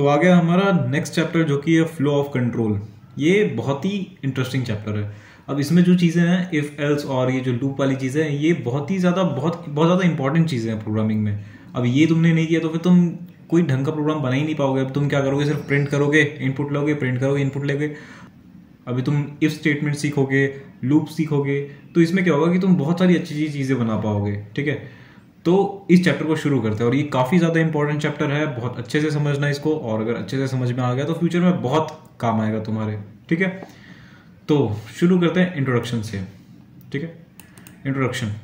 तो आ गया हमारा नेक्स्ट चैप्टर जो कि है फ्लो ऑफ़ कंट्रोल ये बहुत ही इंटरेस्टिंग चैप्टर है। अब इसमें जो चीज़ें हैं इफ़ एल्स और ये जो लूप वाली चीज़ें हैं, ये बहुत ही ज़्यादा, बहुत बहुत ज़्यादा इंपॉर्टेंट चीज़ें हैं प्रोग्रामिंग में। अब ये तुमने नहीं किया तो फिर तुम कोई ढंग का प्रोग्राम बना ही नहीं पाओगे। अब तुम क्या करोगे? सिर्फ़ प्रिंट करोगे इनपुट लोगे प्रिंट करोगे इनपुट लोगे। अभी तुम इफ़ स्टेटमेंट सीखोगे लूप सीखोगे। तो इसमें क्या होगा कि तुम बहुत सारी अच्छी अच्छी चीज़ें बना पाओगे, ठीक है? तो इस चैप्टर को शुरू करते हैं और ये काफ़ी ज़्यादा इंपॉर्टेंट चैप्टर है, बहुत अच्छे से समझना इसको और अगर अच्छे से समझ में आ गया तो फ्यूचर में बहुत काम आएगा तुम्हारे, ठीक है? तो शुरू करते हैं इंट्रोडक्शन से, ठीक है? इंट्रोडक्शन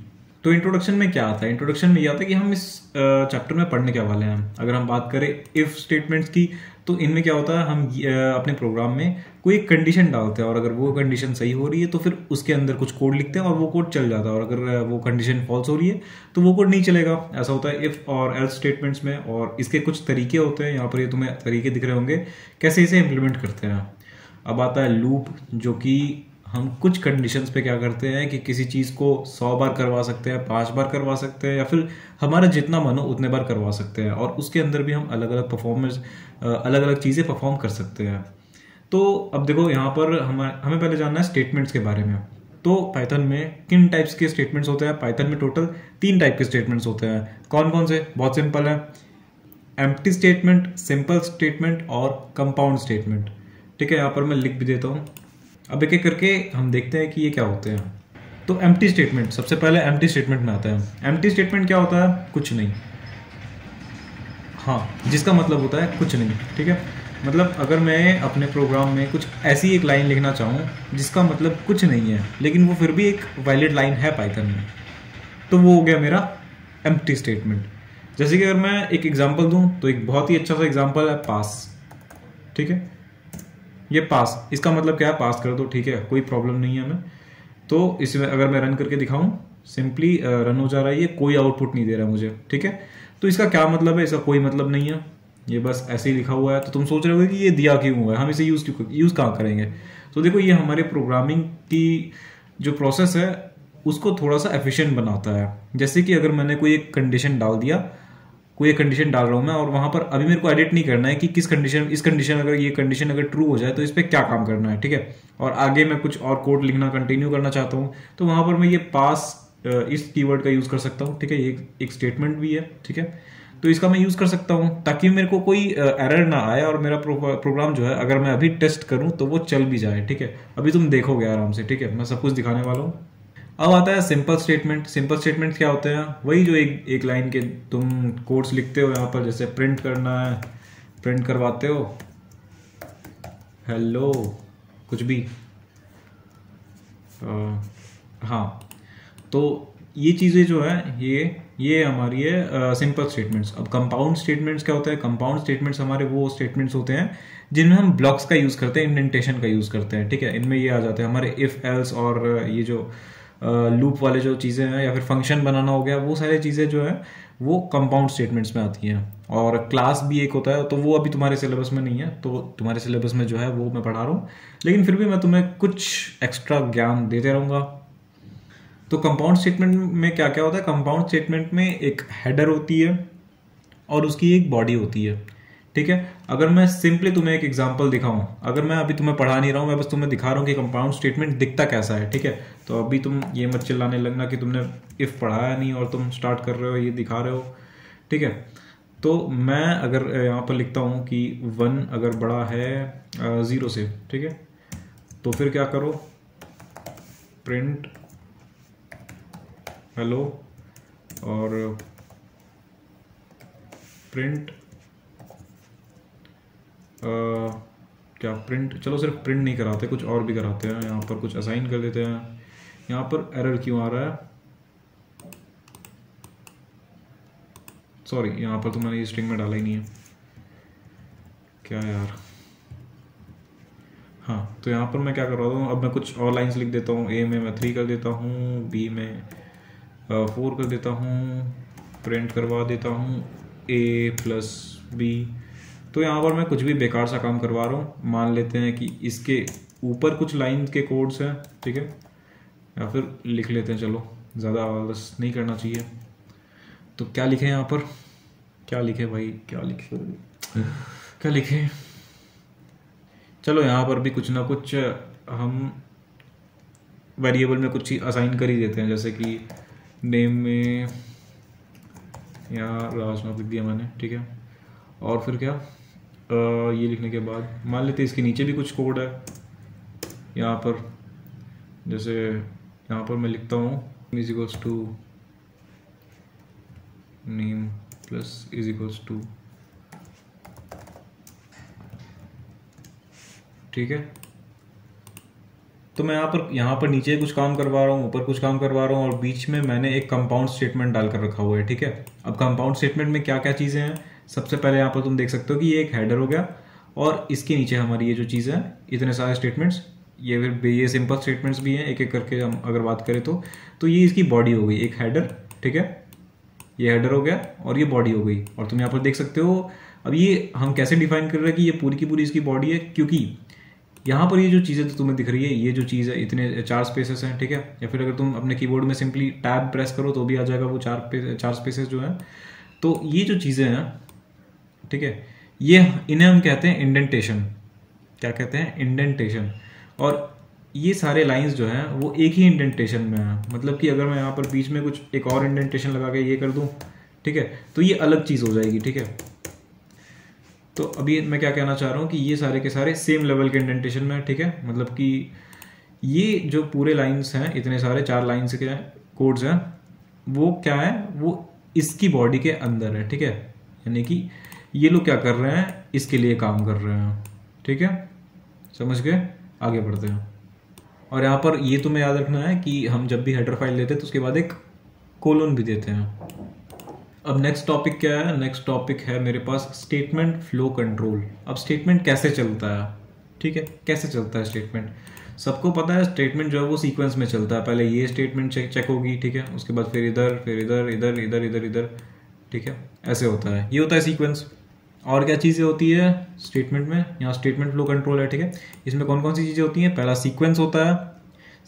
तो इंट्रोडक्शन में क्या आता है इंट्रोडक्शन में ये आता है कि हम इस चैप्टर में पढ़ने क्या वाले हैं। अगर हम बात करें इफ़ स्टेटमेंट्स की तो इनमें क्या होता है, हम अपने प्रोग्राम में कोई एक कंडीशन डालते हैं और अगर वो कंडीशन सही हो रही है तो फिर उसके अंदर कुछ कोड लिखते हैं और वो कोड चल जाता है। और अगर वो कंडीशन फॉल्स हो रही है तो वो कोड नहीं चलेगा। ऐसा होता है इफ़ और एल्स स्टेटमेंट्स में और इसके कुछ तरीके होते हैं। यहाँ पर ये तुम्हें तरीके दिख रहे होंगे, कैसे इसे इम्प्लीमेंट करते हैं। अब आता है लूप जो कि हम कुछ कंडीशंस पे क्या करते हैं कि किसी चीज़ को सौ बार करवा सकते हैं, पाँच बार करवा सकते हैं, या फिर हमारा जितना मन हो उतने बार करवा सकते हैं। और उसके अंदर भी हम अलग अलग परफॉर्मेंस अलग अलग चीज़ें परफॉर्म कर सकते हैं। तो अब देखो यहाँ पर हम, हमें पहले जानना है स्टेटमेंट्स के बारे में। तो पाइथन में किन टाइप्स के स्टेटमेंट्स होते हैं? पाइथन में टोटल तीन टाइप के स्टेटमेंट्स होते हैं। कौन कौन से? बहुत सिंपल है। एम्प्टी स्टेटमेंट सिंपल स्टेटमेंट और कंपाउंड स्टेटमेंट ठीक है, यहाँ पर मैं लिख भी देता हूँ। अब एक एक करके हम देखते हैं कि ये क्या होते हैं। तो एम स्टेटमेंट सबसे पहले एम स्टेटमेंट में आता है। एम स्टेटमेंट क्या होता है? कुछ नहीं। हाँ जिसका मतलब होता है कुछ नहीं, ठीक है? मतलब अगर मैं अपने प्रोग्राम में कुछ ऐसी एक लाइन लिखना चाहूँ, जिसका मतलब कुछ नहीं है, लेकिन वो फिर भी एक वैलिड लाइन है पाइथन में तो वो हो गया मेरा एम स्टेटमेंट जैसे कि अगर मैं एक एग्ज़ाम्पल दूँ तो एक बहुत ही अच्छा सा एग्ज़ाम्पल है पास ठीक है? ये पास इसका मतलब क्या है? पास कर दो, ठीक है? कोई प्रॉब्लम नहीं है हमें। तो इसमें अगर मैं रन करके दिखाऊँ सिंपली रन हो जा रहा है, ये कोई आउटपुट नहीं दे रहा मुझे, ठीक है? तो इसका क्या मतलब है? इसका कोई मतलब नहीं है। ये बस ऐसे ही लिखा हुआ है। तो तुम सोच रहे हो कि ये दिया क्यों हुआ है? हम इसे यूज़ क्यों यूज़ कहाँ करेंगे? तो देखो, ये हमारे प्रोग्रामिंग की जो प्रोसेस है, उसको थोड़ा सा एफिशिएंट बनाता है। जैसे कि अगर मैंने कोई एक कंडीशन डाल दिया, कोई एक कंडीशन डाल रहा हूँ मैं, और वहाँ पर अभी मेरे को एडिट नहीं करना है कि किस कंडीशन इस कंडीशन अगर, ये कंडीशन अगर ट्रू हो जाए तो इस पर क्या काम करना है, ठीक है? और आगे मैं कुछ और कोड लिखना कंटिन्यू करना चाहता हूँ तो वहाँ पर मैं ये पास इस कीवर्ड का यूज़ कर सकता हूँ ठीक है? ये एक स्टेटमेंट भी है ठीक है? तो इसका मैं यूज़ कर सकता हूँ ताकि मेरे को कोई एरर ना आए और मेरा प्रोग्राम जो है अगर मैं अभी टेस्ट करूँ तो वो चल भी जाए ठीक है? अभी तुम देखोगे आराम से ठीक है? मैं सब कुछ दिखाने वाला हूँ। अब आता है सिंपल स्टेटमेंट सिंपल स्टेटमेंट क्या होते हैं? वही जो एक एक लाइन के तुम कोड्स लिखते हो यहाँ पर जैसे प्रिंट करना है प्रिंट करवाते हो। हेलो कुछ भी। आ, हाँ। तो ये चीज़ें जो है, ये ये हमारी है सिंपल स्टेटमेंट्स अब कंपाउंड स्टेटमेंट्स क्या होता है? कंपाउंड स्टेटमेंट्स हमारे वो स्टेटमेंट्स होते हैं, जिनमें हम ब्लॉक्स का यूज़ करते हैं इंडेंटेशन का यूज़ करते हैं, ठीक है? इनमें ये आ जाते हैं, हमारे इफ़ एल्स और ये जो लूप वाले जो चीज़ें हैं या फिर फ़ंक्शन बनाना हो गया, वो सारी चीज़ें जो है, वो कंपाउंड स्टेटमेंट्स में आती हैं। और क्लास भी एक होता है तो वो अभी तुम्हारे सिलेबस में नहीं है तो तुम्हारे सिलेबस में जो है, वो मैं पढ़ा रहा हूँ। लेकिन फिर भी मैं तुम्हें कुछ एक्स्ट्रा ज्ञान देते रहूँगा। तो कंपाउंड स्टेटमेंट में क्या क्या होता है? कंपाउंड स्टेटमेंट में एक हेडर होती है और उसकी एक बॉडी होती है। ठीक है? अगर मैं सिंपली तुम्हें एक एग्जांपल दिखाऊँ, अगर मैं अभी तुम्हें पढ़ा नहीं रहा हूँ, मैं बस तुम्हें दिखा रहा हूँ कि कंपाउंड स्टेटमेंट दिखता कैसा है, ठीक है? तो अभी तुम ये मत चिल्लाने लगना कि तुमने इफ़ पढ़ाया नहीं और तुम स्टार्ट कर रहे हो, ये दिखा रहे हो, ठीक है? तो मैं अगर यहाँ पर लिखता हूँ कि वन अगर बड़ा है ज़ीरो से, ठीक है? तो फिर क्या करो? प्रिंट हेलो और प्रिंट आ, क्या प्रिंट? चलो सिर्फ़ प्रिंट नहीं कराते कुछ और भी कराते हैं यहाँ पर कुछ असाइन कर देते हैं। यहाँ पर एरर क्यों आ रहा है? सॉरी यहाँ पर तो मैंने ये स्ट्रिंग में डाला ही नहीं है। क्या यार? हाँ तो यहाँ पर मैं क्या कर रहा हूँ अब मैं कुछ और लाइंस लिख देता हूँ ए में मैं थ्री कर देता हूँ बी में फोर कर देता हूँ प्रिंट करवा देता हूँ ए प्लस बी तो यहाँ पर मैं कुछ भी बेकार सा काम करवा रहा हूँ। मान लेते हैं कि इसके ऊपर कुछ लाइन के कोड्स हैं, ठीक है? या फिर लिख लेते हैं, चलो, ज़्यादा आलस नहीं करना चाहिए। तो क्या लिखे यहाँ पर? क्या लिखे भाई? क्या लिखे? क्या लिखे? चलो, यहाँ पर भी कुछ ना कुछ हम वेरिएबल में कुछ चीज़ असाइन कर ही देते हैं। जैसे कि नेम में यहाँ लास्ट में लिख दिया मैंने ठीक है? और फिर क्या? आ, ये लिखने के बाद मान लेते इसके नीचे भी कुछ कोड है। यहाँ पर जैसे यहाँ पर मैं लिखता हूँ is equals to name plus is equals to ठीक है? तो मैं यहाँ पर यहाँ पर नीचे कुछ काम करवा रहा हूँ, ऊपर कुछ काम करवा रहा हूँ और बीच में मैंने एक कंपाउंड स्टेटमेंट डालकर रखा हुआ है, ठीक है? अब कंपाउंड स्टेटमेंट में क्या क्या चीज़ें हैं? सबसे पहले यहाँ पर तुम देख सकते हो कि ये एक हैडर हो गया और इसके नीचे हमारी ये जो चीज़ है, इतने सारे स्टेटमेंट्स ये फिर ये सिंपल स्टेटमेंट्स भी हैं, एक एक करके हम अगर बात करें तो। तो ये इसकी बॉडी हो गई, एक हैडर ठीक है? ये हेडर हो गया और ये बॉडी हो गई। और तुम यहाँ पर देख सकते हो, अब ये हम कैसे डिफाइन कर रहे हैं कि ये पूरी की पूरी इसकी बॉडी है? क्योंकि यहाँ पर ये जो चीज़ें तो तुम्हें दिख रही है, ये जो चीज़ है, इतने चार स्पेसेस हैं, ठीक है? या फिर अगर तुम अपने कीबोर्ड में सिंपली टैब प्रेस करो तो भी आ जाएगा वो चार चार स्पेसेस जो हैं। तो ये जो चीज़ें हैं, ठीक है? ये इन्हें हम कहते हैं इंडेंटेशन क्या कहते हैं? इंडेंटेशन और ये सारे लाइंस जो हैं, वो एक ही इंडेंटेशन में हैं। मतलब कि अगर मैं यहाँ पर बीच में कुछ एक और इंडेंटेशन लगा के ये कर दूँ, ठीक है? तो ये अलग चीज़ हो जाएगी, ठीक है? तो अभी मैं क्या कहना चाह रहा हूँ कि ये सारे के सारे सेम लेवल के इंडेंटेशन में ठीक है? मतलब कि ये जो पूरे लाइंस हैं, इतने सारे चार लाइंस के कोड्स हैं, वो क्या है? वो इसकी बॉडी के अंदर है, ठीक है? यानी कि ये लोग क्या कर रहे हैं? इसके लिए काम कर रहे हैं, ठीक है? समझ गए? आगे बढ़ते हैं। और यहाँ पर ये तुम्हें याद रखना है कि हम जब भी हेडर फ़ाइल लेते हैं तो उसके बाद एक कोलोन भी देते हैं। अब नेक्स्ट टॉपिक क्या है? नेक्स्ट टॉपिक है मेरे पास स्टेटमेंट फ्लो कंट्रोल अब स्टेटमेंट कैसे चलता है? ठीक है, कैसे चलता है स्टेटमेंट सबको पता है स्टेटमेंट जो है वो सीक्वेंस में चलता है। पहले ये स्टेटमेंट चेक चेक होगी, ठीक है? उसके बाद फिर इधर फिर इधर इधर इधर इधर इधर, ठीक है? ऐसे होता है। ये होता है सीक्वेंस और क्या चीज़ें होती है स्टेटमेंट में? यहाँ स्टेटमेंट फ्लो कंट्रोल है, ठीक है? इसमें कौन कौन सी चीज़ें होती हैं? पहला सीक्वेंस होता है।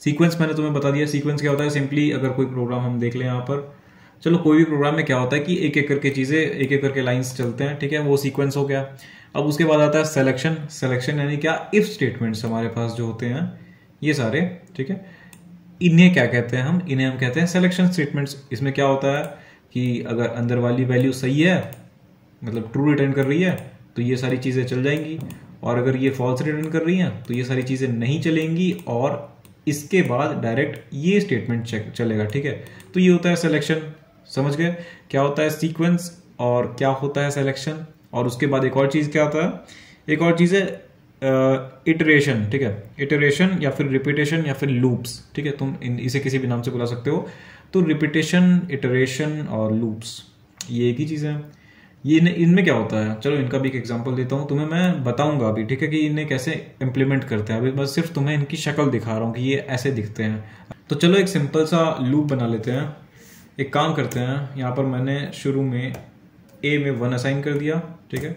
सीक्वेंस मैंने तुम्हें बता दिया। सीक्वेंस क्या होता है? सिंपली अगर कोई प्रोग्राम हम देख लें यहाँ पर चलो, कोई भी प्रोग्राम में क्या होता है कि एक एक करके चीज़ें, एक एक करके लाइंस चलते हैं, ठीक है? वो सीक्वेंस हो गया। अब उसके बाद आता है सेलेक्शन सेलेक्शन यानी क्या? इफ़ स्टेटमेंट्स हमारे पास जो होते हैं, ये सारे, ठीक है? इन्हें क्या कहते हैं हम? इन्हें हम कहते हैं सेलेक्शन स्टेटमेंट्स इसमें क्या होता है कि अगर अंदर वाली वैल्यू सही है मतलब ट्रू रिटर्न कर रही है तो ये सारी चीज़ें चल जाएँगी। और अगर ये फॉल्स रिटर्न कर रही हैं तो ये सारी चीज़ें नहीं चलेंगी और इसके बाद डायरेक्ट ये स्टेटमेंट चलेगा, ठीक है? तो ये होता है सिलेक्शन समझ गए? क्या होता है सीक्वेंस और क्या होता है सिलेक्शन और उसके बाद एक और चीज़ क्या होता है? एक और चीज़ है इटरेशन ठीक है? इटरेशन या फिर रिपीटेशन या फिर लूप्स ठीक है? तुम इन, इसे किसी भी नाम से बुला सकते हो। तो रिपीटेशन इटरेशन और लूप्स ये एक ही चीज़ है। ये इनमें क्या होता है? चलो, इनका भी एक एग्जांपल देता हूँ। तुम्हें मैं बताऊँगा अभी, ठीक है? कि इन्हें कैसे इंप्लीमेंट करते हैं। अभी बस सिर्फ़ तुम्हें इनकी शक्ल दिखा रहा हूँ कि ये ऐसे दिखते हैं। तो चलो, एक सिंपल सा लूप बना लेते हैं। एक काम करते हैं, यहाँ पर मैंने शुरू में ए में वन असाइन कर दिया, ठीक है?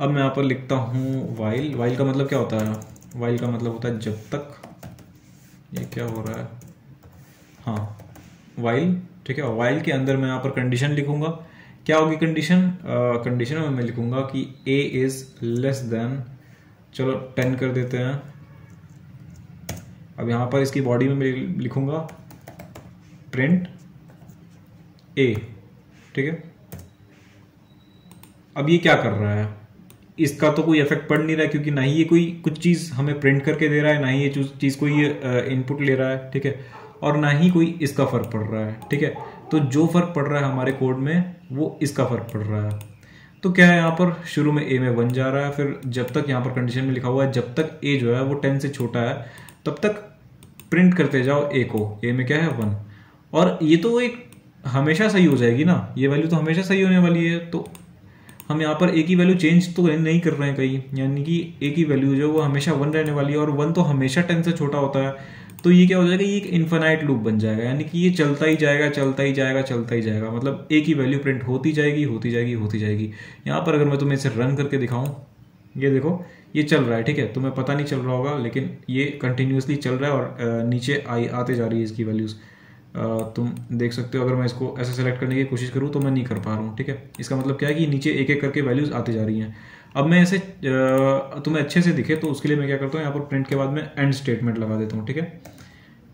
अब मैं यहाँ पर लिखता हूँ वाइल वाइल का मतलब क्या होता है? वाइल का मतलब होता है जब तक। ये क्या हो रहा है? हाँ वाइल ठीक है? वाइल के अंदर मैं यहाँ पर कंडीशन लिखूँगा। क्या होगी कंडीशन कंडीशन में मैं लिखूँगा कि ए इज़ लेस देन चलो टेन कर देते हैं। अब यहाँ पर इसकी बॉडी में मैं लिखूँगा प्रिंट ए ठीक है? अब ये क्या कर रहा है? इसका तो कोई इफ़ेक्ट पड़ नहीं रहा है क्योंकि ना ही ये कोई कुछ चीज़ हमें प्रिंट करके दे रहा है, ना ही ये चीज़ कोई इनपुट ले रहा है, ठीक है? और ना ही कोई इसका फ़र्क पड़ रहा है, ठीक है? तो जो फ़र्क पड़ रहा है हमारे कोड में, वो इसका फ़र्क पड़ रहा है। तो क्या है यहाँ पर? शुरू में ए में वन जा रहा है, फिर जब तक यहाँ पर कंडीशन में लिखा हुआ है, जब तक ए जो है वो टेन से छोटा है, तब तक प्रिंट करते जाओ ए को। ए में क्या है? वन और ये तो एक हमेशा सही हो जाएगी ना? ये वैल्यू तो हमेशा सही होने वाली है तो हम यहाँ पर एक ही वैल्यू चेंज तो नहीं कर रहे हैं कहीं। यानी कि एक ही वैल्यू जो वो हमेशा वन रहने वाली है और वन तो हमेशा टेन से छोटा होता है। तो ये क्या हो जाएगा? ये एक इन्फानाइट लूप बन जाएगा। यानी कि ये चलता ही जाएगा, चलता ही जाएगा, चलता ही जाएगा। मतलब एक ही वैल्यू प्रिंट होती जाएगी होती जाएगी होती जाएगी। यहाँ पर अगर मैं तुम्हें इसे रन करके दिखाऊँ, ये देखो, ये चल रहा है, ठीक है? तुम्हें पता नहीं चल रहा होगा, लेकिन ये कंटिन्यूसली चल रहा है और नीचे आई, आते जा रही है इसकी वैल्यूज़ तुम देख सकते हो, अगर मैं इसको ऐसे सेलेक्ट करने की कोशिश करूँ तो मैं नहीं कर पा रहा हूँ, ठीक है? इसका मतलब क्या है कि नीचे एक एक करके वैल्यूज़ आती जा रही हैं। अब मैं ऐसे तुम्हें अच्छे से दिखे तो उसके लिए मैं क्या करता हूँ, यहाँ पर प्रिंट के बाद में एंड स्टेटमेंट लगा देता हूँ, ठीक है?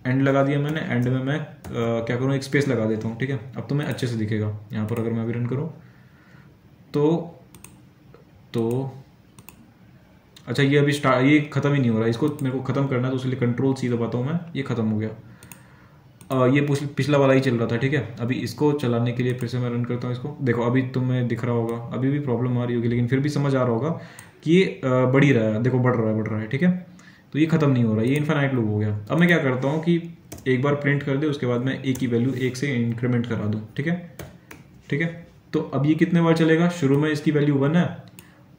एंड लगा दिया मैंने एंड में मैं क्या करूँ, एक स्पेस लगा देता हूँ, ठीक है? अब तुम्हें अच्छे से दिखेगा, यहाँ पर अगर मैं अभी रन करूँ तो तो अच्छा ये अभी स्टार्ट ये ख़त्म ही नहीं हो रहा, इसको मेरे को ख़त्म करना है तो उसके लिए कंट्रोल सी दबाता हूँ मैं, ये ख़त्म हो गया। ये पिछला वाला ही चल रहा था, ठीक है? अभी इसको चलाने के लिए फिर से मैं रन करता हूँ इसको। देखो, अभी तुम्हें दिख रहा होगा, अभी भी प्रॉब्लम आ रही होगी, लेकिन फिर भी समझ आ रहा होगा कि ये बढ़ रहा है। देखो, बढ़ रहा है, बढ़ रहा है, ठीक है? तो ये ख़त्म नहीं हो रहा, ये इन्फानाइट लूप हो गया। अब मैं क्या करता हूँ कि एक बार प्रिंट कर दे, उसके बाद मैं ए की वैल्यू एक से इंक्रीमेंट करा दूँ, ठीक है? ठीक है? तो अब ये कितने बार चलेगा? शुरू में इसकी वैल्यू वन है,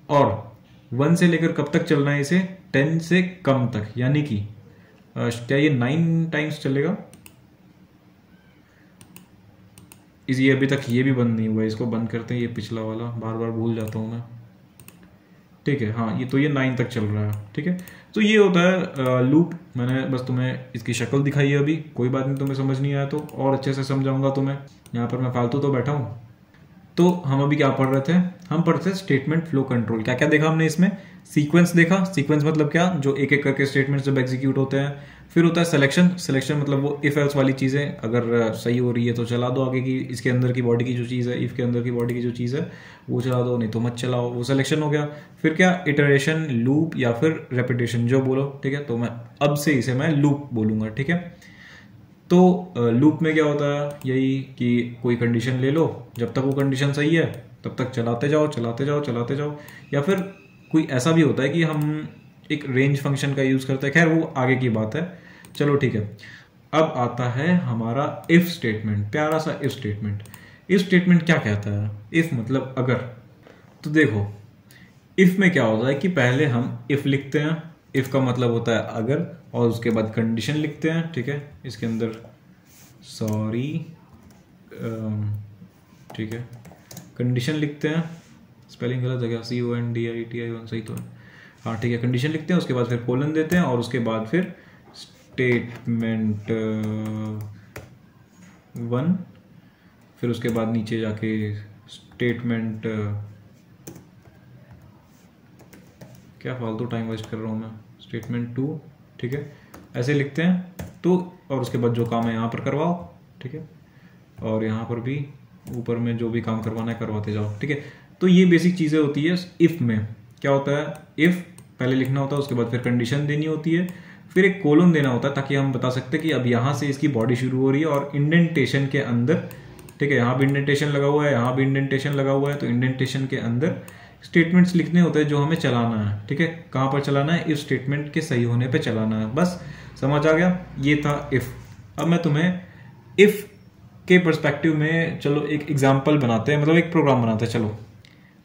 और वन से लेकर कब तक चलना है इसे? टेन से कम तक, यानी कि क्या ये नाइन टाइम्स चलेगा? इस ये अभी तक ये भी बंद नहीं हुआ इसको बंद करते हैं ये पिछला वाला बार बार भूल जाता हूँ मैं। ठीक है हाँ ये तो ये नाइन तक चल रहा है, ठीक है? तो ये होता है लूप मैंने बस तुम्हें इसकी शक्ल दिखाई है अभी, कोई बात नहीं तुम्हें समझ नहीं आया तो और अच्छे से समझाऊँगा तुम्हें, यहाँ पर मैं फालतू तो बैठा हूँ। तो हम अभी क्या पढ़ रहे थे? हम पढ़ते थे स्टेटमेंट फ्लो कंट्रोल क्या क्या देखा हमने इसमें? सीक्वेंस देखा? सीक्वेंस मतलब क्या? जो एक एक करके स्टेटमेंट जब एग्जीक्यूट होते हैं, फिर होता है सिलेक्शन सिलेक्शन मतलब वो इफ़ एल्स वाली चीज़ें, अगर सही हो रही है तो चला दो आगे की, इसके अंदर की बॉडी की जो चीज़ है इफ़ के अंदर की बॉडी की जो चीज़ है, वो चला दो, नहीं तो मत चलाओ. वो सिलेक्शन हो गया. फिर क्या? इटरेशन लूप या फिर रेपिटेशन जो बोलो, ठीक है? तो मैं अब से इसे मैं लूप बोलूँगा, ठीक है? तो लूप में क्या होता है? यही कि कोई कंडीशन ले लो, जब तक वो कंडीशन सही है, तब तक चलाते जाओ चलाते जाओ चलाते जाओ. या फिर कोई ऐसा भी होता है कि हम एक रेंज फ़ंक्शन का यूज़ करते हैं। खैर, वो आगे की बात है। चलो, ठीक है। अब आता है हमारा इफ़ स्टेटमेंट प्यारा सा इफ़ स्टेटमेंट इफ़ स्टेटमेंट क्या कहता है? इफ़ मतलब अगर। तो देखो इफ़ में क्या होता है कि पहले हम इफ़ लिखते हैं। इफ़ का मतलब होता है अगर, और उसके बाद कंडीशन लिखते हैं, ठीक है? इसके अंदर सॉरी ठीक है। कंडीशन लिखते हैं। स्पेलिंग गलत है। क्या C O N D I T I one सही तो है। हाँ ठीक है कंडीशन लिखते हैं, उसके बाद फिर कोलन देते हैं, और उसके बाद फिर स्टेटमेंट वन फिर उसके बाद नीचे जाके स्टेटमेंट क्या फालतू टाइम वेस्ट कर रहा हूँ मैं? स्टेटमेंट टू ठीक है? ऐसे लिखते हैं तो और उसके बाद जो काम है यहाँ पर करवाओ, ठीक है? और यहाँ पर भी, ऊपर में जो भी काम करवाना है, करवाते जाओ, ठीक है? तो ये बेसिक चीज़ें होती है इफ़ में। क्या होता है? इफ़ पहले लिखना होता है, उसके बाद फिर कंडीशन देनी होती है। फिर एक कोलन देना होता है, ताकि हम बता सकते हैं कि अब यहाँ से इसकी बॉडी शुरू हो रही है और इंडेंटेशन के अंदर, ठीक है, यहाँ भी इंडेंटेशन लगा हुआ है, यहाँ भी इंडेंटेशन लगा हुआ है तो इंडेंटेशन के अंदर स्टेटमेंट्स लिखने होते हैं जो हमें चलाना है, ठीक है? कहाँ पर चलाना है? इफ़ स्टेटमेंट के सही होने पर चलाना है। बस, समझ आ गया? ये था इफ़ अब मैं तुम्हें इफ़ के परस्पेक्टिव में, चलो एक एग्ज़ाम्पल बनाते हैं मतलब एक प्रोग्राम बनाते हैं, चलो।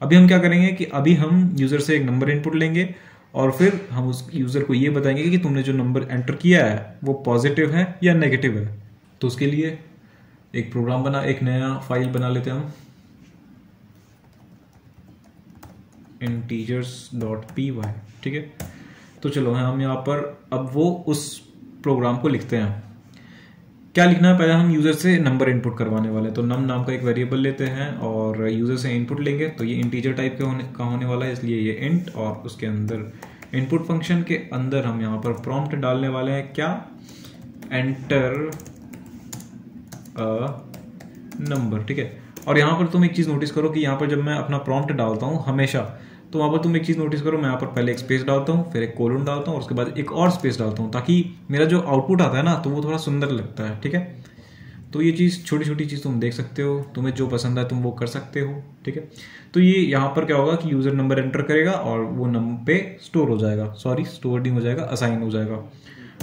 अभी हम क्या करेंगे कि अभी हम यूज़र से एक नंबर इनपुट लेंगे और फिर हम उस यूज़र को ये बताएँगे कि तुमने जो नंबर एंटर किया है, वो पॉजिटिव है या नेगेटिव है। तो उसके लिए एक प्रोग्राम बना, एक नया फ़ाइल बना लेते हैं हम। इंटीजर्स डॉट पी वाई ठीक है? तो चलो, हम यहाँ पर अब वो उस प्रोग्राम को लिखते हैं। क्या लिखना है? पहले हम यूज़र से नंबर इनपुट करवाने वाले हैं। तो नम नाम का एक वेरिएबल लेते हैं और यूज़र से इनपुट लेंगे। तो ये इंटीजर टाइप के होने का होने वाला है, इसलिए ये इंट और उसके अंदर इनपुट फ़ंक्शन के अंदर हम यहाँ पर प्रॉम्प्ट डालने वाले हैं। क्या? एंटर नंबर ठीक है? और यहाँ पर तुम एक चीज़ नोटिस करो कि यहाँ पर जब मैं अपना प्रॉम्प्ट डालता हूँ, हमेशा तो वहाँ पर तुम एक चीज़ नोटिस करो, मैं यहाँ पर पहले एक स्पेस डालता हूँ, फिर एक कोलन डालता हूँ, और उसके बाद एक और स्पेस डालता हूँ, ताकि मेरा जो आउटपुट आता है ना तो वो थोड़ा सुंदर लगता है, ठीक है? तो ये चीज़ छोटी छोटी चीज़ तुम देख सकते हो, तुम्हें जो पसंद है तुम वो कर सकते हो, ठीक है? तो ये यहाँ पर क्या होगा कि यूज़र नंबर एंटर करेगा, और वो नंबर पे स्टोर हो जाएगा सॉरी स्टोर नहीं हो जाएगा असाइन हो जाएगा।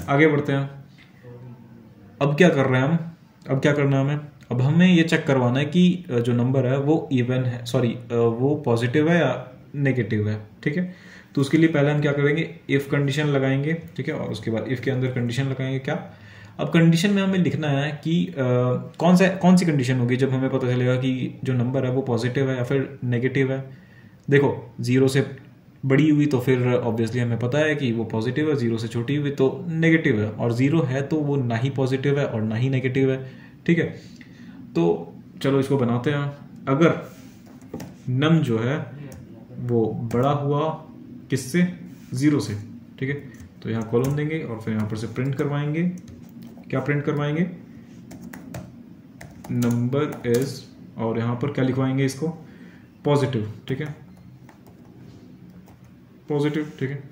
आगे बढ़ते हैं। अब क्या कर रहे हैं हम? अब क्या करना है हमें? अब हमें ये चेक करवाना है कि जो नंबर है, वो इवन है सॉरी वो पॉजिटिव है या नेगेटिव है ठीक है? तो उसके लिए पहले हम क्या करेंगे? इफ़ कंडीशन लगाएँगे ठीक है? और उसके बाद इफ़ के अंदर कंडीशन लगाएँगे क्या? अब कंडीशन में हमें लिखना है कि आ, कौन सा कौन सी कंडीशन होगी जब हमें पता चलेगा कि जो नंबर है वो पॉजिटिव है या फिर नेगेटिव है? देखो ज़ीरो से बड़ी हुई तो फिर ऑब्वियसली हमें पता है कि वो पॉजिटिव है ज़ीरो से छोटी हुई तो नेगेटिव है। और ज़ीरो है तो वो ना ही पॉजिटिव है और ना ही नेगेटिव है ठीक है? तो चलो इसको बनाते हैं। अगर नम जो है वो बड़ा हुआ किससे? ज़ीरो से, ठीक है? तो यहाँ कॉलम देंगे और फिर यहाँ पर से प्रिंट करवाएँगे। क्या प्रिंट करवाएँगे? नंबर इज़ और यहाँ पर क्या लिखवाएँगे इसको? पॉजिटिव ठीक है? पॉजिटिव ठीक है?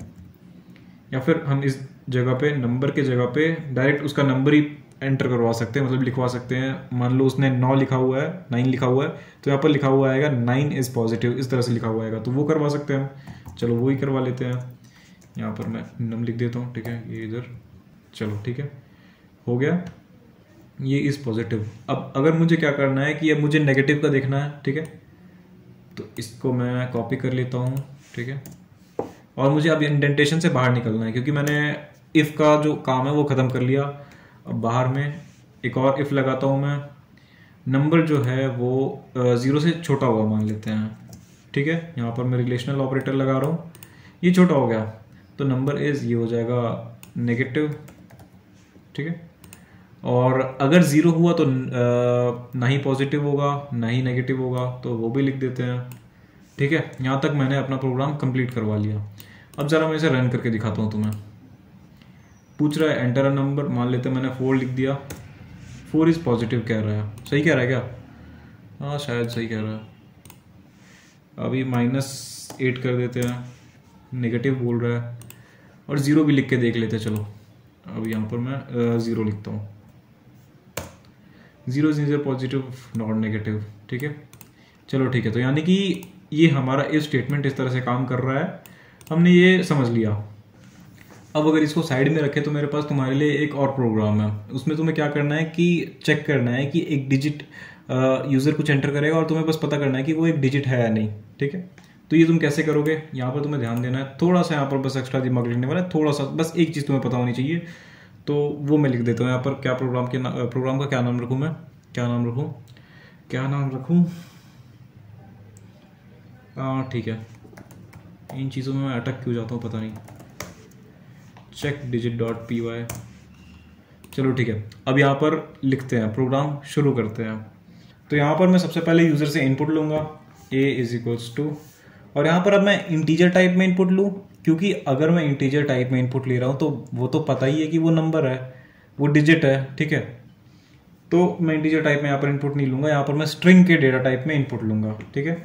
या फिर हम इस जगह पे नंबर के जगह पे डायरेक्ट उसका नंबर ही एंटर करवा सकते हैं मतलब लिखवा सकते हैं। मान लो उसने नौ लिखा हुआ है नाइन लिखा हुआ है तो यहाँ पर लिखा हुआ आएगा नाइन इज़ पॉजिटिव इस तरह से लिखा हुआ आएगा। तो वो करवा सकते हैं। हम चलो, वो ही करवा लेते हैं। यहाँ पर मैं नम लिख देता हूँ, ठीक है? ये इधर। चलो, ठीक है? हो गया। ये इज़ पॉजिटिव अब अगर मुझे क्या करना है कि अब मुझे नेगेटिव का देखना है, ठीक है? तो इसको मैं कॉपी कर लेता हूँ, ठीक है? और मुझे अब इंडेंटेशन से बाहर निकलना है, क्योंकि मैंने इफ़ का जो काम है वो ख़त्म कर लिया। अब बाहर में एक और इफ़ लगाता हूँ मैं। नंबर जो है वो ज़ीरो से छोटा हुआ मान लेते हैं। ठीक है? यहाँ पर मैं रिलेशनल ऑपरेटर लगा रहा हूँ। ये छोटा हो गया। तो नंबर इज़ ये हो जाएगा नेगेटिव ठीक है? और अगर ज़ीरो हुआ तो ना ही पॉजिटिव होगा, ना ही नेगेटिव होगा तो वो भी लिख देते हैं। ठीक है? यहाँ तक मैंने अपना प्रोग्राम कंप्लीट करवा लिया। अब ज़रा मैं इसे रन करके दिखाता हूँ तुम्हें। पूछ रहा है एंटर अ नंबर मान लेते मैंने फोर लिख दिया। फोर इज़ पॉजिटिव कह रहा है। सही कह रहा है क्या? हाँ शायद सही कह रहा है। अभी माइनस एट कर देते हैं। नेगेटिव बोल रहा है। और ज़ीरो भी लिख के देख लेते चलो। अब यहाँ पर मैं ज़ीरो लिखता हूँ। Zero is positive not negative ठीक है? चलो ठीक है। तो यानी कि ये हमारा इस स्टेटमेंट इस तरह से काम कर रहा है। हमने ये समझ लिया। अब अगर इसको साइड में रखें तो मेरे पास तुम्हारे लिए एक और प्रोग्राम है। उसमें तुम्हें क्या करना है कि चेक करना है कि एक डिजिट यूज़र कुछ एंटर करेगा और तुम्हें बस पता करना है कि वो एक डिजिट है या नहीं, ठीक है? तो ये तुम कैसे करोगे? यहाँ पर तुम्हें ध्यान देना है। थोड़ा सा यहाँ पर बस एक्स्ट्रा दिमाग लिखने वाला है। थोड़ा सा बस एक चीज़ तुम्हें पता होनी चाहिए। तो वो मैं लिख देता हूँ यहाँ पर क्या प्रोग्राम के प्रोग्राम का क्या नाम रखूँ मैं? क्या नाम रखूँ? क्या नाम रखूँ? हाँ ठीक है। इन चीज़ों में मैं अटक क्यों जाता हूँ पता नहीं। Check digit dot P Y चलो ठीक है। अब यहाँ पर लिखते हैं प्रोग्राम शुरू करते हैं। तो यहाँ पर मैं सबसे पहले यूज़र से इनपुट लूँगा ए इज़ इक्वल्स टू और यहाँ पर अब मैं इंटीजर टाइप में इनपुट लूँ, क्योंकि अगर मैं इंटीजर टाइप में इनपुट ले रहा हूँ तो वो तो पता ही है कि वो नंबर है, वो डिजिट है, ठीक है? तो मैं इंटीजर टाइप में यहाँ पर इनपुट नहीं लूँगा, यहाँ पर मैं स्ट्रिंग के डेटा टाइप में इनपुट लूँगा, ठीक है?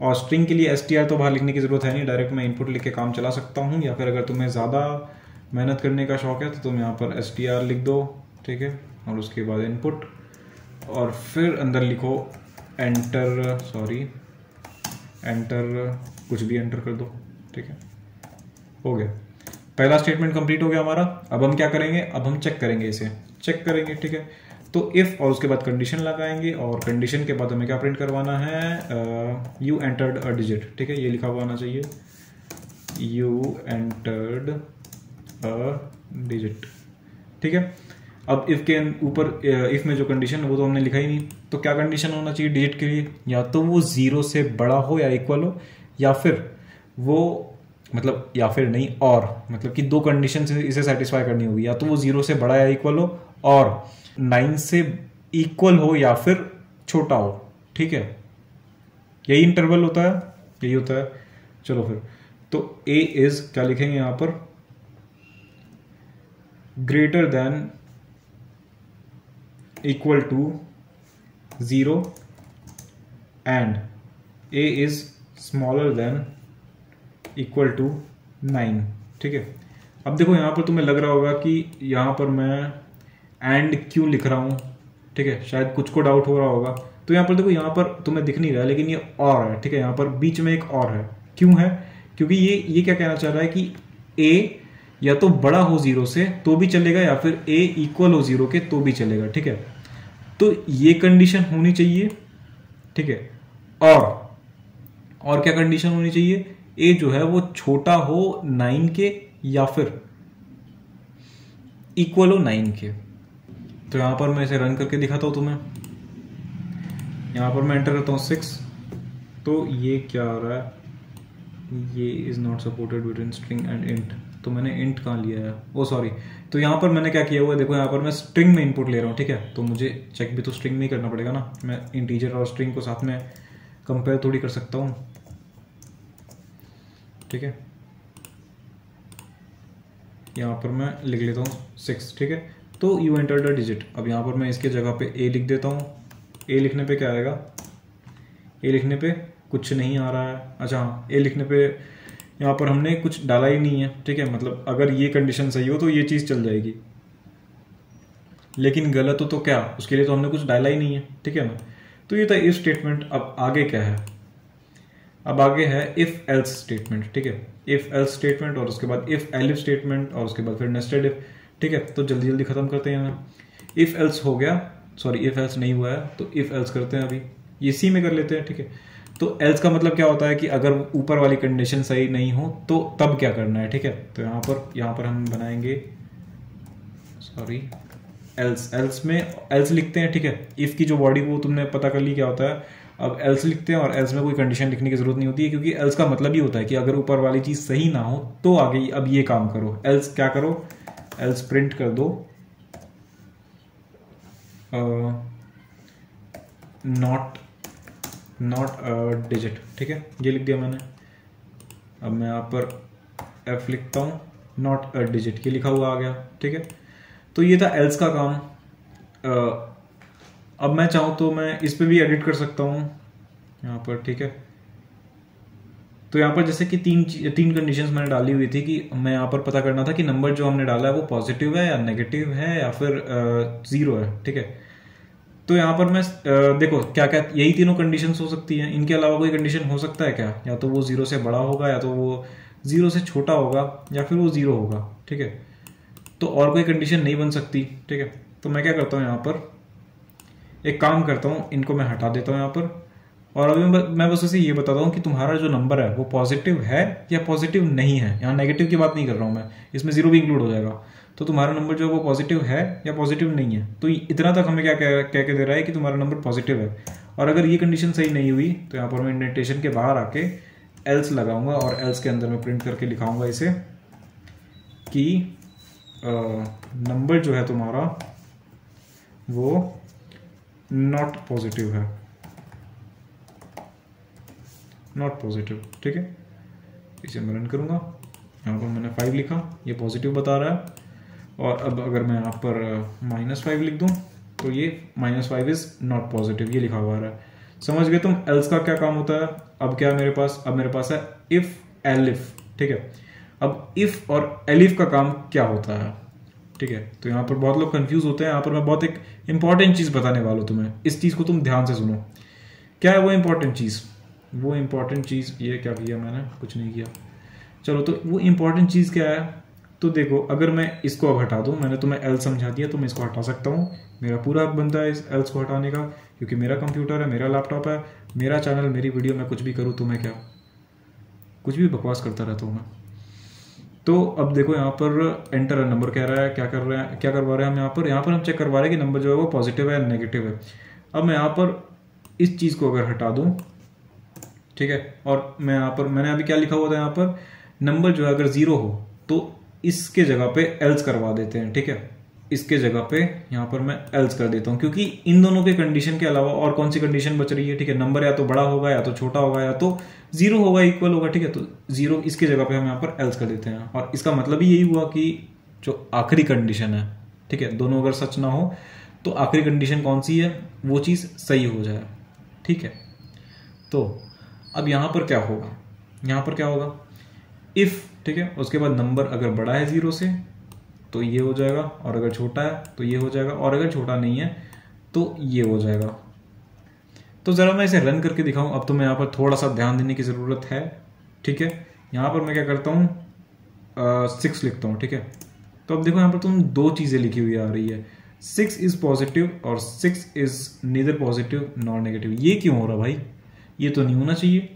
और स्ट्रिंग के लिए एस तो बाहर लिखने की ज़रूरत है नहीं डायरेक्ट मैं इनपुट लिख के काम चला सकता हूँ, या फिर अगर तुम्हें ज़्यादा मेहनत करने का शौक है तो तुम यहाँ पर एसटीआर लिख दो, ठीक है? और उसके बाद इनपुट और फिर अंदर लिखो एंटर सॉरी एंटर कुछ भी एंटर कर दो, ठीक है? हो गया। पहला स्टेटमेंट कंप्लीट हो गया हमारा। अब हम क्या करेंगे? अब हम चेक करेंगे इसे। चेक करेंगे, ठीक है? तो इफ़ और उसके बाद कंडीशन लगाएँगे, और कंडीशन के बाद हमें क्या प्रिंट करवाना है? यू एंटर्ड अ डिजिट ठीक है? ये लिखा हुआ आना चाहिए। यू एंटर्ड डिजिट ठीक है? अब इफ़ के ऊपर इफ़ में जो कंडीशन है, वो तो हमने लिखा ही नहीं। तो क्या कंडीशन होना चाहिए डिजिट के लिए? या तो वो ज़ीरो से बड़ा हो या इक्वल हो, या फिर वो मतलब या फिर नहीं और मतलब कि दो कंडीशन से इसे सेटिस्फाई करनी होगी। या तो वो ज़ीरो से बड़ा या इक्वल हो और नाइन से इक्वल हो या फिर छोटा हो। ठीक है? यही इंटरवल होता है, यही होता है। चलो फिर। तो ए इज़ क्या लिखेंगे यहाँ पर? Greater than equal to zero and A is smaller than equal to nine ठीक है? अब देखो, यहाँ पर तुम्हें लग रहा होगा कि यहाँ पर मैं एंड क्यों लिख रहा हूँ? ठीक है? शायद कुछ को डाउट हो रहा होगा। तो यहाँ पर देखो, यहाँ पर तुम्हें दिख नहीं रहा, लेकिन ये और है। ठीक है? यहाँ पर बीच में एक और है। क्यों है? क्योंकि ये ये क्या कहना चाह रहा है कि ए या तो बड़ा हो ज़ीरो से तो भी चलेगा या फिर ए इक्वल हो ज़ीरो के तो भी चलेगा, ठीक है? तो ये कंडीशन होनी चाहिए, ठीक है? और और क्या कंडीशन होनी चाहिए? ए जो है वो छोटा हो नाइन के या फिर इक्वल हो नाइन के। तो यहाँ पर मैं इसे रन करके दिखाता हूँ तुम्हें। यहाँ पर मैं एंटर करता हूँ सिक्स तो ये क्या आ रहा है? ये is not supported between string and int तो मैंने इंट कहाँ लिया है? ओ सॉरी तो यहाँ पर मैंने क्या किया हुआ है? देखो, यहाँ पर मैं स्ट्रिंग में इनपुट ले रहा हूँ, ठीक है? तो मुझे चेक भी तो स्ट्रिंग में ही करना पड़ेगा ना? मैं इंटीजर और स्ट्रिंग को साथ में कंपेयर थोड़ी कर सकता हूँ। ठीक है? यहाँ पर मैं लिख लेता हूँ सिक्स ठीक है? तो यू एंटर द डिजिट अब यहाँ पर मैं इसके जगह पे ए लिख देता हूँ। ए लिखने पे क्या आएगा? ए लिखने पे कुछ नहीं आ रहा है। अच्छा हाँ ए लिखने पे यहाँ पर हमने कुछ डाला ही नहीं है, ठीक है? मतलब अगर ये कंडीशन सही हो तो ये चीज़ चल जाएगी। लेकिन गलत हो तो क्या? उसके लिए तो हमने कुछ डाला ही नहीं है, ठीक है ना? तो ये था इफ़ स्टेटमेंट अब आगे क्या है? अब आगे है इफ़ एल्स स्टेटमेंट ठीक है? इफ़ एल्स स्टेटमेंट और उसके बाद इफ़ एलिफ स्टेटमेंट और उसके बाद फिर नेस्टेड इफ़ ठीक है? तो जल्दी जल्दी खत्म करते हैं। इफ़ एल्स हो गया सॉरी इफ़ एल्स नहीं हुआ है तो इफ़ एल्स करते हैं अभी। ये सी में कर लेते हैं, ठीक है? तो एल्स का मतलब क्या होता है कि अगर ऊपर वाली कंडीशन सही नहीं हो तो तब क्या करना है, ठीक है? तो यहाँ पर यहाँ पर हम बनाएँगे सॉरी एल्स एल्स में एल्स लिखते हैं, ठीक है? इफ़ की जो बॉडी वो तुमने पता कर ली क्या होता है? अब एल्स लिखते हैं और एल्स में कोई कंडीशन लिखने की ज़रूरत नहीं होती है, क्योंकि एल्स का मतलब ही होता है कि अगर ऊपर वाली चीज़ सही ना हो तो आगे अब ये काम करो। एल्स क्या करो? एल्स प्रिंट कर दो। नॉट नॉट अ डिजिट ठीक है? ये लिख दिया मैंने। अब मैं यहाँ पर एफ़ लिखता हूँ नॉट अ डिजिट ये लिखा हुआ आ गया ठीक है? तो ये था एल्स का काम। uh, अब मैं चाहूँ तो मैं इस पर भी एडिट कर सकता हूँ यहाँ पर ठीक है? तो यहाँ पर जैसे कि तीन तीन कंडीशंस मैंने डाली हुई थी कि मैं यहाँ पर पता करना था कि नंबर जो हमने डाला है वो पॉजिटिव है या नेगेटिव है या फिर ज़ीरो है ठीक है? तो यहाँ पर मैं देखो क्या क्या यही तीनों कंडीशन हो सकती हैं। इनके अलावा कोई कंडीशन हो सकता है क्या? या तो वो ज़ीरो से बड़ा होगा, या तो वो ज़ीरो से छोटा होगा, या फिर वो ज़ीरो होगा, ठीक है? तो और कोई कंडीशन नहीं बन सकती, ठीक है? तो मैं क्या करता हूँ यहाँ पर? एक काम करता हूँ, इनको मैं हटा देता हूँ यहाँ पर। और अभी मैं बस उसे ये बताता हूँ कि तुम्हारा जो नंबर है, वो पॉजिटिव है या पॉजिटिव नहीं है? यहाँ नेगेटिव की बात नहीं कर रहा हूँ मैं। इसमें ज़ीरो भी इंक्लूड हो जाएगा। तो तुम्हारा नंबर जो है वो पॉजिटिव है या पॉजिटिव नहीं है? तो इतना तक हमें क्या कह कह के दे रहा है कि तुम्हारा नंबर पॉजिटिव है। और अगर ये कंडीशन सही नहीं हुई तो यहाँ पर मैं इंडेंटेशन के बाहर आके एल्स लगाऊँगा और एल्स के अंदर मैं प्रिंट करके लिखाऊँगा इसे कि नंबर जो है तुम्हारा, वो नॉट पॉजिटिव है। नॉट पॉजिटिव ठीक है? इसे मैं रन करूँगा। यहाँ पर मैंने फाइव लिखा, ये पॉजिटिव बता रहा है। और अब अगर मैं यहाँ पर माइनस फाइव लिख दूँ तो ये minus five is not positive ये लिखा हुआ रहा है। समझ गए तुम? एल्स का क्या काम होता है? अब क्या है मेरे पास? अब मेरे पास है इफ़ एलिफ ठीक है? अब इफ़ और एलिफ का काम क्या होता है? ठीक है? तो यहाँ पर बहुत लोग कंफ्यूज होते हैं। यहाँ पर मैं बहुत एक इंपॉर्टेंट चीज़ बताने वाला हूँ तुम्हें। इस चीज़ को तुम ध्यान से सुनो। क्या है वो इंपॉर्टेंट चीज़? वो इंपॉर्टेंट चीज़, ये क्या किया मैंने? कुछ नहीं किया। चलो तो वो इंपॉर्टेंट चीज़ क्या है? तो देखो, अगर मैं इसको अब हटा दूँ, मैंने तुम्हें एल समझा दिया तो मैं इसको हटा सकता हूँ। मेरा पूरा हक बनता है इस एल्स को हटाने का, क्योंकि मेरा कंप्यूटर है, मेरा लैपटॉप है, मेरा चैनल मेरी वीडियो मैं कुछ भी करूँ तो मैं क्या? कुछ भी बकवास करता रहता हूँ मैं। तो अब देखो, यहाँ पर एंटर नंबर कह रहा है, क्या कर रहे हैं, क्या करवा रहे हैं हम यहाँ पर? यहाँ पर हम चेक करवा रहे हैं कि नंबर जो है वो पॉजिटिव है या नेगेटिव है। अब मैं यहाँ पर इस चीज़ को अगर हटा दूँ, ठीक है, और मैं यहाँ पर, मैंने अभी क्या लिखा हुआ था यहाँ पर? नंबर जो है अगर ज़ीरो हो तो इसके जगह पे एल्स करवा देते हैं, ठीक है? इसके जगह पे यहाँ पर मैं एल्स कर देता हूँ, क्योंकि इन दोनों के कंडीशन के अलावा और कौन सी कंडीशन बच रही है, ठीक है? नंबर या तो बड़ा होगा या तो छोटा होगा या तो ज़ीरो होगा इक्वल होगा, ठीक है? तो ज़ीरो इसके जगह पे हम यहाँ पर एल्स कर देते हैं। और इसका मतलब ही यही हुआ कि जो आखिरी कंडीशन है, ठीक है? दोनों अगर सच ना हो तो आखिरी कंडीशन कौन सी है? वो चीज़ सही हो जाए, ठीक है? तो अब यहाँ पर क्या होगा? यहाँ पर क्या होगा? इफ़ ठीक है? उसके बाद नंबर अगर बड़ा है ज़ीरो से तो ये हो जाएगा, और अगर छोटा है तो ये हो जाएगा, और अगर छोटा नहीं है तो ये हो जाएगा। तो ज़रा मैं इसे रन करके दिखाऊँ। अब तो मैं यहाँ पर थोड़ा सा ध्यान देने की ज़रूरत है, ठीक है? यहाँ पर मैं क्या करता हूँ? सिक्स लिखता हूँ, ठीक है? तो अब देखो यहाँ पर तुम दो चीज़ें लिखी हुई आ रही है। सिक्स इज़ पॉजिटिव और six is neither positive non negative ये क्यों हो रहा भाई? ये तो नहीं होना चाहिए।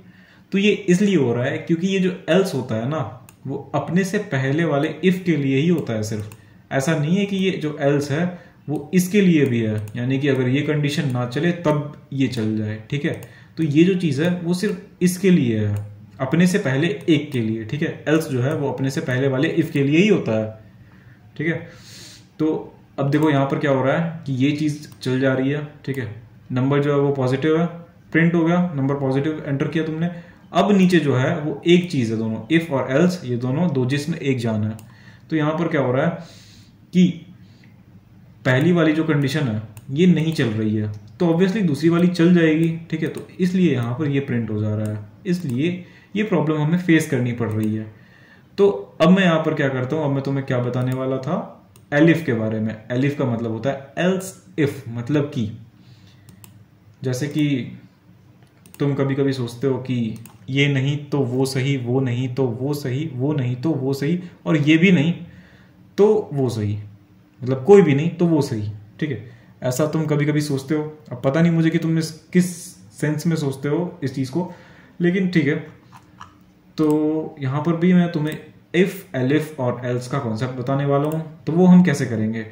तो ये इसलिए हो रहा है क्योंकि ये जो एल्स होता है ना वो अपने से पहले वाले इफ़ के लिए ही होता है सिर्फ़। ऐसा नहीं है कि ये जो एल्स है, वो इसके लिए भी है। यानी कि अगर ये कंडीशन ना चले, तब ये चल जाए, ठीक है? तो ये जो चीज़ है, वो सिर्फ़ इसके लिए है। अपने से पहले एक के लिए, ठीक है? एल्स जो है, वो अपने से पहले वाले इफ़ के लिए ही होता है, ठीक है? तो अब देखो यहाँ पर क्या हो रहा है कि ये चीज़ चल जा रही है, ठीक है? नंबर जो है, वो पॉजिटिव है। प्रिंट हो गया नंबर पॉजिटिव एंटर किया तुमने। अब नीचे जो है, वो एक चीज़ है दोनों इफ़ और एल्स ये दोनों दो जिसमें, एक जान है। तो यहाँ पर क्या हो रहा है कि पहली वाली जो कंडीशन है, ये नहीं चल रही है। तो ऑब्वियसली दूसरी वाली चल जाएगी, ठीक है? तो इसलिए यहाँ पर ये प्रिंट हो जा रहा है। इसलिए ये प्रॉब्लम हमें फेस करनी पड़ रही है। तो अब मैं यहाँ पर क्या करता हूँ, अब मैं तुम्हें क्या बताने वाला था? एलिफ के बारे में। एलिफ का मतलब होता है एल्स इफ़ मतलब कि। जैसे कि तुम कभी कभी सोचते हो कि ये नहीं तो वो सही, वो नहीं तो वो सही, वो नहीं तो वो सही और ये भी नहीं तो वो सही। मतलब कोई भी नहीं तो वो सही। ठीक है? ऐसा तुम कभी कभी सोचते हो? अब पता नहीं मुझे कि तुम किस सेंस में सोचते हो इस चीज़ को। लेकिन ठीक है। तो यहाँ पर भी मैं तुम्हें इफ़ एलिफ और एल्स का कॉन्सेप्ट बताने वाला हूँ। तो वो हम कैसे करेंगे?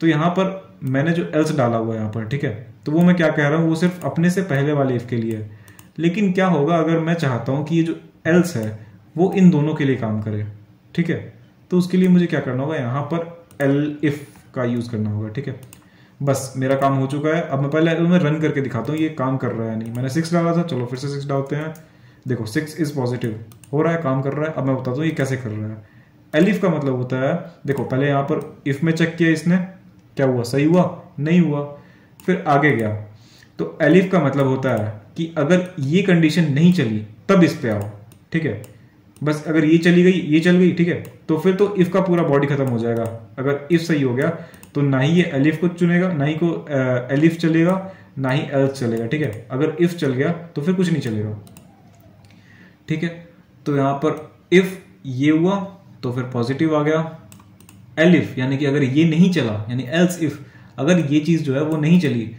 तो यहाँ पर मैंने जो एल्स डाला हुआ है यहाँ पर, ठीक है? तो वो मैं क्या कह रहा हूँ? वो सिर्फ़ अपने से पहले वाले इफ़ के लिए है। लेकिन क्या होगा अगर मैं चाहता हूँ कि ये जो एल्स है, वो इन दोनों के लिए काम करे, ठीक है? तो उसके लिए मुझे क्या करना होगा? यहाँ पर एल इफ़ का यूज़ करना होगा, ठीक है? बस, मेरा काम हो चुका है। अब मैं पहले मैं रन करके दिखाता हूँ, ये काम कर रहा है नहीं। मैंने सिक्स डाला था, चलो फिर से सिक्स डालते हैं। देखो सिक्स इज़ पॉजिटिव हो रहा है, काम कर रहा है। अब मैं बताता हूँ, ये कैसे कर रहा है। एलिफ का मतलब होता है, देखो, पहले यहाँ पर इफ़ में चेक किया इसने, क्या हुआ? सही हुआ? नहीं हुआ। फिर आगे गया। तो एलिफ का मतलब होता है कि अगर ये कंडीशन नहीं चली, तब इस पे आओ, ठीक है? बस अगर ये चली गई, ये चल गई, ठीक है? तो फिर तो इफ़ का पूरा बॉडी खत्म हो जाएगा। अगर इफ़ सही हो गया तो ना ही ये एलिफ को चुनेगा, ना ही को एलिफ चलेगा, ना ही एल्स चलेगा, ठीक है? अगर इफ़ चल गया तो फिर कुछ नहीं चलेगा। ठीक है? तो यहाँ पर इफ़ ये हुआ तो फिर पॉजिटिव आ गया। एलिफ यानी कि अगर ये नहीं चला, यानी एल्स इफ़ अगर ये चीज़ जो है वो नहीं चली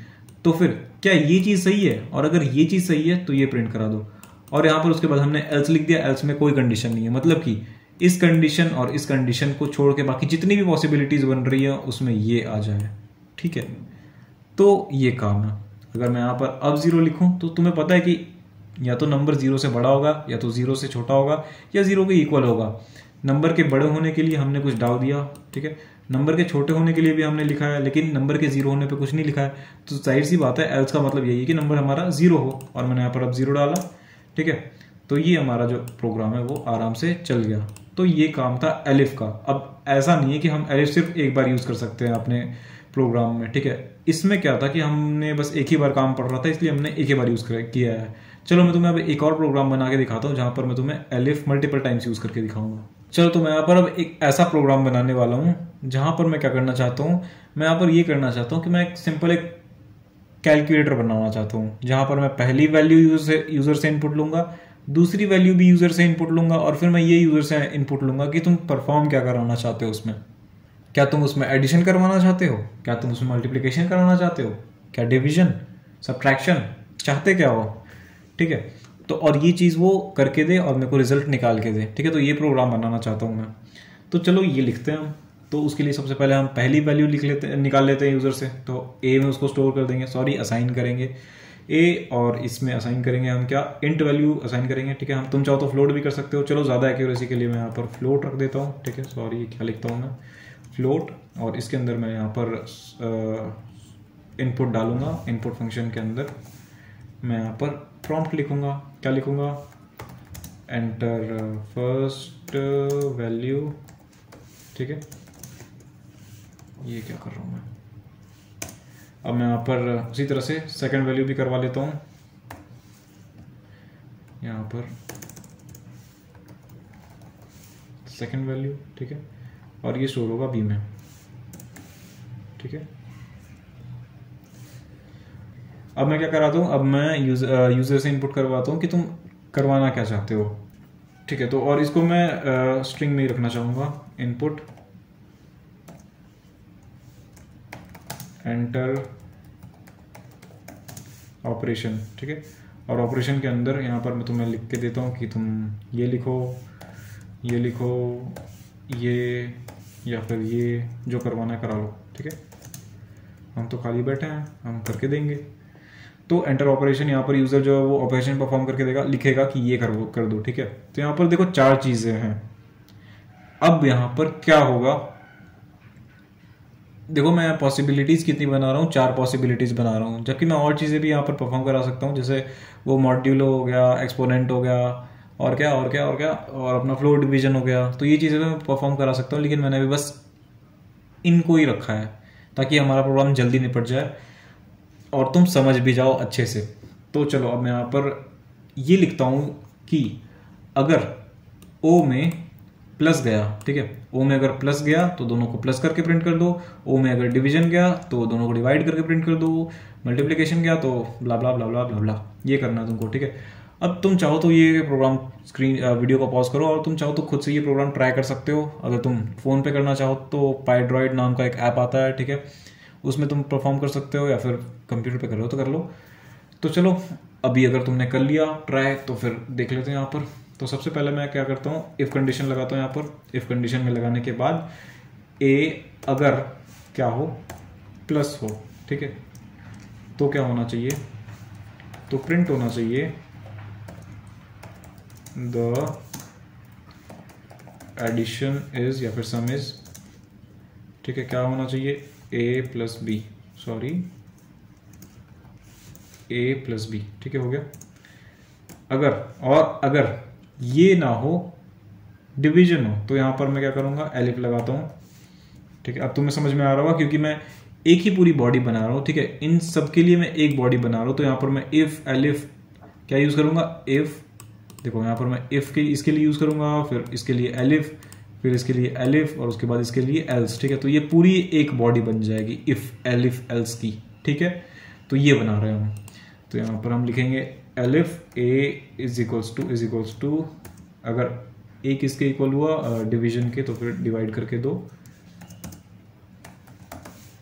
तो फिर क्या ये चीज़ सही है? और अगर ये चीज़ सही है तो ये प्रिंट करा दो। और यहाँ पर उसके बाद हमने एल्स लिख दिया। एल्स में कोई कंडीशन नहीं है। मतलब कि इस कंडीशन और इस कंडीशन को छोड़ के बाकी जितनी भी पॉसिबिलिटीज बन रही है, उसमें ये आ जाए। ठीक है? तो ये काम है। अगर मैं यहाँ पर अब ज़ीरो लिखूं तो तुम्हें पता है कि या तो नंबर ज़ीरो से बड़ा होगा, या तो ज़ीरो से छोटा होगा, या ज़ीरो के इक्वल होगा। नंबर के बड़े होने के लिए हमने कुछ डाल दिया। ठीक है? नंबर के छोटे होने के लिए भी हमने लिखा है, लेकिन नंबर के ज़ीरो होने पे कुछ नहीं लिखा है। तो ज़ाहिर सी बात है एल्स का मतलब यही है कि नंबर हमारा ज़ीरो हो, और मैंने यहाँ पर अब ज़ीरो डाला, ठीक है? तो ये हमारा जो प्रोग्राम है, वो आराम से चल गया। तो ये काम था एलिफ का। अब ऐसा नहीं है कि हम एलिफ सिर्फ़ एक बार यूज़ कर सकते हैं अपने प्रोग्राम में, ठीक है? इसमें क्या था कि हमने बस एक ही बार काम पढ़ रहा था, इसलिए हमने एक ही बार यूज़ किया है। चलो, मैं तुम्हें अब एक और प्रोग्राम बना के दिखाता हूँ, जहाँ पर मैं तुम्हें एलिफ मल्टीपल टाइम्स यूज़ करके दिखाऊँगा। चलो तो मैं यहाँ पर अब एक ऐसा प्रोग्राम बनाने वाला हूँ, जहाँ पर मैं क्या करना चाहता हूँ, मैं यहाँ पर ये करना चाहता हूँ कि मैं एक सिंपल एक कैलकुलेटर बनाना चाहता हूँ, जहाँ पर मैं पहली वैल्यू यूज़र से इनपुट लूँगा, दूसरी वैल्यू भी यूज़र से इनपुट लूँगा, और फिर मैं ये यूज़र से इनपुट लूँगा कि तुम परफॉर्म क्या कराना चाहते हो उसमें। क्या तुम उसमें एडिशन करवाना चाहते हो? क्या तुम उसमें मल्टीप्लीकेशन करवाना चाहते हो? क्या डिविजन सब्ट्रैक्शन चाहते क्या हो? ठीक है? तो और ये चीज़ वो करके दे और मेरे को रिज़ल्ट निकाल के दे। ठीक है? तो ये प्रोग्राम बनाना चाहता हूँ मैं। तो चलो ये लिखते हैं हम। तो उसके लिए सबसे पहले हम पहली वैल्यू लिख लेते, निकाल लेते हैं यूज़र से। तो ए में उसको स्टोर कर देंगे। सॉरी असाइन करेंगे। ए और इसमें असाइन करेंगे हम क्या? इंट वैल्यू असाइन करेंगे। ठीक है? हम तुम चाहो तो फ्लोट भी कर सकते हो। चलो, ज़्यादा एक्यूरेसी के लिए मैं यहाँ पर फ्लोट रख देता हूँ। ठीक है? सॉरी क्या लिखता हूँ मैं? फ्लोट और इसके अंदर मैं यहाँ पर इनपुट डालूँगा। इनपुट फ़ंक्शन के अंदर मैं यहाँ पर प्रॉम्प्ट लिखूँगा। क्या लिखूँगा? एंटर फ़र्स्ट वैल्यू ठीक है? ये क्या कर रहा हूँ मैं? अब मैं यहाँ पर उसी तरह से सेकंड वैल्यू भी करवा लेता हूँ। यहाँ पर सेकंड वैल्यू ठीक है? और ये स्टोर होगा बी में, ठीक है? अब मैं क्या कराता हूँ अब मैं यूज़र यूज़र से इनपुट करवाता हूँ कि तुम करवाना क्या चाहते हो। ठीक है तो और इसको मैं स्ट्रिंग में ही रखना चाहूँगा। इनपुट एंटर ऑपरेशन ठीक है? और ऑपरेशन के अंदर यहाँ पर मैं तुम्हें लिख के देता हूँ कि तुम ये लिखो ये लिखो, ये, या फिर ये जो करवाना है करा लो। ठीक है? हम तो खाली बैठे हैं, हम करके देंगे। तो एंटर ऑपरेशन यहाँ पर यूज़र जो है वो ऑपरेशन परफॉर्म करके देगा, लिखेगा कि ये कर कर दो, ठीक है? तो यहाँ पर देखो चार चीज़ें हैं। अब यहाँ पर क्या होगा? देखो मैं पॉसिबिलिटीज़ कितनी बना रहा हूँ? चार पॉसिबिलिटीज़ बना रहा हूँ। जबकि मैं और चीज़ें भी यहाँ पर परफॉर्म करा सकता हूँ, जैसे वो मॉड्यूलो हो गया एक्सपोनेंट हो गया, और क्या और क्या और क्या, और अपना फ्लोर डिवीज़न हो गया। तो ये चीज़ें मैं परफॉर्म करा सकता हूँ, लेकिन मैंने अभी बस इनको ही रखा है, ताकि हमारा प्रोग्राम जल्दी निपट जाए। और तुम समझ भी जाओ अच्छे से। तो चलो, अब मैं यहाँ पर ये लिखता हूँ कि अगर ओ में प्लस गया, ठीक है? ओ में अगर प्लस गया तो दोनों को प्लस करके प्रिंट कर दो। ओ में अगर डिवीज़न गया तो दोनों को डिवाइड करके प्रिंट कर दो। मल्टीप्लीकेशन गया तो blah blah blah blah blah blah ये करना है तुमको, ठीक है? अब तुम चाहो तो ये प्रोग्राम स्क्रीन वीडियो को पॉज करो, और तुम चाहो तो खुद से ये प्रोग्राम ट्राई कर सकते हो। अगर तुम फ़ोन पे करना चाहो तो पाइड्रॉइड नाम का एक ऐप आता है, ठीक है? उसमें तुम परफॉर्म कर सकते हो या फिर कंप्यूटर पे कर लो तो कर लो। तो चलो, अभी अगर तुमने कर लिया, ट्राई तो फिर देख लेते हैं यहाँ पर। तो सबसे पहले मैं क्या करता हूँ इफ़ कंडीशन लगाता हूँ यहाँ पर। इफ़ कंडीशन में लगाने के बाद ए अगर क्या हो प्लस हो, ठीक है? तो क्या होना चाहिए? तो प्रिंट होना चाहिए द एडिशन इज़ या फिर सम इज़ ठीक है, क्या होना चाहिए? A plus B sorry A plus B ठीक है, हो गया। अगर, और अगर ये ना हो डिवीज़न हो तो यहाँ पर मैं क्या करूँगा एलिफ लगाता हूँ। ठीक है, अब तुम्हें समझ में आ रहा होगा, क्योंकि मैं एक ही पूरी बॉडी बना रहा हूँ, ठीक है। इन सब के लिए मैं एक बॉडी बना रहा हूँ तो यहाँ पर मैं इफ़ एलिफ क्या यूज़ करूँगा? इफ़ देखो, यहाँ पर मैं इफ़ के, इसके लिए यूज़ करूँगा, फिर इसके लिए एलिफ फिर इसके लिए एलिफ और उसके बाद इसके लिए एल्स ठीक है। तो ये पूरी एक बॉडी बन जाएगी इफ़ एलिफ एल्स की, ठीक है। तो ये बना रहे हैं हम तो यहाँ पर हम लिखेंगे elif A is equals to, is equals to. अगर ए किसके इक्वल हुआ डिवीज़न के तो फिर डिवाइड करके दो।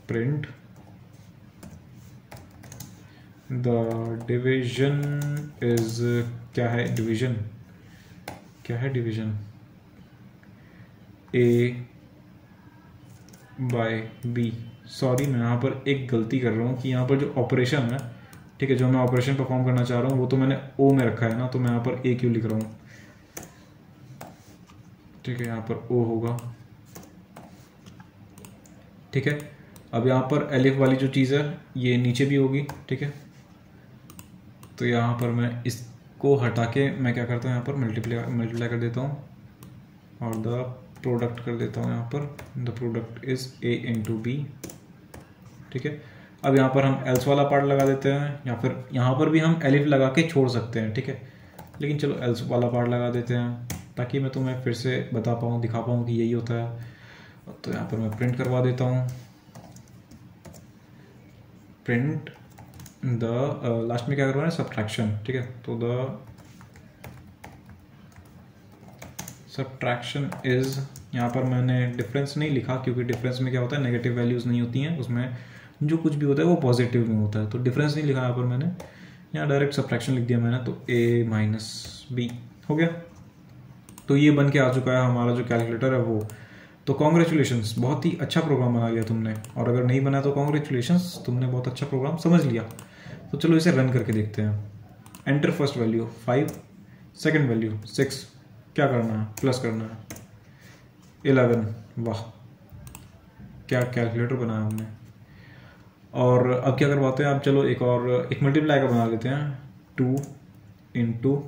प्रिंट द डिवीज़न इज़ क्या है डिवीज़न क्या है division A by B sorry मैं यहाँ पर एक गलती कर रहा हूँ कि यहाँ पर जो ऑपरेशन है ठीक है, जो मैं ऑपरेशन परफॉर्म करना चाह रहा हूँ, वो तो मैंने ओ में रखा है ना तो मैं यहाँ पर ए क्यू लिख रहा हूँ? ठीक है, यहाँ पर ओ होगा। ठीक है, अब यहाँ पर एलिफ वाली जो चीज़ है, ये नीचे भी होगी, ठीक है? तो यहाँ पर मैं इसको हटा के मैं क्या करता हूँ, यहाँ पर मल्टीप्लाई मल्टीप्लाई कर देता हूँ। और द प्रोडक्ट कर देता हूँ यहाँ पर। The product is A into B ठीक है अब यहाँ पर हम एल्स वाला पार्ट लगा देते हैं, या फिर यहाँ पर भी हम एलिफ लगा के छोड़ सकते हैं, ठीक है? लेकिन चलो एल्स वाला पार्ट लगा देते हैं, ताकि मैं तुम्हें फिर से बता पाऊँ, दिखा पाऊँ कि यही होता है। तो यहाँ पर मैं प्रिंट करवा देता हूँ। प्रिंट द लास्ट में क्या करवाना है? सब्ट्रैक्शन ठीक है? तो द सब्ट्रैक्शन इज़ यहाँ पर मैंने डिफरेंस नहीं लिखा, क्योंकि डिफरेंस में क्या होता है? नेगेटिव वैल्यूज़ नहीं होती हैं, उसमें जो कुछ भी होता है वो पॉजिटिव में होता है। तो डिफरेंस नहीं लिखा यहाँ पर मैंने। यहाँ डायरेक्ट सब्ट्रैक्शन लिख दिया मैंने तो ए माइनस बी हो गया। तो ये बन के आ चुका है हमारा जो कैलकुलेटर है वो। तो कॉन्ग्रेचुलेशन बहुत ही अच्छा प्रोग्राम बना लिया तुमने। और अगर नहीं बना तो कॉन्ग्रेचुलेशन तुमने बहुत अच्छा प्रोग्राम समझ लिया। तो चलो इसे रन करके देखते हैं। Enter first value five second value six क्या करना है? प्लस करना है। इलेवन वाह। क्या कैलकुलेटर बनाया हमने? और अब क्या करवाते हैं, आप चलो एक और, एक मल्टीप्लाई का बना लेते हैं। टू इंटू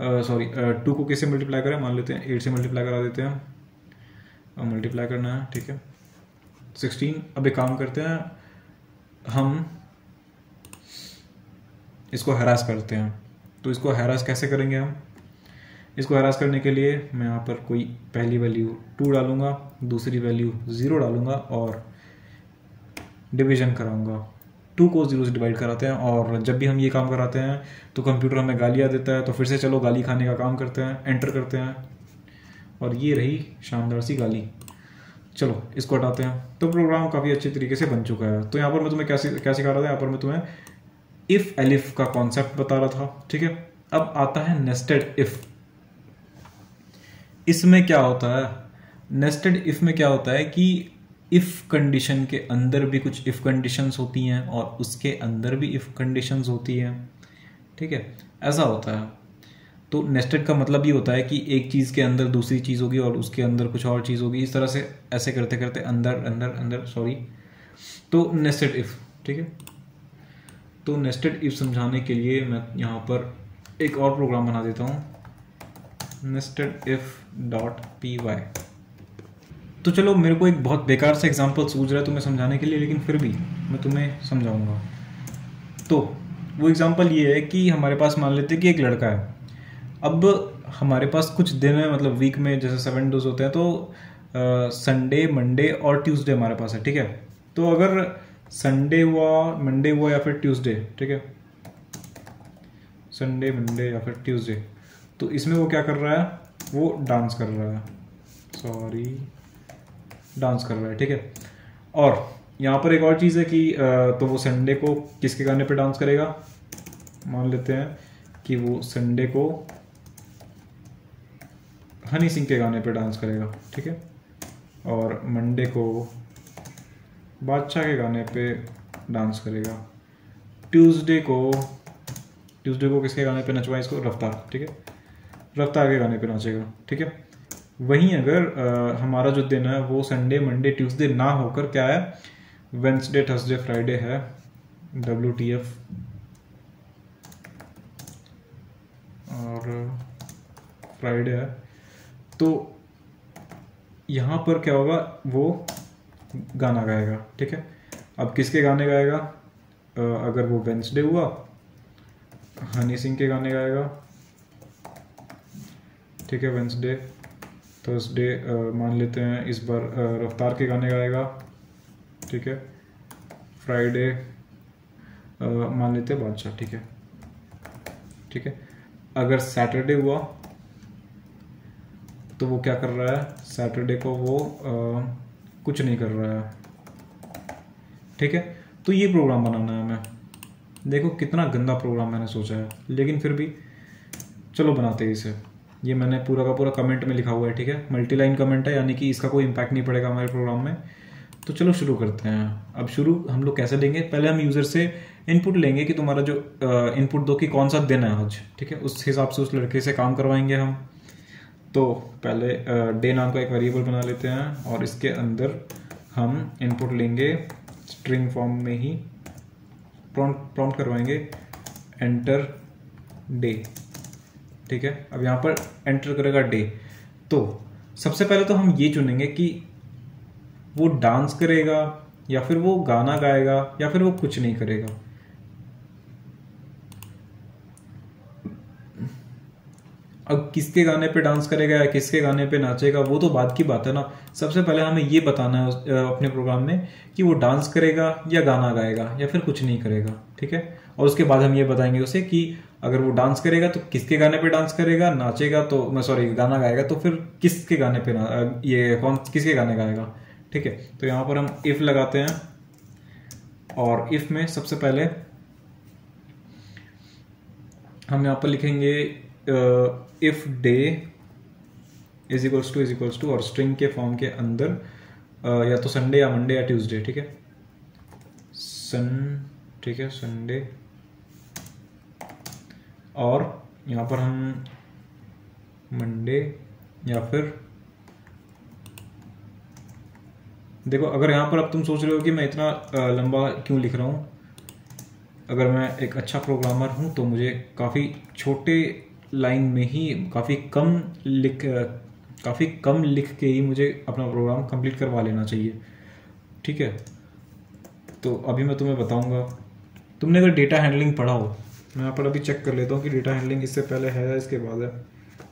सॉरी टू को कैसे मल्टीप्लाई करें? मान लेते हैं एट से मल्टीप्लाई करा देते हैं। मल्टीप्लाई करना है, ठीक है। सिक्सटीन अब एक काम करते हैं, हम इसको हरास करते हैं। तो इसको हरास कैसे करेंगे हम? इसको हरास करने के लिए मैं यहाँ पर कोई पहली वैल्यू टू डालूँगा, दूसरी वैल्यू ज़ीरो डालूँगा और डिवीज़न कराऊँगा। टू को ज़ीरो से डिवाइड कराते हैं और जब भी हम ये काम कराते हैं तो कंप्यूटर हमें गालियाँ देता है तो फिर से चलो गाली खाने का काम करते हैं एंटर करते हैं। और ये रही शानदार सी गाली। चलो, इसको हटाते हैं। तो प्रोग्राम काफ़ी अच्छे तरीके से बन चुका है। तो यहाँ पर मैं तुम्हें क्या क्या सिखा रहा था? यहाँ पर मैं तुम्हें इफ़ एलिफ का कॉन्सेप्ट बता रहा था, ठीक है? अब आता है नेस्टेड इफ़ इसमें क्या होता है? नेस्टेड इफ़ में क्या होता है कि इफ़ कंडीशन के अंदर भी कुछ इफ़ कंडीशंस होती हैं और उसके अंदर भी इफ़ कंडीशंस होती हैं, ठीक है? ऐसा होता है। तो नेस्टेड का मतलब ये होता है कि एक चीज़ के अंदर दूसरी चीज़ होगी और उसके अंदर कुछ और चीज़ होगी। इस तरह से ऐसे करते करते अंदर अंदर अंदर सॉरी तो नेस्टेड इफ़ ठीक है? तो नेस्टेड इफ़ समझाने के लिए मैं यहाँ पर एक और प्रोग्राम बना देता हूँ। Nested if dot P Y तो चलो, मेरे को एक बहुत बेकार सा एग्ज़ाम्पल सूझ रहा है तुम्हें समझाने के लिए, लेकिन फिर भी मैं तुम्हें समझाऊँगा। तो वो एग्ज़ाम्पल ये है कि हमारे पास मान लेते हैं कि एक लड़का है। अब हमारे पास कुछ दिन है मतलब वीक में जैसे सेवन डेज़ होते हैं तो संडे मंडे और ट्यूसडे हमारे पास है, ठीक है? तो अगर संडे हुआ मंडे हुआ या फिर ट्यूसडे ठीक है? संडे मंडे या फिर ट्यूसडे तो इसमें वो क्या कर रहा है? वो डांस कर रहा है। सॉरी डांस कर रहा है, ठीक है? और यहाँ पर एक और चीज़ है कि तो वो संडे को किसके गाने पे डांस करेगा? मान लेते हैं कि वो संडे को हनी सिंह के गाने पे डांस करेगा, ठीक है? और मंडे को बादशाह के गाने पे डांस करेगा। ट्यूसडे को ट्यूसडे को किसके गाने पे नचवाए इसको? रफ्तार, ठीक है? रफ्तार के गाने पे नाचेगा, ठीक है? वहीं अगर आ, हमारा जो दिन है वो संडे मंडे ट्यूसडे ना होकर क्या है? वेंसडे थर्सडे फ्राइडे है डब्ल्यू टी एफ़ और फ्राइडे है। तो यहाँ पर क्या होगा? वो गाना गाएगा ठीक है? अब किसके गाने गाएगा? अगर वो वेंसडे हुआ हनी सिंह के गाने गाएगा ठीक है? वेंसडे थर्सडे मान लेते हैं इस बार रफ्तार के गाने गाएगा ठीक है? फ्राइडे मान लेते हैं बादशाह ठीक है? ठीक है? अगर सैटरडे हुआ तो वो क्या कर रहा है? सैटरडे को वो आ, कुछ नहीं कर रहा है। ठीक है? तो ये प्रोग्राम बनाना है हमें। देखो कितना गंदा प्रोग्राम मैंने सोचा है लेकिन फिर भी चलो बनाते हैं इसे। ये मैंने पूरा का पूरा कमेंट में लिखा हुआ है, ठीक है? मल्टी लाइन कमेंट है, यानी कि इसका कोई इम्पैक्ट नहीं पड़ेगा हमारे प्रोग्राम में। तो चलो शुरू करते हैं। अब शुरू हम लोग कैसे देंगे पहले हम यूज़र से इनपुट लेंगे कि तुम्हारा जो इनपुट दो कि कौन सा दिन है आज, ठीक है? उस हिसाब से उस लड़के से काम करवाएँगे हम। तो पहले डे नाम का एक वेरिएबल बना लेते हैं और इसके अंदर हम इनपुट लेंगे स्ट्रिंग फॉर्म में ही। प्रॉम्प्ट करवाएँगे एंटर डे ठीक है? अब यहाँ पर एंटर करेगा डे तो सबसे पहले तो हम ये चुनेंगे कि वो डांस करेगा या फिर वो गाना गाएगा या फिर वो कुछ नहीं करेगा। अब किसके गाने पे डांस करेगा या किसके गाने पे नाचेगा, वो तो बात की बात है ना। सबसे पहले हमें ये बताना है अपने प्रोग्राम में कि वो डांस करेगा या गाना गाएगा या फिर कुछ नहीं करेगा, ठीक है? और उसके बाद हम ये बताएँगे उसे कि अगर वो डांस करेगा तो किसके गाने पे डांस करेगा? नाचेगा तो मैं सॉरी गाना गाएगा तो फिर किसके गाने पे ये कौन किसके गाने गाएगा? ठीक है तो यहाँ पर हम इफ़ लगाते हैं। और इफ़ में सबसे पहले हम यहाँ पर लिखेंगे if day is equals to is equals to और स्ट्रिंग के फॉर्म के अंदर uh, या तो संडे या मंडे या ट्यूसडे ठीक है? सन ठीक है संडे और यहाँ पर हम मंडे या फिर देखो, अगर यहाँ पर अब तुम सोच रहे हो कि मैं इतना लंबा क्यों लिख रहा हूँ? अगर मैं एक अच्छा प्रोग्रामर हूँ तो मुझे काफ़ी छोटे लाइन में ही काफ़ी कम लिख काफ़ी कम लिख के ही मुझे अपना प्रोग्राम कंप्लीट करवा लेना चाहिए। ठीक है? तो अभी मैं तुम्हें बताऊँगा। तुमने अगर डेटा हैंडलिंग पढ़ा हो मैं यहाँ पर अभी चेक कर लेता हूँ कि डेटा हैंडलिंग इससे पहले है या इसके बाद है।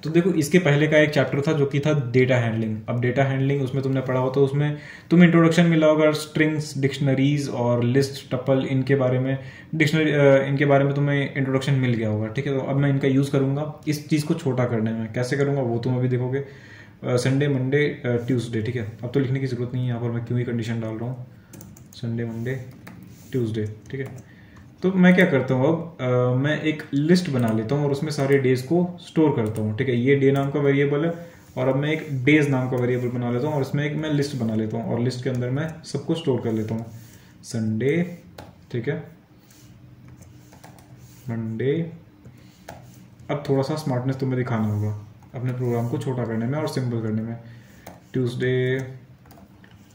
तो देखो, इसके पहले का एक चैप्टर था जो कि था डेटा हैंडलिंग अब डेटा हैंडलिंग उसमें तुमने पढ़ा हो तो उसमें तुम इंट्रोडक्शन मिला होगा स्ट्रिंग्स डिक्शनरीज और लिस्ट टपल इनके बारे में डिक्शनरी इनके बारे में तुम्हें इंट्रोडक्शन मिल गया होगा, ठीक है? तो अब मैं इनका यूज़ करूँगा। इस चीज़ को छोटा करने में। कैसे करूँगा? वो तुम अभी देखोगे। संडे मंडे ट्यूसडे ठीक है? अब तो लिखने की ज़रूरत नहीं है, यहाँ पर मैं क्यों ही कंडीशन डाल रहा हूँ? संडे मंडे ट्यूसडे ठीक है? तो मैं क्या करता हूँ अब आ, मैं एक लिस्ट बना लेता हूँ और उसमें सारे डेज़ को स्टोर करता हूँ ठीक है? ये डे नाम का वेरिएबल है और अब मैं एक डेज़ नाम का वेरिएबल बना लेता हूँ और इसमें एक मैं लिस्ट बना लेता हूँ और लिस्ट के अंदर मैं सबको स्टोर कर लेता हूँ। संडे ठीक है? मंडे अब थोड़ा सा स्मार्टनेस तुम्हें दिखाना होगा अपने प्रोग्राम को छोटा करने में और सिंपल करने में। ट्यूसडे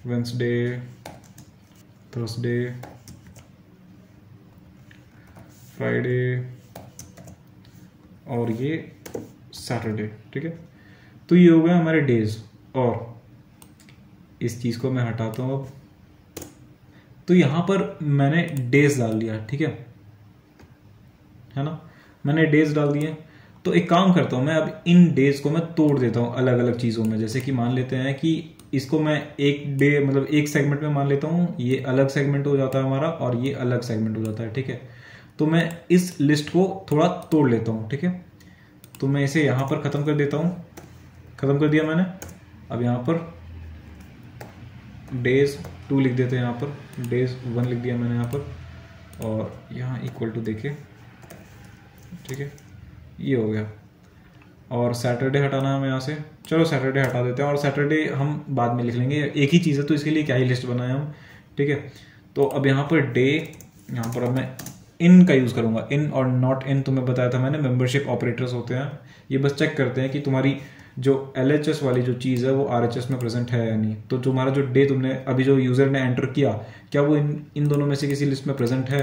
वेंसडे थर्सडे फ्राइडे और ये सैटरडे ठीक है? तो ये हो गया हमारे डेज़ और इस चीज़ को मैं हटाता हूँ अब। तो यहाँ पर मैंने डेज़ डाल दिया, ठीक है? है ना? मैंने डेज़ डाल दिए। तो एक काम करता हूँ, मैं अब इन डेज़ को मैं तोड़ देता हूँ अलग अलग चीज़ों में। जैसे कि मान लेते हैं कि इसको मैं एक डे मतलब एक सेगमेंट में मान लेता हूँ, ये अलग सेगमेंट हो जाता है हमारा और ये अलग सेगमेंट हो जाता है, ठीक है? तो मैं इस लिस्ट को थोड़ा तोड़ लेता हूँ, ठीक है? तो मैं इसे यहाँ पर ख़त्म कर देता हूँ। ख़त्म कर दिया मैंने। अब यहाँ पर डेज़ टू लिख देते हैं यहाँ पर। डेज़ वन लिख दिया मैंने यहाँ पर। और यहाँ इक्वल टू देखे ठीक है? ये हो गया। और सैटरडे हटाना है हमें यहाँ से। चलो सैटरडे हटा देते हैं। और सैटरडे हम बाद में लिख लेंगे। एक ही चीज़ है तो इसके लिए क्या ही लिस्ट बनाए हम, ठीक है? तो अब यहाँ पर डे यहाँ पर अब मैं इन का यूज़ करूँगा। इन और नॉट इन तुम्हें बताया था मैंने मेंबरशिप ऑपरेटर्स होते हैं। ये बस चेक करते हैं कि तुम्हारी जो एलएचएस वाली जो चीज़ है, वो आरएचएस में प्रेजेंट है या नहीं। तो तुम्हारा जो डे तुमने, अभी जो यूज़र ने एंटर किया, क्या वो इन इन दोनों में से किसी लिस्ट में प्रेजेंट है?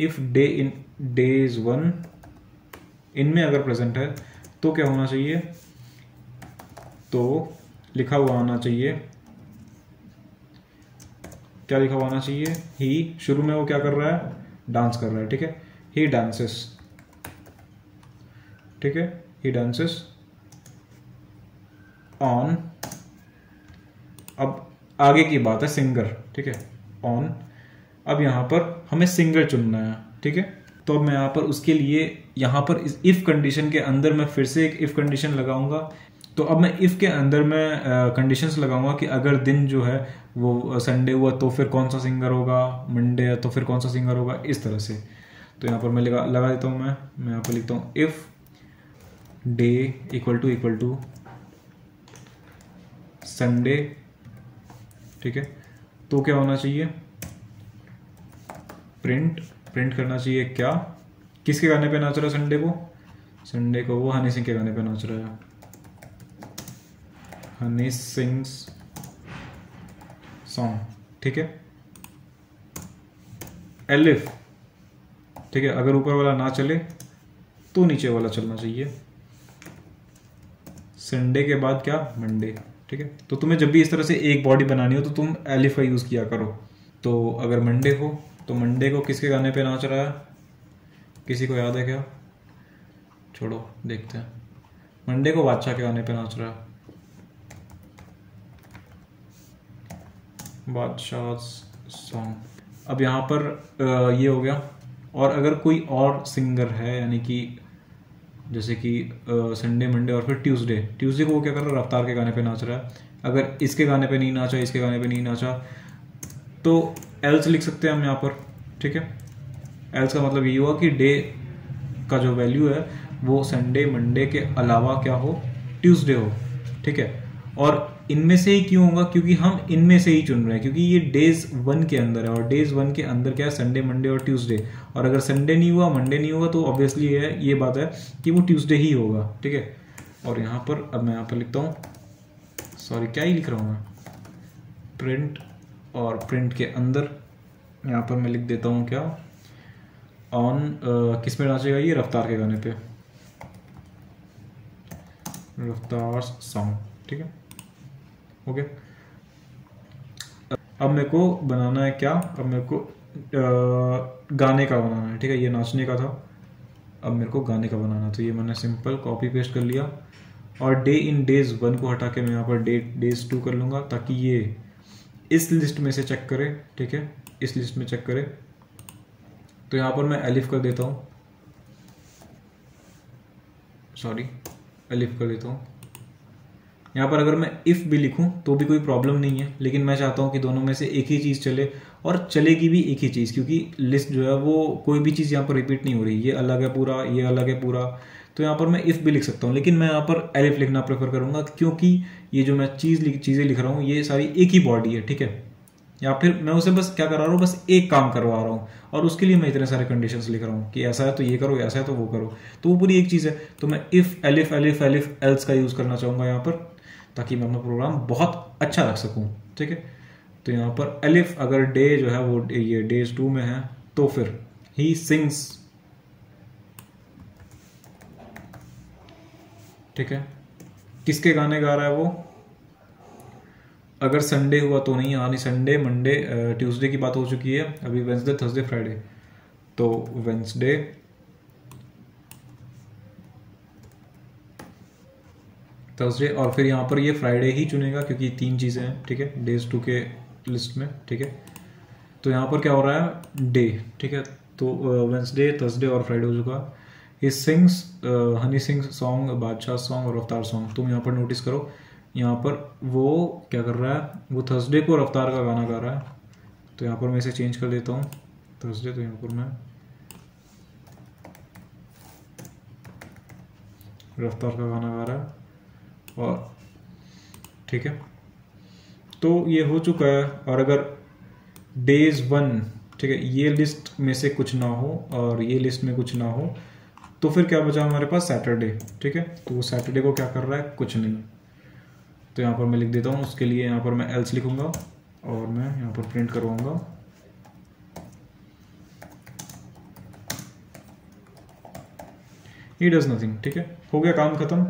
If day in days one इनमें अगर प्रेजेंट है तो क्या होना चाहिए? तो लिखा हुआ आना चाहिए। क्या लिखा हुआ आना चाहिए? ही शुरू में वो क्या कर रहा है? डांस कर रहा है, ठीक है? ही डांसेस ठीक है? ही डांसेस ऑन अब आगे की बात है सिंगर ठीक है? ऑन अब यहाँ पर हमें सिंगर चुनना है, ठीक है? तो अब मैं यहाँ पर उसके लिए, यहाँ पर इस इफ़ कंडीशन के अंदर मैं फिर से एक इफ़ कंडीशन लगाऊँगा। तो अब मैं इफ़ के अंदर में कंडीशंस लगाऊँगा कि अगर दिन जो है वो संडे हुआ तो फिर कौन सा सिंगर होगा? मंडे तो फिर कौन सा सिंगर होगा? इस तरह से। तो यहाँ पर मैं लगा लगा देता हूँ मैं मैं यहाँ पर लिखता हूँ if day equal to equal to Sunday ठीक है? तो क्या होना चाहिए? प्रिंट प्रिंट करना चाहिए क्या? किसके गाने पे नाच रहा है संडे को? संडे को वो हनी सिंह के गाने पे नाच रहा है। हनी सिंह सॉन्ग ठीक है? एलिफ ठीक है? अगर ऊपर वाला ना चले तो नीचे वाला चलना चाहिए। संडे के बाद क्या? मंडे ठीक है? तो तुम्हें जब भी इस तरह से एक बॉडी बनानी हो तो तुम एलिफ का यूज़ किया करो। तो अगर मंडे हो तो मंडे को किसके गाने पे नाच रहा है? किसी को याद है क्या? छोड़ो, देखते हैं। मंडे को बादशाह के गाने पे नाच रहा है। बादशाह सॉन्ग अब यहाँ पर ये हो गया। और अगर कोई और सिंगर है, यानी कि जैसे कि संडे मंडे और फिर ट्यूसडे ट्यूसडे को वो क्या कर रहा है? रफ्तार के गाने पे नाच रहा है। अगर इसके गाने पे नहीं नाचा, इसके गाने पे नहीं नाचा तो एल्स लिख सकते हैं हम यहाँ पर, ठीक है? एल्स का मतलब ये हुआ कि डे का जो वैल्यू है, वो संडे मंडे के अलावा क्या हो? ट्यूसडे हो, ठीक है? और इनमें से ही क्यों होगा? क्योंकि हम इनमें से ही चुन रहे हैं। क्योंकि ये डेज़ वन के अंदर है और डेज़ वन के अंदर क्या है? संडे मंडे और ट्यूसडे और अगर संडे नहीं हुआ मंडे नहीं हुआ तो ऑब्वियसली है, ये बात है कि वो ट्यूसडे ही होगा। ठीक है? और यहाँ पर, अब मैं यहाँ पर लिखता हूँ। सॉरी क्या ही लिख रहा हूँ मैं? प्रिंट और प्रिंट के अंदर यहाँ पर मैं लिख देता हूँ क्या? ऑन किसमें नाचेगा ये? रफ्तार के गाने पे। रफ्तार सॉन्ग ठीक है? ओके। अब मेरे को बनाना है क्या? अब मेरे को आ, गाने का बनाना है ठीक है? ये नाचने का था। अब मेरे को गाने का बनाना तो ये मैंने सिंपल कॉपी पेस्ट कर लिया और डे इन डेज़ वन को हटा के मैं यहाँ पर डे डेज़ टू कर लूँगा ताकि ये इस लिस्ट में से चेक करे ठीक है? इस लिस्ट में चेक करे। तो यहाँ पर मैं एलिफ कर देता हूँ। सॉरी एलिफ कर देता हूँ। यहाँ पर अगर मैं इफ़ भी लिखूँ तो भी कोई प्रॉब्लम नहीं है, लेकिन मैं चाहता हूँ कि दोनों में से एक ही चीज़ चले और चलेगी भी एक ही चीज़, क्योंकि लिस्ट जो है वो कोई भी चीज़ यहाँ पर रिपीट नहीं हो रही। ये अलग है पूरा, ये अलग है पूरा। तो यहाँ पर मैं इफ़ भी लिख सकता हूँ, लेकिन मैं यहाँ पर एलिफ लिखना प्रेफर करूँगा, क्योंकि ये जो मैं चीज़ लिख, चीज़ें लिख रहा हूँ, ये सारी एक ही बॉडी है, ठीक है? या फिर मैं उसे बस क्या करा रहा हूँ, बस एक काम करवा रहा हूँ, और उसके लिए मैं इतने सारे कंडीशन लिख रहा हूँ कि ऐसा है तो ये करो, ऐसा है तो वो करो। तो वो पूरी एक चीज़ है। तो मैं if elif elif elif else का यूज़ करना चाहूँगा यहाँ पर। ताकि मैं अपना प्रोग्राम बहुत अच्छा रख सकूँ, ठीक है? तो यहाँ पर एलिफ अगर डे जो है वो ये डेज़ टू में है तो फिर ही सिंग्स ठीक है? किसके गाने गा रहा है वो? अगर संडे हुआ तो नहीं, यानी संडे मंडे ट्यूसडे की बात हो चुकी है, अभी वेंसडे थर्सडे फ्राइडे तो वेंसडे थर्सडे और फिर यहाँ पर ये फ्राइडे ही चुनेगा, क्योंकि तीन चीज़ें हैं, ठीक है? डेज़ टू के लिस्ट में, ठीक है? तो यहाँ पर क्या हो रहा है? डे ठीक है? तो वेंसडे थर्सडे और फ्राइडे हो चुका। He sings Honey Singh's song Badshah song और अवतार सॉन्ग तुम यहाँ पर नोटिस करो। यहाँ पर वो क्या कर रहा है? वो थर्सडे को रफ्तार का गाना गा रहा है। तो यहाँ पर मैं इसे चेंज कर देता हूँ। थर्सडे तो यहाँ पर मैं रफ्तार का गाना गा रहा है। और ठीक है। तो ये हो चुका है, और अगर डेज़ वन ठीक है, ये लिस्ट में से कुछ ना हो, और ये लिस्ट में कुछ ना हो तो फिर क्या बचा हमारे पास? सैटरडे ठीक है? तो वो सैटरडे को क्या कर रहा है? कुछ नहीं। तो यहाँ पर मैं लिख देता हूँ, उसके लिए यहाँ पर मैं एल्स लिखूँगा, और मैं यहाँ पर प्रिंट करवाऊँगा। ही डज नथिंग ठीक है? हो गया काम खत्म।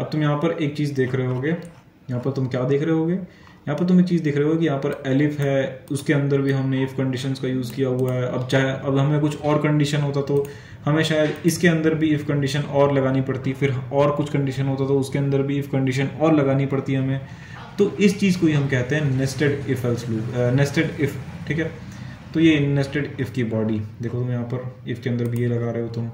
अब तुम यहाँ पर एक चीज़ देख रहे होगे। यहाँ पर तुम क्या देख रहे होगे? यहाँ पर तुम एक चीज़ देख रहे हो कि यहाँ पर एलिफ है, उसके अंदर भी हमने इफ़ कंडीशंस का यूज़ किया हुआ है। अब चाहे अब हमें कुछ और कंडीशन होता तो हमें शायद इसके अंदर भी इफ़ कंडीशन और लगानी पड़ती, फिर और कुछ कंडीशन होता तो उसके अंदर भी इफ़ कंडीशन और लगानी पड़ती हमें। तो इस चीज़ को ही हम कहते हैं nested if else loop nested if ठीक है? तो ये नेस्टेड इफ़ की बॉडी देखो तुम यहाँ पर इफ़ के अंदर भी ये लगा रहे हो तुम।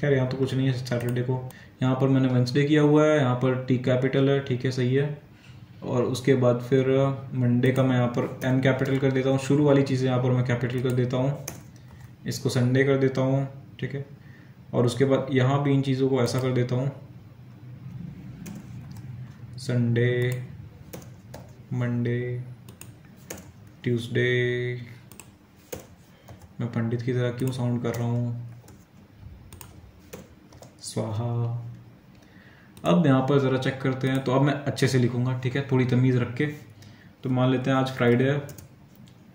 खैर, यहाँ तो कुछ नहीं है सैटरडे को। यहाँ पर मैंने वेंसडे किया हुआ है, यहाँ पर टी कैपिटल है, ठीक है, सही है। और उसके बाद फिर मंडे का मैं यहाँ पर एम कैपिटल कर देता हूँ। शुरू वाली चीज़ें यहाँ पर मैं कैपिटल कर देता हूँ। इसको संडे कर देता हूँ, ठीक है। और उसके बाद यहाँ भी इन चीज़ों को ऐसा कर देता हूँ। संडे मंडे ट्यूसडे मैं पंडित की तरह क्यों साउंड कर रहा हूँ? स्वाहा। अब यहाँ पर ज़रा चेक करते हैं तो अब मैं अच्छे से लिखूँगा, ठीक है? थोड़ी तमीज़ रख के। तो मान लेते हैं आज फ्राइडे है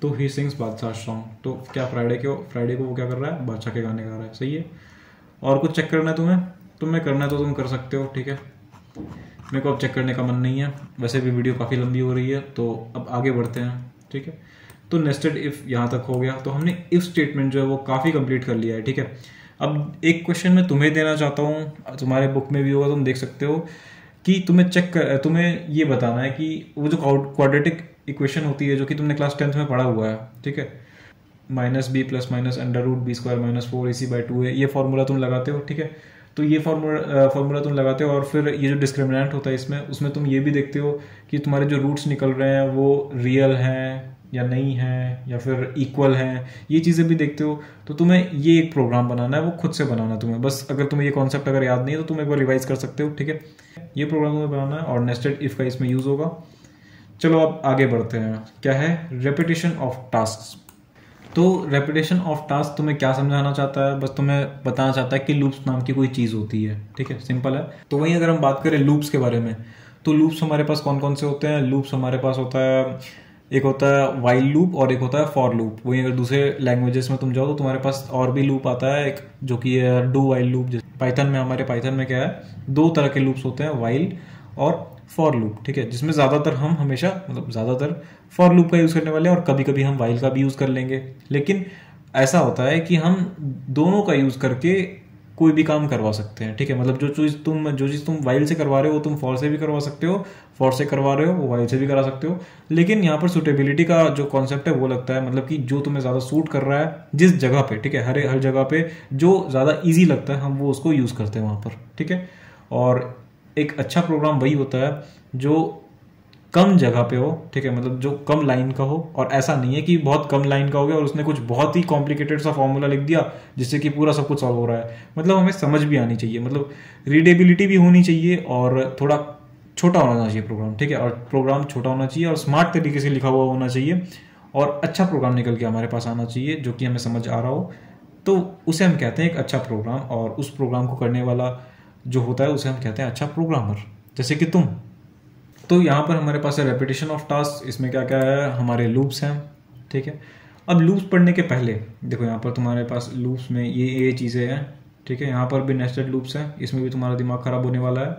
तो ही सिंग्स बादशाह सॉन्ग तो क्या फ्राइडे के फ्राइडे को वो क्या कर रहा है? बादशाह के गाने गा रहा है, सही है? और कुछ चेक करना है तुम्हें? तुम्हें करना है तो तुम कर सकते हो, ठीक है? मेरे को अब चेक करने का मन नहीं है। वैसे भी वीडियो काफ़ी लंबी हो रही है तो अब आगे बढ़ते हैं, ठीक है? तो नेस्टेड इफ़ यहाँ तक हो गया। तो हमने इफ़ स्टेटमेंट जो है वो काफ़ी कंप्लीट कर लिया है, ठीक है? अब एक क्वेश्चन मैं तुम्हें देना चाहता हूँ, तुम्हारे बुक में भी होगा, तुम देख सकते हो कि तुम्हें चेक कर, तुम्हें ये बताना है कि वो जो क्वाड्रेटिक इक्वेशन होती है, जो कि तुमने क्लास टेंथ में पढ़ा हुआ है, ठीक है? Minus B plus minus under root B square minus four A C by two है ये फार्मूला तुम लगाते हो, ठीक है? तो ये फार्मूला फॉर्मूला तुम लगाते हो और फिर ये जो डिस्क्रिमिनेंट होता है इसमें, उसमें तुम ये भी देखते हो कि तुम्हारे जो रूट्स निकल रहे हैं, वो रियल हैं या नहीं है, या फिर इक्वल है, ये चीज़ें भी देखते हो तो तुम्हें ये एक प्रोग्राम बनाना है, वो खुद से बनाना तुम्हें। बस अगर तुम्हें ये कॉन्सेप्ट अगर याद नहीं है तो तुम एक बार रिवाइज कर सकते हो, ठीक है? ये प्रोग्राम तुम्हें बनाना है, और नेस्टेड इफ़ का इसमें यूज़ होगा। चलो अब आगे बढ़ते हैं। क्या है? रेपिटेशन ऑफ़ टास्क तो रेपिटेशन ऑफ़ टास्क तुम्हें क्या समझाना चाहता है? बस तुम्हें बताना चाहता है कि लूप्स नाम की कोई चीज़ होती है, ठीक है? सिंपल है। तो वहीं अगर हम बात करें लूप्स के बारे में तो लूप्स हमारे पास कौन कौन से होते हैं? लूप्स हमारे पास होता है एक होता है वाइल्ड लूप और एक होता है फॉर लूप वहीं अगर दूसरे लैंग्वेजेस में तुम जाओ तो तुम्हारे पास और भी लूप आता है, एक जो कि है डू वाइल्ड लूप पाइथन में, हमारे पाइथन में क्या है, दो तरह के लूप्स होते हैं वाइल्ड और फॉर लूप ठीक है? जिसमें ज़्यादातर हम हमेशा मतलब ज़्यादातर फॉर लूप का यूज़ करने वाले हैं और कभी कभी हम वाइल का भी यूज़ कर लेंगे। लेकिन ऐसा होता है कि हम दोनों का यूज़ करके कोई भी काम करवा सकते हैं, ठीक है? मतलब जो चीज़ तुम, जो चीज़ तुम वाइल से करवा रहे हो तुम फॉर से भी करवा सकते हो फॉर से करवा रहे हो, वो वाइल से भी करा सकते हो। लेकिन यहाँ पर सुटेबिलिटी का जो कॉन्सेप्ट है, वो लगता है मतलब कि जो तुम्हें ज़्यादा सूट कर रहा है, जिस जगह पे, ठीक है, हर हर जगह पे जो ज़्यादा ईजी लगता है, हम वो उसको यूज़ करते हैं वहाँ पर, ठीक है? और एक अच्छा प्रोग्राम वही होता है, जो कम जगह पे हो, ठीक है मतलब जो कम लाइन का हो, और ऐसा नहीं है कि बहुत कम लाइन का हो गया और उसने कुछ बहुत ही कॉम्प्लिकेटेड सा फॉर्मूला लिख दिया, जिससे कि पूरा सब कुछ सॉल्व हो रहा है। मतलब हमें समझ भी आनी चाहिए मतलब रीडेबिलिटी भी होनी चाहिए और थोड़ा छोटा होना चाहिए प्रोग्राम ठीक है? और प्रोग्राम छोटा होना चाहिए और स्मार्ट तरीके से लिखा हुआ होना चाहिए और अच्छा प्रोग्राम निकल के हमारे पास आना चाहिए, जो कि हमें समझ आ रहा हो। तो उसे हम कहते हैं एक अच्छा प्रोग्राम और उस प्रोग्राम को करने वाला जो होता है, उसे हम कहते हैं अच्छा प्रोग्रामर जैसे कि तुम। तो यहाँ पर हमारे पास है रेपिटेशन ऑफ़ टास्क इसमें क्या क्या है? हमारे लूप्स हैं, ठीक है? अब लूप्स पढ़ने के पहले, देखो यहाँ पर तुम्हारे पास लूप्स में ये ये चीज़ें हैं, ठीक है? यहाँ पर भी नेस्टेड लूप्स हैं, इसमें भी तुम्हारा दिमाग खराब होने वाला है।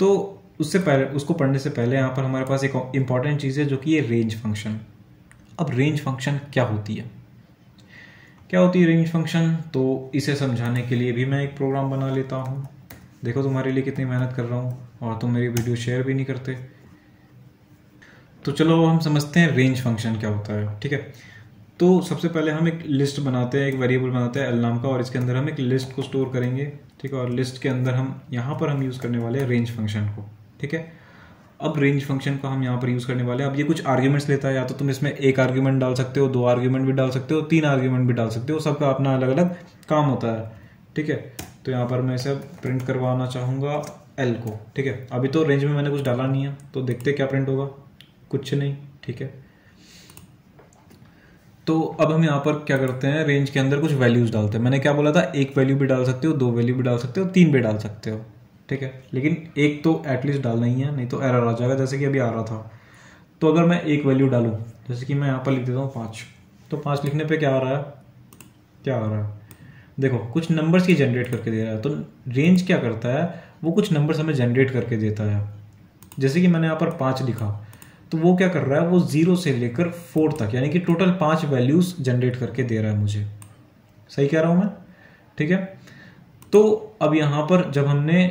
तो उससे पहले, उसको पढ़ने से पहले यहाँ पर हमारे पास एक इंपॉर्टेंट चीज़ है जो कि ये रेंज फ़ंक्शन अब रेंज फ़ंक्शन क्या होती है? क्या होती है रेंज फ़ंक्शन तो इसे समझाने के लिए भी मैं एक प्रोग्राम बना लेता हूँ। देखो तुम्हारे लिए कितनी मेहनत कर रहा हूँ और तुम मेरी वीडियो शेयर भी नहीं करते। तो चलो हम समझते हैं रेंज फ़ंक्शन क्या होता है, ठीक है? तो सबसे पहले हम एक लिस्ट बनाते हैं, एक वेरिएबल बनाते हैं एल नाम का और इसके अंदर हम एक लिस्ट को स्टोर करेंगे, ठीक है? और लिस्ट के अंदर हम, यहाँ पर हम यूज़ करने वाले हैं रेंज फ़ंक्शन को। ठीक है? अब रेंज फ़ंक्शन को हम यहाँ पर यूज़ करने वाले हैं। अब ये कुछ आर्ग्यूमेंट्स लेता है। या तो तुम इसमें एक आर्ग्यूमेंट डाल सकते हो, दो आर्ग्यूमेंट भी डाल सकते हो, तीन आर्ग्यूमेंट भी डाल सकते हो। सबका अपना अलग अलग काम होता है। ठीक है? तो यहाँ पर मैं इसे प्रिंट करवाना चाहूँगा एल को। ठीक है? अभी तो रेंज में मैंने कुछ डाला नहीं है। तो देखते क्या प्रिंट होगा। कुछ नहीं। ठीक है? तो अब हम यहाँ पर क्या करते हैं? रेंज के अंदर कुछ वैल्यूज़ डालते हैं। मैंने क्या बोला था? एक वैल्यू भी डाल सकते हो, दो वैल्यू भी डाल सकते हो, तीन भी डाल सकते हो। ठीक है? लेकिन एक तो एटलीस्ट डालना ही है, नहीं तो एरर आ जाएगा, जैसे कि अभी आ रहा था। तो अगर मैं एक वैल्यू डालूँ, जैसे कि मैं यहाँ पर लिख देता हूँ पाँच तो पाँच लिखने पर क्या आ रहा है? क्या आ रहा है? देखो, कुछ नंबर्स ही जनरेट करके दे रहा है तो रेंज क्या करता है? वो कुछ नंबर्स हमें जनरेट करके देता है। जैसे कि मैंने यहाँ पर पाँच लिखा तो वो क्या कर रहा है? वो ज़ीरो से लेकर फोर तक, यानी कि टोटल पाँच वैल्यूज़ जनरेट करके दे रहा है मुझे। सही कह रहा हूँ मैं? ठीक है? तो अब यहाँ पर जब हमने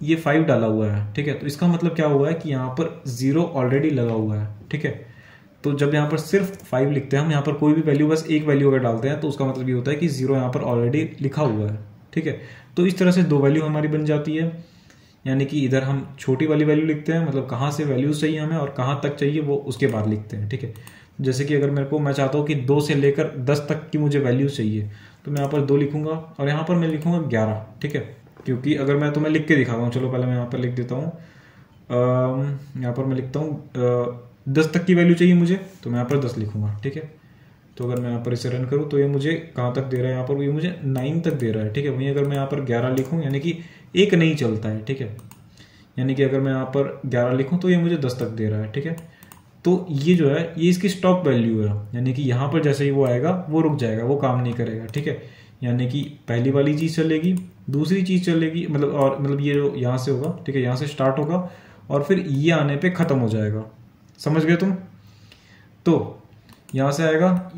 ये फाइव डाला हुआ है, ठीक है? तो इसका मतलब क्या हुआ है कि यहाँ पर ज़ीरो ऑलरेडी लगा हुआ है, ठीक है? तो जब यहाँ पर सिर्फ़ फाइव लिखते हैं हम, यहाँ पर कोई भी वैल्यू बस एक वैल्यू अगर डालते हैं तो उसका मतलब ये होता है कि ज़ीरो यहाँ पर ऑलरेडी लिखा हुआ है, ठीक है? तो इस तरह से दो वैल्यू हमारी बन जाती है। यानी कि इधर हम छोटी वाली वैल्यू लिखते हैं मतलब कहाँ से वैल्यू चाहिए हमें और कहाँ तक चाहिए, वो उसके बाद लिखते हैं, ठीक है? जैसे कि अगर मेरे को, मैं चाहता हूँ कि दो से लेकर दस तक की मुझे वैल्यू चाहिए तो मैं यहाँ पर दो लिखूँगा और यहाँ पर मैं लिखूँगा ग्यारह, ठीक है? क्योंकि अगर मैं तुम्हें लिख के दिखाता हूँ, चलो पहले मैं यहाँ पर लिख देता हूँ। यहाँ पर मैं लिखता हूँ दस तक की वैल्यू चाहिए मुझे तो मैं यहाँ पर दस लिखूँगा, ठीक है? तो अगर मैं यहाँ पर इसे रन करूँ तो ये मुझे कहाँ तक दे रहा है? यहाँ पर ये मुझे नाइन तक दे रहा है, ठीक है? वहीं अगर मैं यहाँ पर ग्यारह लिखूँ, यानी कि एक नहीं चलता है, ठीक है? यानी कि अगर मैं यहाँ पर ग्यारह लिखूँ तो ये मुझे दस तक दे रहा है, ठीक है? तो ये जो है, ये इसकी स्टॉप वैल्यू है। यानी कि यहाँ पर जैसे ही वो आएगा, वो रुक जाएगा, वो काम नहीं करेगा, ठीक है? यानी कि पहली वाली चीज़ चलेगी दूसरी चीज़ चलेगी मतलब और मतलब ये जो यहाँ से होगा, ठीक है, यहाँ से स्टार्ट होगा और फिर ये आने पे ख़त्म हो जाएगा। समझ गए तुम? तो यहाँ से आएगा,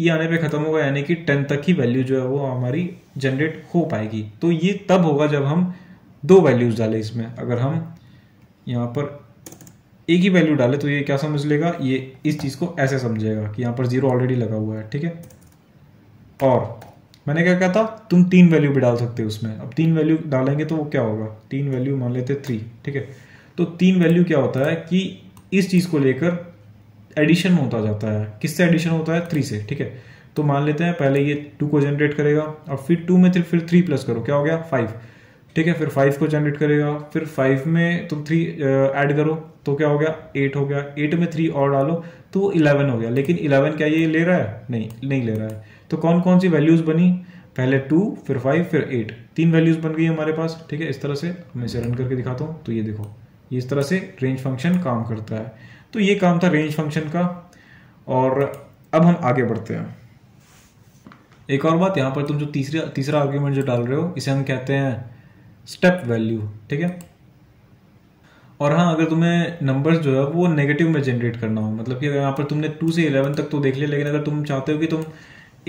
ये आने पे ख़त्म होगा, यानी कि टेन तक की वैल्यू जो है वो हमारी जनरेट हो पाएगी। तो ये तब होगा जब हम दो वैल्यूज़ डालें इसमें। अगर हम यहाँ पर एक ही वैल्यू डाले तो ये क्या समझ लेगा? ये इस चीज़ को ऐसे समझेगा कि यहाँ पर ज़ीरो ऑलरेडी लगा हुआ है, ठीक है? और मैंने क्या कहा था? तुम तीन वैल्यू भी डाल सकते हो उसमें। अब तीन वैल्यू डालेंगे तो वो क्या होगा? तीन वैल्यू मान लेते थ्री ठीक है? तो तीन वैल्यू क्या होता है कि इस चीज़ को लेकर एडिशन होता जाता है। किससे एडिशन होता है? थ्री से, ठीक है? तो मान लेते हैं पहले ये टू को जनरेट करेगा, और फिर टू में फिर थ्री प्लस करो। क्या हो गया? फाइव ठीक है? फिर फाइव को जनरेट करेगा, फिर फाइव में तुम थ्री ऐड करो तो क्या हो गया? एट हो गया। एट में थ्री और डालो तो इलेवन हो गया। लेकिन इलेवन क्या ये ले रहा है? नहीं नहीं ले रहा है। तो कौन कौन सी वैल्यूज़ बनी? पहले टू फिर फाइव फिर एट तीन वैल्यूज़ बन गई हमारे पास, ठीक है? इस तरह से मैं इसे रन करके दिखाता हूँ तो ये देखो, ये इस तरह से रेंज फ़ंक्शन काम करता है। तो ये काम था रेंज फ़ंक्शन का, और अब हम आगे बढ़ते हैं। एक और बात, यहाँ पर तुम जो तीसरा तीसरा आर्ग्यूमेंट जो डाल रहे हो, इसे हम कहते हैं स्टेप वैल्यू ठीक है? और हाँ अगर तुम्हें नंबर्स जो है, वो नेगेटिव में जनरेट करना हो मतलब कि अगर यहाँ पर तुमने टू से इलेवन तक तो देख लिया लेकिन अगर तुम चाहते हो कि तुम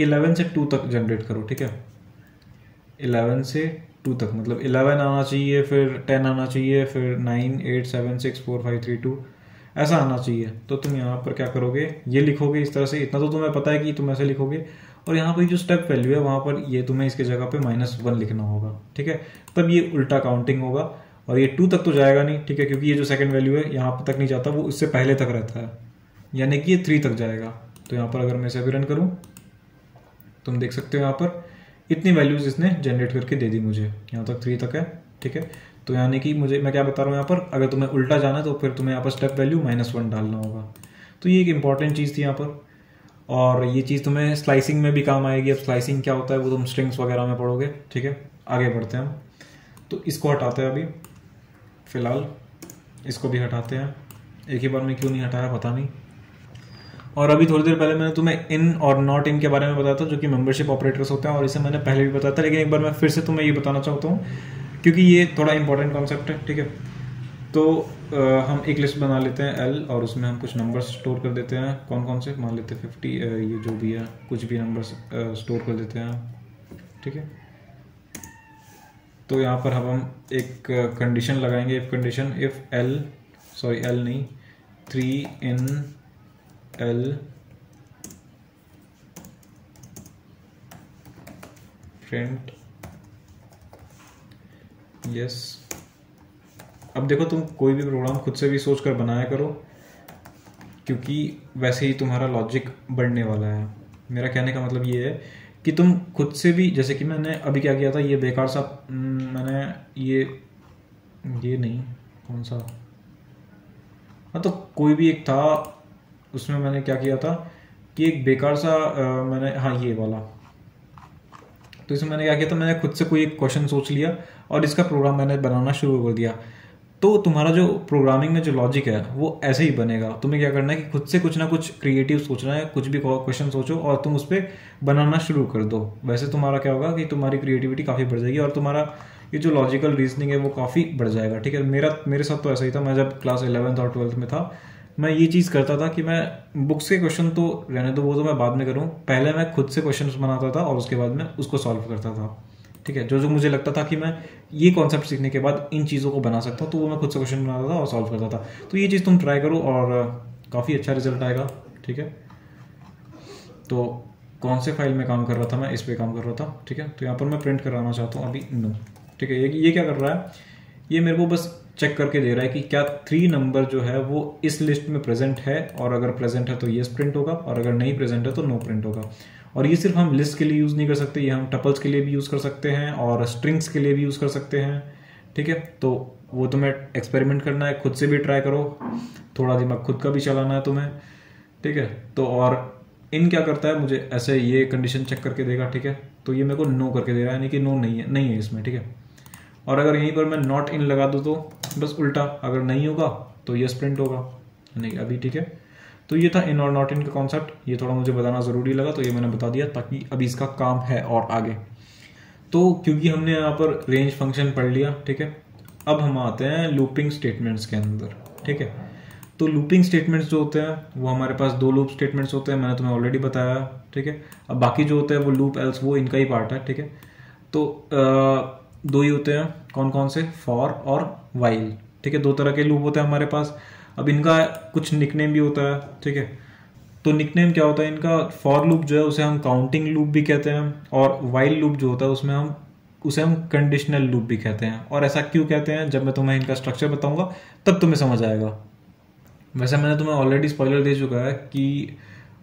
इलेवन से टू तक जनरेट करो, ठीक है? इलेवन से टू तक मतलब इलेवन आना चाहिए, फिर टेन आना चाहिए, फिर nine, eight, seven, six, four, five, three, two, ऐसा आना चाहिए। तो तुम यहाँ पर क्या करोगे? ये लिखोगे इस तरह से, इतना तो तुम्हें पता है कि तुम ऐसे लिखोगे। और यहाँ पर जो स्टेप वैल्यू है, वहाँ पर ये तुम्हें इसके जगह पे माइनस वन लिखना होगा, ठीक है? तब ये उल्टा काउंटिंग होगा, और ये टू तक तो जाएगा नहीं, ठीक है? क्योंकि ये जो सेकंड वैल्यू है, यहाँ तक नहीं जाता, वो इससे पहले तक रहता है। यानी कि ये थ्री तक जाएगा। तो यहाँ पर अगर मैं इसे अभी रन करूँ तुम देख सकते हो यहाँ पर। इतनी वैल्यूज़ इसने जनरेट करके दे दी मुझे। यहाँ तक थ्री तक है, ठीक है? तो यानी कि मुझे, मैं क्या बता रहा हूँ यहाँ पर? अगर तुम्हें उल्टा जाना है तो फिर तुम्हें यहाँ पर स्टेप वैल्यू माइनस वन डालना होगा। तो ये एक इंपॉर्टेंट चीज़ थी यहाँ पर। और ये चीज़ तुम्हें स्लाइसिंग में भी काम आएगी। अब स्लाइसिंग क्या होता है? वो तुम स्ट्रिंग्स वगैरह में पढ़ोगे, ठीक है? आगे बढ़ते हैं हम। तो इसको हटाते हैं अभी, फ़िलहाल। इसको भी हटाते हैं। एक ही बार में क्यों नहीं हटाया? पता नहीं। और अभी थोड़ी देर पहले मैंने तुम्हें इन और नॉट इन के बारे में बताया था जो कि मेंबरशिप ऑपरेटर्स होते हैं और इसे मैंने पहले भी बताया था लेकिन एक बार मैं फिर से तुम्हें ये बताना चाहता हूँ क्योंकि ये थोड़ा इंपॉर्टेंट कॉन्सेप्ट है ठीक है? तो आ, हम एक लिस्ट बना लेते हैं एल और उसमें हम कुछ नंबर्स स्टोर कर देते हैं। कौन कौन से? मान लेते हैं फिफ्टी ये जो भी है कुछ भी नंबर्स स्टोर कर देते हैं ठीक है? तो यहाँ पर हम एक कंडीशन लगाएँगे। If condition if L sorry L नहीं three in L print yes अब देखो तुम कोई भी प्रोग्राम खुद से भी सोच कर बनाया करो, क्योंकि वैसे ही तुम्हारा लॉजिक बढ़ने वाला है। मेरा कहने का मतलब ये है कि तुम खुद से भी, जैसे कि मैंने अभी क्या किया था, ये बेकार सा मैंने ये ये नहीं, कौन सा? हाँ तो कोई भी एक था उसमें मैंने क्या किया था कि एक बेकार सा आ, मैंने हाँ ये वाला। तो इसमें मैंने क्या किया था मैंने खुद से कोई एक क्वेश्चन सोच लिया और इसका प्रोग्राम मैंने बनाना शुरू कर दिया। तो तुम्हारा जो प्रोग्रामिंग में जो लॉजिक है वो ऐसे ही बनेगा। तुम्हें क्या करना है कि खुद से कुछ ना कुछ क्रिएटिव सोचना है कुछ भी क्वेश्चन सोचो और तुम उस पर बनाना शुरू कर दो। वैसे तुम्हारा क्या होगा कि तुम्हारी क्रिएटिविटी काफ़ी बढ़ जाएगी और तुम्हारा ये जो लॉजिकल रीजनिंग है वो काफ़ी बढ़ जाएगा। ठीक है? मेरा मेरे साथ तो ऐसा ही था। मैं जब क्लास इलेवेंथ और ट्वेल्थ में था मैं ये चीज़ करता था कि मैं बुक्स के क्वेश्चन तो रहने दो, वो तो मैं बाद में करूँ। पहले मैं खुद से क्वेश्चन बनाता था और उसके बाद में उसको सॉल्व करता था। ठीक है? जो जो मुझे लगता था कि मैं ये कॉन्सेप्ट सीखने के बाद इन चीज़ों को बना सकता हूँ तो वो मैं खुद से क्वेश्चन बनाता था और सॉल्व करता था। तो ये चीज़ तुम ट्राई करो और काफ़ी अच्छा रिज़ल्ट आएगा। ठीक है? तो कौन से फ़ाइल में काम कर रहा था मैं? इस पर काम कर रहा था। ठीक है? तो यहाँ पर मैं प्रिंट कराना चाहता हूँ अभी। नो ठीक है? ये ये क्या कर रहा है? ये मेरे को बस चेक करके दे रहा है कि क्या थ्री नंबर जो है वो इस लिस्ट में प्रेजेंट है? और अगर प्रेजेंट है तो ये प्रिंट होगा, और अगर नहीं प्रेजेंट है तो नो प्रिंट होगा। और ये सिर्फ़ हम लिस्ट के लिए यूज़ नहीं कर सकते, ये हम टपल्स के लिए भी यूज़ कर सकते हैं, और स्ट्रिंग्स के लिए भी यूज़ कर सकते हैं। ठीक है? तो वो तुम्हें एक्सपेरिमेंट करना है, खुद से भी ट्राई करो। थोड़ा दिमाग खुद का भी चलाना है तुम्हें। ठीक है? तो और इन क्या करता है? मुझे ऐसे ये कंडीशन चेक करके देगा, ठीक है? तो ये मेरे को नो करके दे रहा है, यानी कि नो नहीं है नहीं है इसमें, ठीक है? और अगर यहीं पर मैं नॉट इन लगा दूँ तो बस उल्टा अगर नहीं होगा तो यस प्रिंट होगा। नहीं अभी ठीक है। तो ये था इन और नॉट इन का कॉन्सेप्ट ये थोड़ा मुझे बताना ज़रूरी लगा तो ये मैंने बता दिया ताकि अभी इसका काम है और आगे। तो क्योंकि हमने यहाँ पर रेंज फ़ंक्शन पढ़ लिया ठीक है। अब हम आते हैं लूपिंग स्टेटमेंट्स के अंदर ठीक है। तो लूपिंग स्टेटमेंट्स जो होते हैं वो हमारे पास दो लूप स्टेटमेंट्स होते हैं मैंने तुम्हें ऑलरेडी बताया ठीक है। अब बाकी जो होते हैं वो लूप एल्स वो इनका ही पार्ट है ठीक है। तो आ, दो ही होते हैं। कौन कौन से? फॉर और वाइल ठीक है, दो तरह के लूप होते हैं हमारे पास। अब इनका कुछ निकनेम भी होता है, ठीक है? तो निकनेम क्या होता है इनका? फॉर लूप जो है, उसे हम काउंटिंग लूप भी कहते हैं और वाइल लूप जो होता है, उसमें हम, उसे हम कंडीशनल लूप भी कहते हैं। और ऐसा क्यों कहते हैं? जब मैं तुम्हें इनका स्ट्रक्चर बताऊँगा, तब तुम्हें समझ आएगा। वैसे मैंने तुम्हें ऑलरेडी स्पॉइलर दे चुका है कि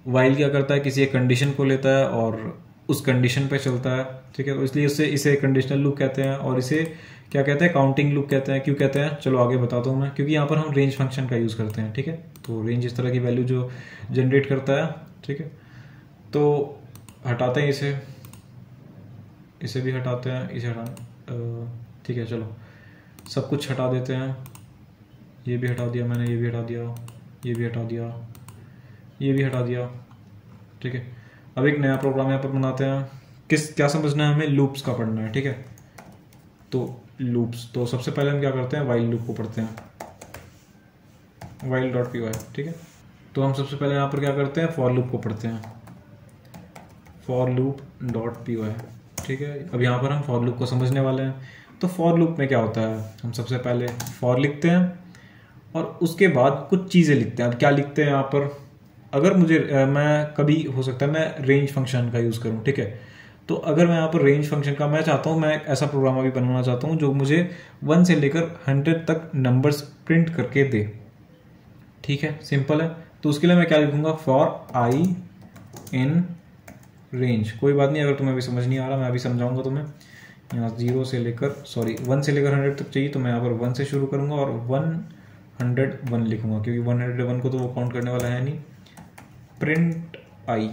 वाइल क्या करता है? किसी एक कंडीशन को लेता है और उस कंडीशन पे चलता है, ठीक है? तो इसलिए उससे इसे कंडीशनल लूप कहते हैं और इसे क्या कहते हैं? काउंटिंग लूप कहते हैं। क्यों कहते हैं? चलो आगे बताता हूँ मैं। क्योंकि यहाँ पर हम रेंज फ़ंक्शन का यूज़ करते हैं, ठीक है? तो रेंज इस तरह की वैल्यू जो जनरेट करता है, ठीक है? तो हटाते हैं इसे। इसे भी हटाते हैं। इसे हटा ठीक है, चलो। सब कुछ हटा देते हैं। ये भी हटा दिया मैंने, ये भी हटा दिया, ये भी हटा दिया, ये भी हटा दिया, ठीक है? अब एक नया प्रोग्राम यहाँ पर बनाते हैं। किस क्या समझना है हमें? लूप्स का पढ़ना है, ठीक है? तो लूप्स तो सबसे पहले हम क्या करते हैं? वाइल लूप को पढ़ते हैं। वाइल डॉट पी वाई ठीक है? तो हम सबसे पहले यहाँ पर क्या करते हैं? फॉर लूप को पढ़ते हैं। For loop dot P Y ठीक है? अब यहाँ पर हम फॉर लूप को समझने वाले हैं। तो फॉर लूप में क्या होता है? हम सबसे पहले फॉर लिखते हैं और उसके बाद कुछ चीज़ें लिखते हैं। अब क्या लिखते हैं यहाँ पर? अगर मुझे मैं कभी, हो सकता है मैं रेंज फ़ंक्शन का यूज़ करूँ, ठीक है? तो अगर मैं यहाँ पर रेंज फ़ंक्शन का, मैं चाहता हूँ, मैं ऐसा प्रोग्राम अभी बनाना चाहता हूँ जो मुझे वन से लेकर हंड्रेड तक नंबर्स प्रिंट करके दे। ठीक है? सिंपल है। तो उसके लिए मैं क्या लिखूँगा? फॉर आई इन रेंज कोई बात नहीं, अगर तुम्हें अभी समझ नहीं आ रहा, मैं अभी समझाऊँगा तुम्हें। यहाँ ज़ीरो से लेकर सॉरी वन से लेकर हंड्रेड तक चाहिए तो मैं यहाँ पर वन से शुरू करूँगा और वन हंड्रेड वन लिखूँगा, क्योंकि वन हंड्रेड वन को तो वो काउंट करने वाला है नहीं। प्रिंट आई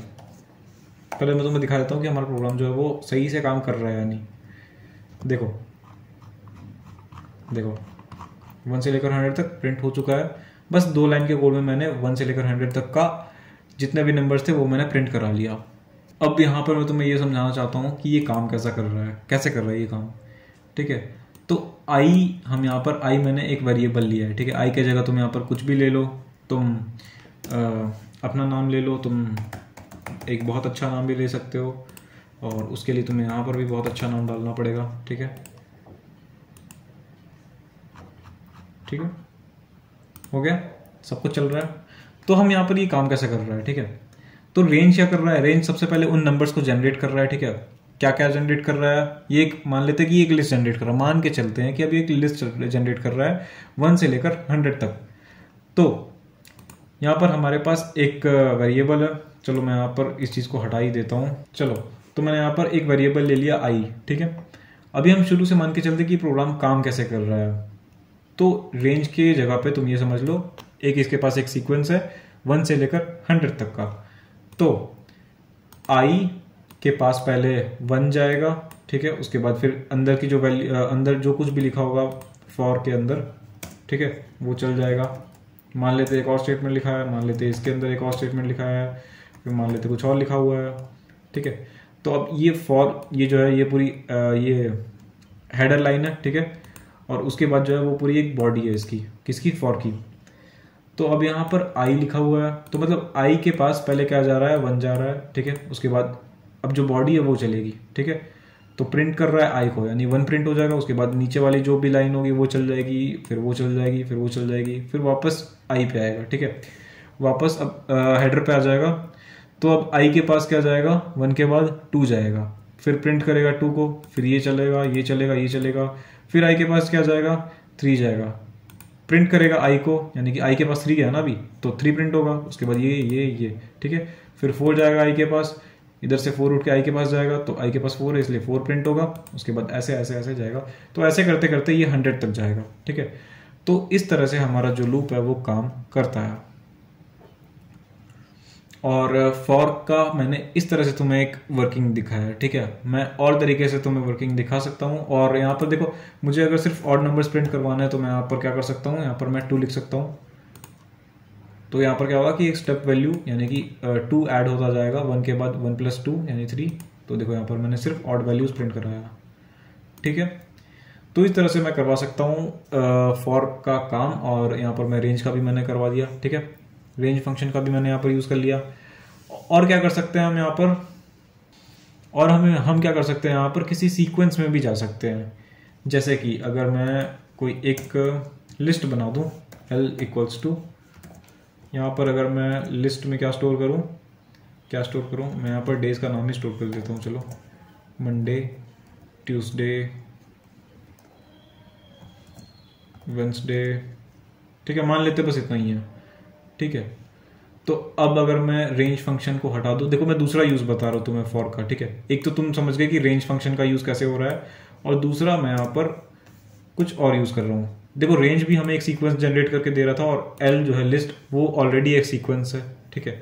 पहले मैं तुम्हें दिखा देता हूँ कि हमारा प्रोग्राम जो है वो सही से काम कर रहा है या नहीं। देखो। देखो। वन से लेकर हंड्रेड तक प्रिंट हो चुका है। बस दो लाइन के कोड में मैंने वन से लेकर हंड्रेड तक का जितने भी नंबर्स थे वो मैंने प्रिंट करा लिया। अब यहाँ पर मैं तुम्हें ये समझाना चाहता हूँ कि ये काम कैसा कर रहा है। कैसे कर रहा है ये काम? ठीक है? तो आई हम यहाँ पर आई मैंने एक वेरिएबल लिया है। ठीक है? आई के जगह तुम यहाँ पर कुछ भी ले लो। तुम आ, अपना नाम ले लो। तुम एक बहुत अच्छा नाम भी ले सकते हो और उसके लिए तुम्हें यहाँ पर भी बहुत अच्छा नाम डालना पड़ेगा, ठीक है? ठीक है? हो गया? सब कुछ चल रहा है? तो हम यहाँ पर ये काम कैसे कर रहा है, ठीक है? तो रेंज क्या कर रहा है? रेंज सबसे पहले उन नंबर्स को जनरेट कर रहा है, ठीक है? क्या क्या जनरेट कर रहा है? ये एक, मान लेते हैं कि एक लिस्ट जनरेट कर रहा है। मान के चलते हैं कि अभी एक लिस्ट जनरेट कर रहा है वन से लेकर हंड्रेड तक। तो यहाँ पर हमारे पास एक वेरिएबल है। चलो मैं यहाँ पर इस चीज़ को हटा ही देता हूँ। चलो तो मैंने यहाँ पर एक वेरिएबल ले लिया आई ठीक है? अभी हम शुरू से मान के चलते कि प्रोग्राम काम कैसे कर रहा है। तो रेंज के जगह पे तुम ये समझ लो, एक इसके पास एक सीक्वेंस है वन से लेकर हंड्रेड तक का। तो आई के पास पहले वन जाएगा, ठीक है? उसके बाद फिर अंदर की जो वैल्यू अंदर जो कुछ भी लिखा होगा फॉर के अंदर, ठीक है? वो चल जाएगा। मान लेते एक और स्टेटमेंट लिखा है, मान लेते इसके अंदर एक और स्टेटमेंट लिखा है, फिर मान लेते कुछ और लिखा हुआ है, ठीक है? तो अब ये फॉर ये जो है, ये पूरी ये हेडर लाइन है, ठीक है? और उसके बाद जो है वो पूरी एक बॉडी है इसकी। किसकी? फॉर की। तो अब यहाँ पर आई लिखा हुआ है। तो मतलब आई के पास पहले क्या जा रहा है? वन जा रहा है, ठीक है? उसके बाद अब जो बॉडी है वो चलेगी, ठीक है? तो प्रिंट कर रहा है आई को, यानी वन प्रिंट हो जाएगा, उसके बाद नीचे वाली जो भी लाइन होगी, वो चल जाएगी, फिर वो चल जाएगी, फिर वो चल जाएगी, फिर वापस आई पे आएगा, ठीक है? वापस अब हेडर पे आ जाएगा तो अब आई के पास क्या जाएगा? वन के बाद टू जाएगा। फिर प्रिंट करेगा टू को, फिर ये चलेगा ये चलेगा ये चलेगा, फिर आई के पास क्या जाएगा? थ्री जाएगा। प्रिंट करेगा आई को, यानी कि आई के पास थ्री है ना अभी तो थ्री प्रिंट होगा, उसके बाद ये ये ये, ठीक है? फिर फोर जाएगा आई के पास इधर से फोर उठ के आई के पास जाएगा तो आई के पास फोर है, इसलिए फोर प्रिंट होगा, उसके बाद ऐसे ऐसे ऐसे जाएगा। तो ऐसे करते करते ये हंड्रेड तक जाएगा, ठीक है? तो इस तरह से हमारा जो लूप है, वो काम करता है। और फॉर का मैंने इस तरह से तुम्हें एक वर्किंग दिखाया है, ठीक है? मैं और तरीके से तुम्हें वर्किंग दिखा सकता हूँ, और यहाँ पर देखो, मुझे अगर सिर्फ़ और नंबर्स प्रिंट करवाना है तो मैं यहाँ पर क्या कर सकता हूँ? यहाँ पर मैं टू लिख सकता हूँ। तो यहाँ पर क्या होगा कि एक स्टेप वैल्यू यानी कि टू ऐड होता जाएगा वन के बाद वन प्लस टू यानी थ्री तो देखो यहाँ पर मैंने सिर्फ़ ऑड वैल्यूज़ प्रिंट कराया। ठीक है? तो इस तरह से मैं करवा सकता हूँ फॉर का काम, और यहाँ पर मैं रेंज का भी मैंने करवा दिया। ठीक है? रेंज फ़ंक्शन का भी मैंने यहाँ पर यूज़ कर लिया। और क्या कर सकते हैं हम यहाँ पर? और हमें, हम क्या कर सकते हैं यहाँ पर? किसी सीक्वेंस में भी जा सकते हैं। जैसे कि अगर मैं कोई एक लिस्ट बना दूँ एल इक्वल्स टू यहाँ पर अगर मैं लिस्ट में क्या स्टोर करूँ? क्या स्टोर करूँ? मैं यहाँ पर डेज़ का नाम ही स्टोर कर देता हूँ, चलो। मंडे ट्यूसडे वेंसडे ठीक है, मान लेते बस इतना ही है। ठीक है? तो अब अगर मैं रेंज फ़ंक्शन को हटा दूँ, देखो मैं दूसरा यूज़ बता रहा हूँ तुम्हें फॉर का, ठीक है? एक तो तुम समझ गए कि रेंज फ़ंक्शन का यूज़ कैसे हो रहा है, और दूसरा मैं यहाँ पर कुछ और यूज़ कर रहा हूँ। देखो रेंज भी हमें एक सीक्वेंस जनरेट करके दे रहा था और एल जो है लिस्ट वो ऑलरेडी एक सीक्वेंस है, ठीक है?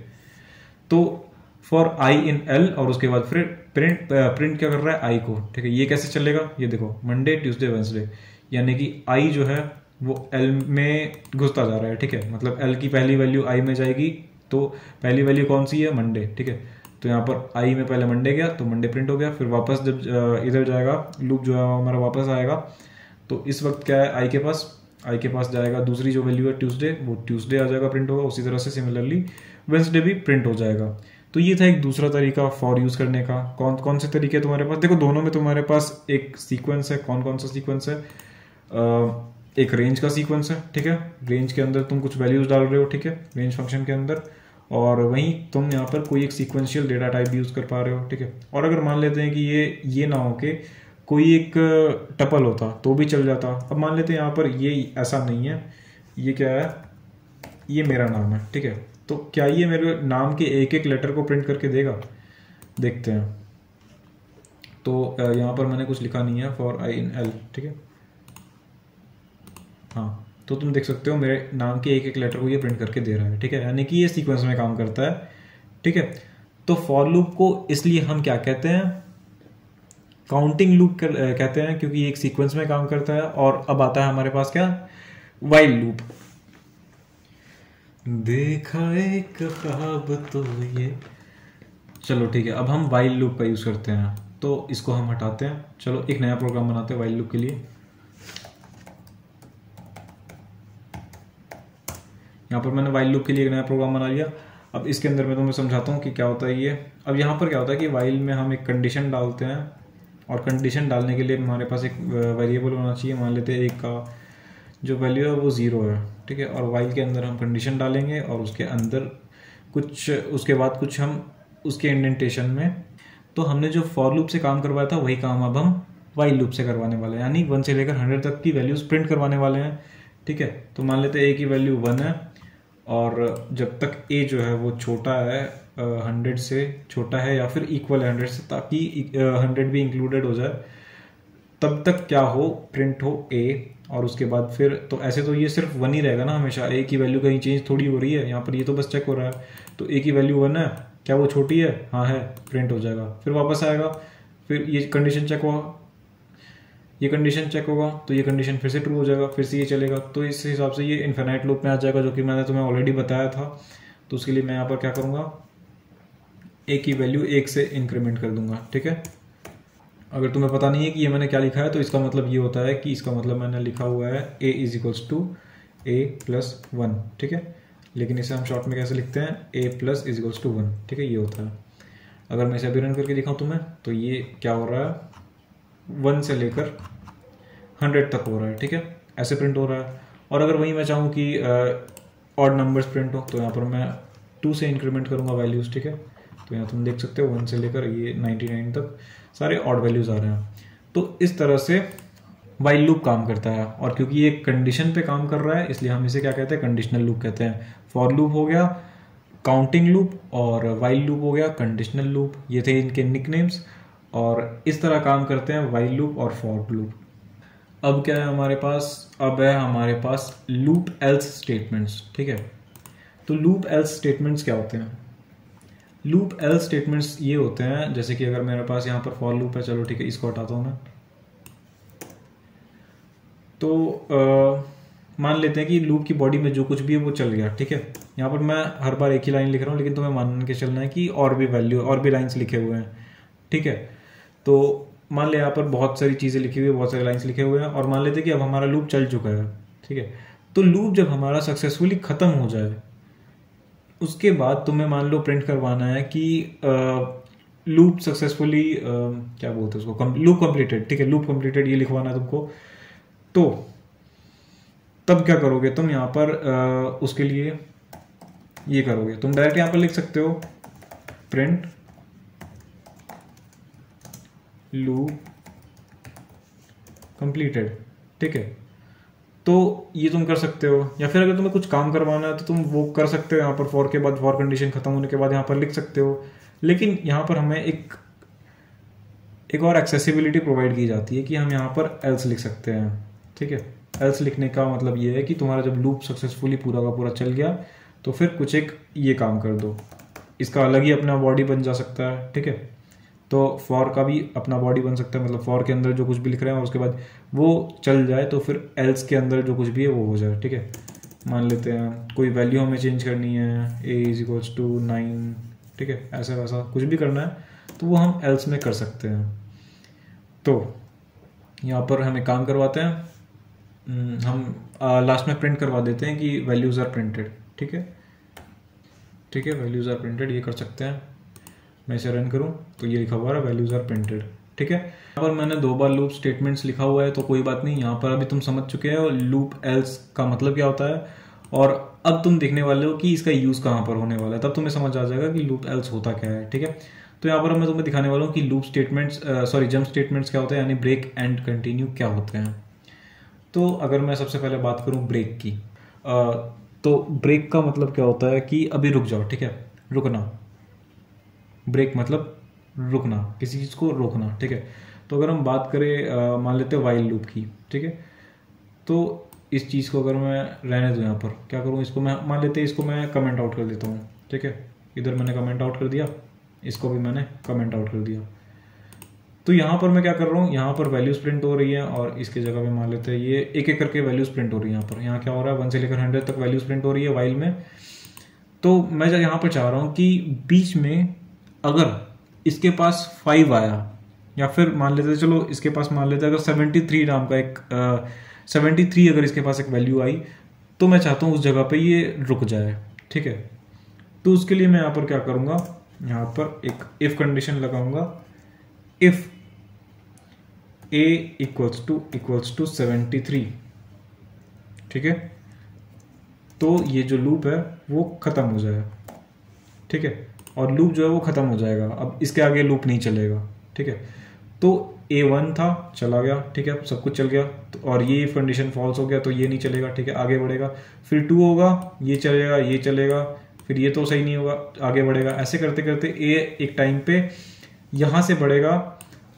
तो फॉर आई इन एल और उसके बाद फिर प्रिंट प्रिंट क्या कर रहा है? आई को, ठीक है? ये कैसे चलेगा? ये देखो मंडे ट्यूसडे वेंसडे यानी कि आई जो है, वो एल में घुसता जा रहा है, ठीक है? मतलब एल की पहली वैल्यू आई में जाएगी तो पहली वैल्यू कौन सी है? मंडे ठीक है? तो यहाँ पर आई में पहले मंडे गया तो मंडे प्रिंट हो गया, फिर वापस जब इधर जाएगा लूप जो है हमारा वापस आएगा तो इस वक्त क्या है आई के पास आई के पास जाएगा, दूसरी जो वैल्यू है ट्यूसडे वो ट्यूसडे आ जाएगा प्रिंट होगा, उसी तरह से सिमिलरली वेंसडे भी प्रिंट हो जाएगा। तो ये था एक दूसरा तरीका फॉर यूज़ करने का। कौन कौन से तरीके तुम्हारे पास, देखो दोनों में तुम्हारे पास एक सीक्वेंस है, कौन कौन सा सीक्वेंस है? एक रेंज का सीक्वेंस है, ठीक है? रेंज के अंदर तुम कुछ वैल्यूज़ डाल रहे हो, ठीक है? रेंज फ़ंक्शन के अंदर। और वहीं तुम यहाँ पर कोई एक सीक्वेंशियल डेटा टाइप यूज़ कर पा रहे हो, ठीक है? और अगर मान लेते हैं कि ये ये ना हो के कोई एक टपल होता तो भी चल जाता। अब मान लेते यहाँ पर ये ऐसा नहीं है। ये क्या है? ये मेरा नाम है, ठीक है? तो क्या ये मेरे नाम के एक एक लेटर को प्रिंट करके देगा? देखते हैं। तो यहाँ पर मैंने कुछ लिखा नहीं है फॉर आई इन एल ठीक है? हाँ तो तुम देख सकते हो मेरे नाम के एक एक लेटर को ये प्रिंट करके दे रहा है, ठीक है? यानी कि ये सीक्वेंस में काम करता है, ठीक है? तो फॉर लूप को इसलिए हम क्या कहते हैं? काउंटिंग लूप कहते हैं, क्योंकि एक सीक्वेंस में काम करता है, और अब आता है हमारे पास क्या? वाइल लूप देखा एक ख्वाब तो ये। चलो, ठीक है, अब हम वाइल लूप का यूज़ करते हैं। तो इसको हम हटाते हैं। चलो, एक नया प्रोग्राम बनाते हैं वाइल लूप के लिए। यहाँ पर मैंने वाइल लूप के लिए एक नया प्रोग्राम बना लिया। अब इसके अंदर मैं तुम्हें समझाता हूँ कि क्या होता है ये। अब यहाँ पर क्या होता है कि वाइल में हम एक कंडीशन डालते हैं। और कंडीशन डालने के लिए हमारे पास एक वेरिएबल होना चाहिए। मान लेते हैं एक का जो वैल्यू है वो ज़ीरो है, ठीक है? और वाइल के अंदर हम कंडीशन डालेंगे और उसके अंदर कुछ, उसके बाद कुछ हम उसके इंडेंटेशन में तो हमने जो फॉर लूप से काम करवाया था, वही काम अब हम वाइल लूप से करवाने वाले हैं। यानी वन से लेकर हंड्रेड तक की वैल्यूज़ प्रिंट करवाने वाले हैं, ठीक है? तो मान लेते हैं ए की वैल्यू वन है और जब तक ए जो है वो छोटा है हंड्रेड से छोटा है या फिर इक्वल है हंड्रेड से, ताकि हंड्रेड भी इंक्लूडेड हो जाए। तब तक क्या हो प्रिंट हो ए और उसके बाद फिर तो ऐसे तो ये सिर्फ़ वन ही रहेगा ना हमेशा। ए की वैल्यू कहीं चेंज थोड़ी हो रही है, यहाँ पर ये तो बस चेक हो रहा है। तो ए की वैल्यू वन है, क्या वो छोटी है? हाँ है प्रिंट हो जाएगा। फिर वापस आएगा, फिर ये कंडीशन चेक होगा। ये कंडीशन चेक होगा तो ये कंडीशन फिर से ट्रू हो जाएगा, फिर से ये चलेगा। तो इस हिसाब से ये इन्फेनाइट लूप में आ जाएगा, जो कि मैंने तुम्हें ऑलरेडी बताया था। तो उसके लिए मैं यहाँ पर क्या करूँगा ए की वैल्यू एक से इंक्रीमेंट कर दूँगा, ठीक है? अगर तुम्हें पता नहीं है कि ये मैंने क्या लिखा है तो इसका मतलब ये होता है कि इसका मतलब मैंने लिखा हुआ है A is equals to A plus one ठीक है? लेकिन इसे हम शॉर्ट में कैसे लिखते हैं? A plus is equals to one ठीक है? ये होता है। अगर मैं इसे अभी रन करके दिखाऊँ तुम्हें तो ये क्या हो रहा है? वन से लेकर हंड्रेड तक हो रहा है, ठीक है? ऐसे प्रिंट हो रहा है। और अगर वही मैं चाहूँ कि ऑड नंबर्स प्रिंट हो तो यहाँ पर मैं टू से इंक्रीमेंट करूँगा वैल्यूज़ ठीक है? तो यहाँ, तुम देख सकते हो वन से लेकर ये नाइनटी नाइन तक सारे ऑड वैल्यूज़ आ रहे हैं। तो इस तरह से वाइल लूप काम करता है, और क्योंकि ये कंडीशन पे काम कर रहा है, इसलिए हम इसे क्या कहते हैं कंडीशनल लूप कहते हैं। फॉर लूप हो गया काउंटिंग लूप और वाइल लूप हो गया कंडीशनल लूप ये थे इनके निकनेम्स और इस तरह काम करते हैं वाइल लूप और फॉर लूप अब क्या है हमारे पास? अब है हमारे पास लूप एल्स स्टेटमेंट्स ठीक है? तो लूप एल्स स्टेटमेंट्स क्या होते हैं? लूप एल स्टेटमेंट्स ये होते हैं जैसे कि अगर मेरे पास यहाँ पर फॉर लूप है चलो ठीक है इसको हटाता हूँ मैं। तो आ, मान लेते हैं कि लूप की बॉडी में जो कुछ भी है वो चल गया ठीक है? यहाँ पर मैं हर बार एक ही लाइन लिख रहा हूँ लेकिन तुम्हें मान के चलना है कि और भी वैल्यू और भी लाइन्स लिखे हुए हैं ठीक है? तो मान ले यहाँ पर बहुत सारी चीज़ें लिखी हुई है बहुत सारे लाइन्स लिखे हुए हैं और मान लेते हैं कि अब हमारा लूप चल चुका है ठीक है? तो लूप जब हमारा सक्सेसफुली खत्म हो जाए उसके बाद तुम्हें मान लो प्रिंट करवाना है कि लूप सक्सेसफुली क्या बोलते हैं उसको लूप कंप्लीटेड ठीक है लूप कंप्लीटेड ये लिखवाना है तुमको। तो तब क्या करोगे तुम यहाँ पर आ, उसके लिए ये करोगे। तुम डायरेक्ट यहाँ पर लिख सकते हो प्रिंट लूप कंप्लीटेड ठीक है। तो ये तुम कर सकते हो। या फिर अगर तुम्हें कुछ काम करवाना है तो तुम वो कर सकते हो यहाँ पर फॉर के बाद फॉर कंडीशन खत्म होने के बाद यहाँ पर लिख सकते हो। लेकिन यहाँ पर हमें एक एक और एक्सेसिबिलिटी प्रोवाइड की जाती है कि हम यहाँ पर एल्स लिख सकते हैं। ठीक है? एल्स लिखने का मतलब ये है कि तुम्हारा जब लूप सक्सेसफुली पूरा का पूरा चल गया तो फिर कुछ एक ये काम कर दो। इसका अलग ही अपना बॉडी बन जा सकता है। ठीक है? तो फॉर का भी अपना बॉडी बन सकता है मतलब फॉर के अंदर जो कुछ भी लिख रहे हैं उसके बाद वो चल जाए तो फिर एल्स के अंदर जो कुछ भी है वो हो जाए ठीक है? मान लेते हैं कोई वैल्यू हमें चेंज करनी है A is equals to nine ठीक है? ऐसा वैसा कुछ भी करना है तो वो हम एल्स में कर सकते हैं। तो यहाँ पर हमें काम करवाते हैं। हम्म, हम लास्ट में प्रिंट करवा देते हैं कि वैल्यूज़ आर प्रिंटेड ठीक है? ठीक है वैल्यूज़ आर प्रिंटेड ये कर सकते हैं। मैं इसे रन करूँ तो ये लिखा हुआ है वैल्यूज़ आर प्रिंटेड ठीक है? यहाँ पर मैंने दो बार लूप स्टेटमेंट्स लिखा हुआ है तो कोई बात नहीं, यहाँ पर अभी तुम समझ चुके हो लूप एल्स का मतलब क्या होता है? और अब तुम देखने वाले हो कि इसका यूज़ कहाँ पर होने वाला है, तब तुम्हें समझ आ जाएगा कि लूप एल्स होता क्या है, ठीक है? तो यहाँ पर मैं तुम्हें दिखाने वाला हूँ कि loop statements sorry jump statements क्या होते हैं, यानी ब्रेक एंड कंटिन्यू क्या होते हैं। तो अगर मैं सबसे पहले बात करूँ ब्रेक की तो ब्रेक का मतलब क्या होता है कि अभी रुक जाओ, ठीक है? रुकना। ब्रेक मतलब रुकना, किसी चीज़ को रोकना, ठीक है? तो अगर हम बात करें मान लेते हैं वाइल लूप की, ठीक है? तो इस चीज़ को अगर मैं रहने दूँ यहाँ पर, क्या करूँ इसको मैं, मान लेते हैं इसको मैं कमेंट आउट कर देता हूँ, ठीक है? इधर मैंने कमेंट आउट कर दिया, इसको भी मैंने कमेंट आउट कर दिया। तो यहाँ पर मैं क्या कर रहा हूँ, यहाँ पर वैल्यूज़ प्रिंट हो रही है और इसके जगह पे मान लेते हैं ये एक एक करके वैल्यूज़ प्रिंट हो रही है यहाँ पर। यहाँ क्या हो रहा है वन से लेकर हंड्रेड तक वैल्यूज़ प्रिंट हो रही है वाइल में। तो मैं यहाँ पर चाह रहा हूँ कि बीच में अगर इसके पास फाइव आया, या फिर मान लेते चलो इसके पास मान लेते अगर सेवेंटी थ्री नाम का एक सेवेंटी थ्री अगर इसके पास एक वैल्यू आई तो मैं चाहता हूँ उस जगह पे ये रुक जाए, ठीक है? तो उसके लिए मैं यहाँ पर क्या करूँगा, यहाँ पर एक इफ़ कंडीशन लगाऊँगा। If A equals to equals to seventy three ठीक है? तो ये जो लूप है, वो खत्म हो जाएगा ठीक है? और लूप जो है वो खत्म हो जाएगा। अब इसके आगे लूप नहीं चलेगा, ठीक है? तो ए वन था, चला गया, ठीक है? सब कुछ चल गया। तो और ये कंडीशन फॉल्स हो गया तो ये नहीं चलेगा, ठीक है? आगे बढ़ेगा। फिर टू होगा, ये चलेगा ये चलेगा। फिर ये तो सही नहीं होगा, आगे बढ़ेगा। ऐसे करते करते ए एक टाइम पे यहाँ से बढ़ेगा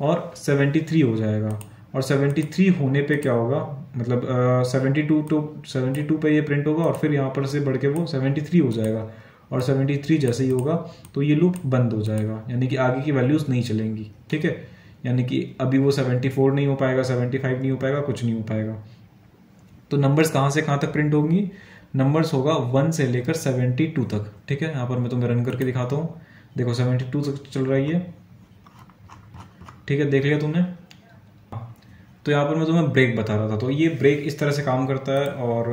और 73 हो जाएगा। और 73 होने पे क्या होगा? मतलब seventy two two seventy two पे ये प्रिंट होगा और फिर यहाँ पर से बढ़ के वो 73 हो जाएगा। और 73 जैसे ही होगा तो ये लूप बंद हो जाएगा। यानी कि आगे की वैल्यूज़ नहीं चलेंगी। ठीक है? यानी कि अभी वो 74 नहीं हो पाएगा 75 नहीं हो पाएगा, कुछ नहीं हो पाएगा। तो नंबर्स कहाँ से कहाँ तक प्रिंट होंगी? नंबर्स होगा वन से लेकर 72 तक। ठीक है? यहाँ पर मैं तुम्हें रन करके दिखाता हूँ। देखो 72 तक चल रही है। ठीक है? देख लिया तुमने? तो यहाँ पर मैं तुम्हें ब्रेक बता रहा था। तो ये ब्रेक इस तरह से काम करता है और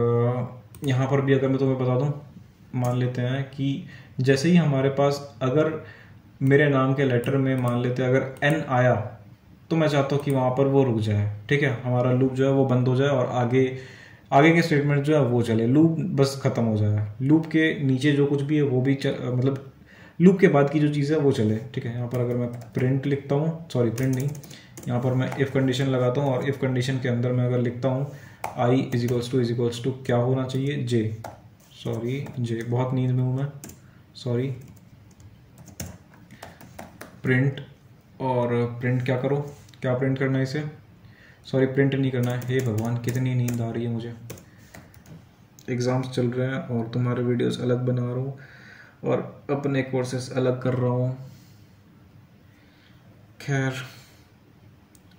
यहाँ पर भी अगर मैं तुम्हें बता दूँ मान लेते हैं कि जैसे ही हमारे पास अगर मेरे नाम के लेटर में मान लेते हैं अगर एन आया तो मैं चाहता हूँ कि वहाँ पर वो रुक जाए ठीक है? हमारा लूप जो है वो बंद हो जाए और आगे आगे के स्टेटमेंट जो है वो चले। लूप बस खत्म हो जाए। लूप के नीचे जो कुछ भी है वो भी चल, मतलब लूप के बाद की जो चीज़ है वो चले ठीक है? यहाँ पर अगर मैं प्रिंट लिखता हूँ सॉरी प्रिंट नहीं यहाँ पर मैं इफ़ कंडीशन लगाता हूँ और इफ़ कंडीशन के अंदर मैं अगर लिखता हूँ I is equals to is equals to क्या होना चाहिए? जे सॉरी जे बहुत नींद में हूँ मैं. सॉरी प्रिंट और प्रिंट क्या करो? क्या प्रिंट करना है इसे? सॉरी प्रिंट नहीं करना है. हे भगवान, कितनी नींद आ रही है मुझे. एग्ज़ाम्स चल रहे हैं और तुम्हारे वीडियोस अलग बना रहा हूँ और अपने कोर्सेस अलग कर रहा हूँ. खैर,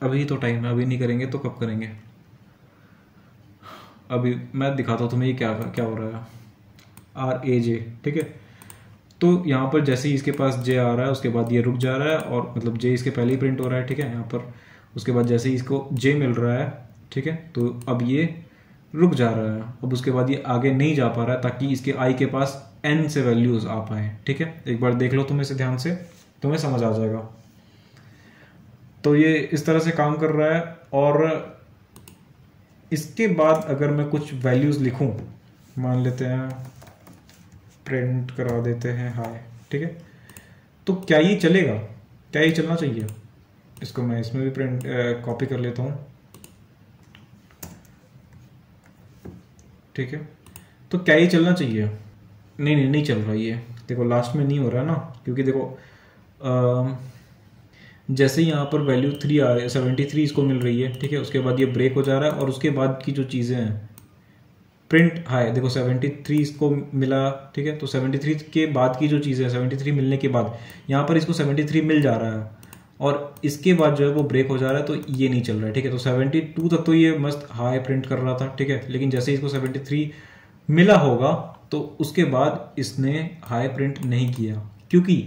अभी तो टाइम है. अभी नहीं करेंगे तो कब करेंगे? अभी मैं दिखाता हूँ तुम्हें ये क्या क्या हो रहा है. आर ए जे, ठीक है? तो यहाँ पर जैसे ही इसके पास जे आ रहा है, उसके बाद ये रुक जा रहा है और मतलब जे इसके पहले ही प्रिंट हो रहा है, ठीक है? यहाँ पर उसके बाद जैसे ही इसको जे मिल रहा है, ठीक है? तो अब ये रुक जा रहा है। अब उसके बाद ये आगे नहीं जा पा रहा है ताकि इसके आई के पास एन से वैल्यूज़ आ पाए, ठीक है? एक बार देख लो तुम इसे ध्यान से, तुम्हें समझ आ जाएगा। तो ये इस तरह से काम कर रहा है और इसके बाद अगर मैं कुछ वैल्यूज़ लिखूं, मान लेते हैं प्रिंट करा देते हैं हाय ठीक है? तो क्या ये चलेगा? क्या ये चलना चाहिए? इसको मैं इसमें भी प्रिंट कॉपी कर लेता हूँ। ठीक है? तो क्या ये चलना चाहिए? नहीं नहीं नहीं चल रहा ये। देखो लास्ट में नहीं हो रहा ना क्योंकि देखो आ, जैसे यहाँ पर वैल्यू थ्री आ रही है सेवेंटी थ्री इसको मिल रही है ठीक है? उसके बाद ये ब्रेक हो जा रहा है और उसके बाद की जो चीज़ें हैं प्रिंट हाई देखो 73 इसको मिला, ठीक है? तो 73 के बाद की जो चीज़ है 73 मिलने के बाद, यहाँ पर इसको 73 मिल जा रहा है। और इसके बाद जो है वो ब्रेक हो जा रहा है तो ये नहीं चल रहा है, ठीक है? तो 72 तक तो ये मस्त हाई प्रिंट कर रहा था, ठीक है? लेकिन जैसे इसको 73 मिला होगा तो उसके बाद इसने हाई प्रिंट नहीं किया। क्योंकि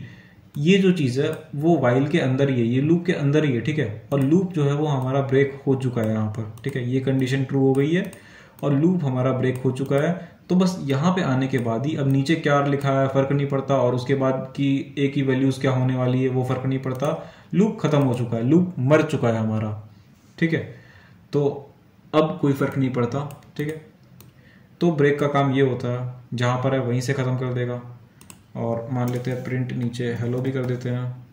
ये जो चीज़ है, वो वाइल के अंदर ही है, ये लूप के अंदर ही है, ठीक है? और लूप जो है वो हमारा ब्रेक हो चुका है यहाँ पर, ठीक है? ये कंडीशन ट्रू हो गई है। और लूप हमारा ब्रेक हो चुका है। तो बस यहाँ पे आने के बाद ही, अब नीचे क्या लिखा है, फ़र्क नहीं पड़ता, और उसके बाद की ए की वैल्यूज़ क्या होने वाली है, वो फ़र्क नहीं पड़ता। लूप खत्म हो चुका है, लूप मर चुका है हमारा, ठीक है? तो अब कोई फ़र्क नहीं पड़ता, ठीक है? तो ब्रेक का काम ये होता है, जहाँ पर है, वहीं से ख़त्म कर देगा। और मान लेते हैं प्रिंट नीचे हेलो भी कर देते हैं।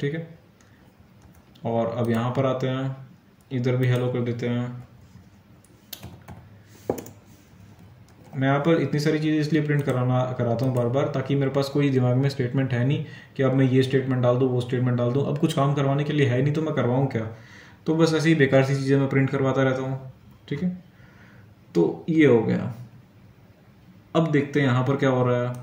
ठीक है? और अब यहाँ पर आते हैं, इधर भी हेलो कर देते हैं। मैं यहाँ पर इतनी सारी चीज़ें इसलिए प्रिंट कराना, कराता हूँ बार बार ताकि मेरे पास कोई दिमाग में स्टेटमेंट है नहीं कि अब मैं ये स्टेटमेंट डाल दूँ, वो स्टेटमेंट डाल दूँ। अब कुछ काम करवाने के लिए है नहीं तो मैं करवाऊँ क्या? तो बस ऐसी बेकार सी चीज़ें मैं प्रिंट करवाता रहता हूँ, ठीक है? तो ये हो गया। अब देखते हैं यहाँ पर क्या हो रहा है।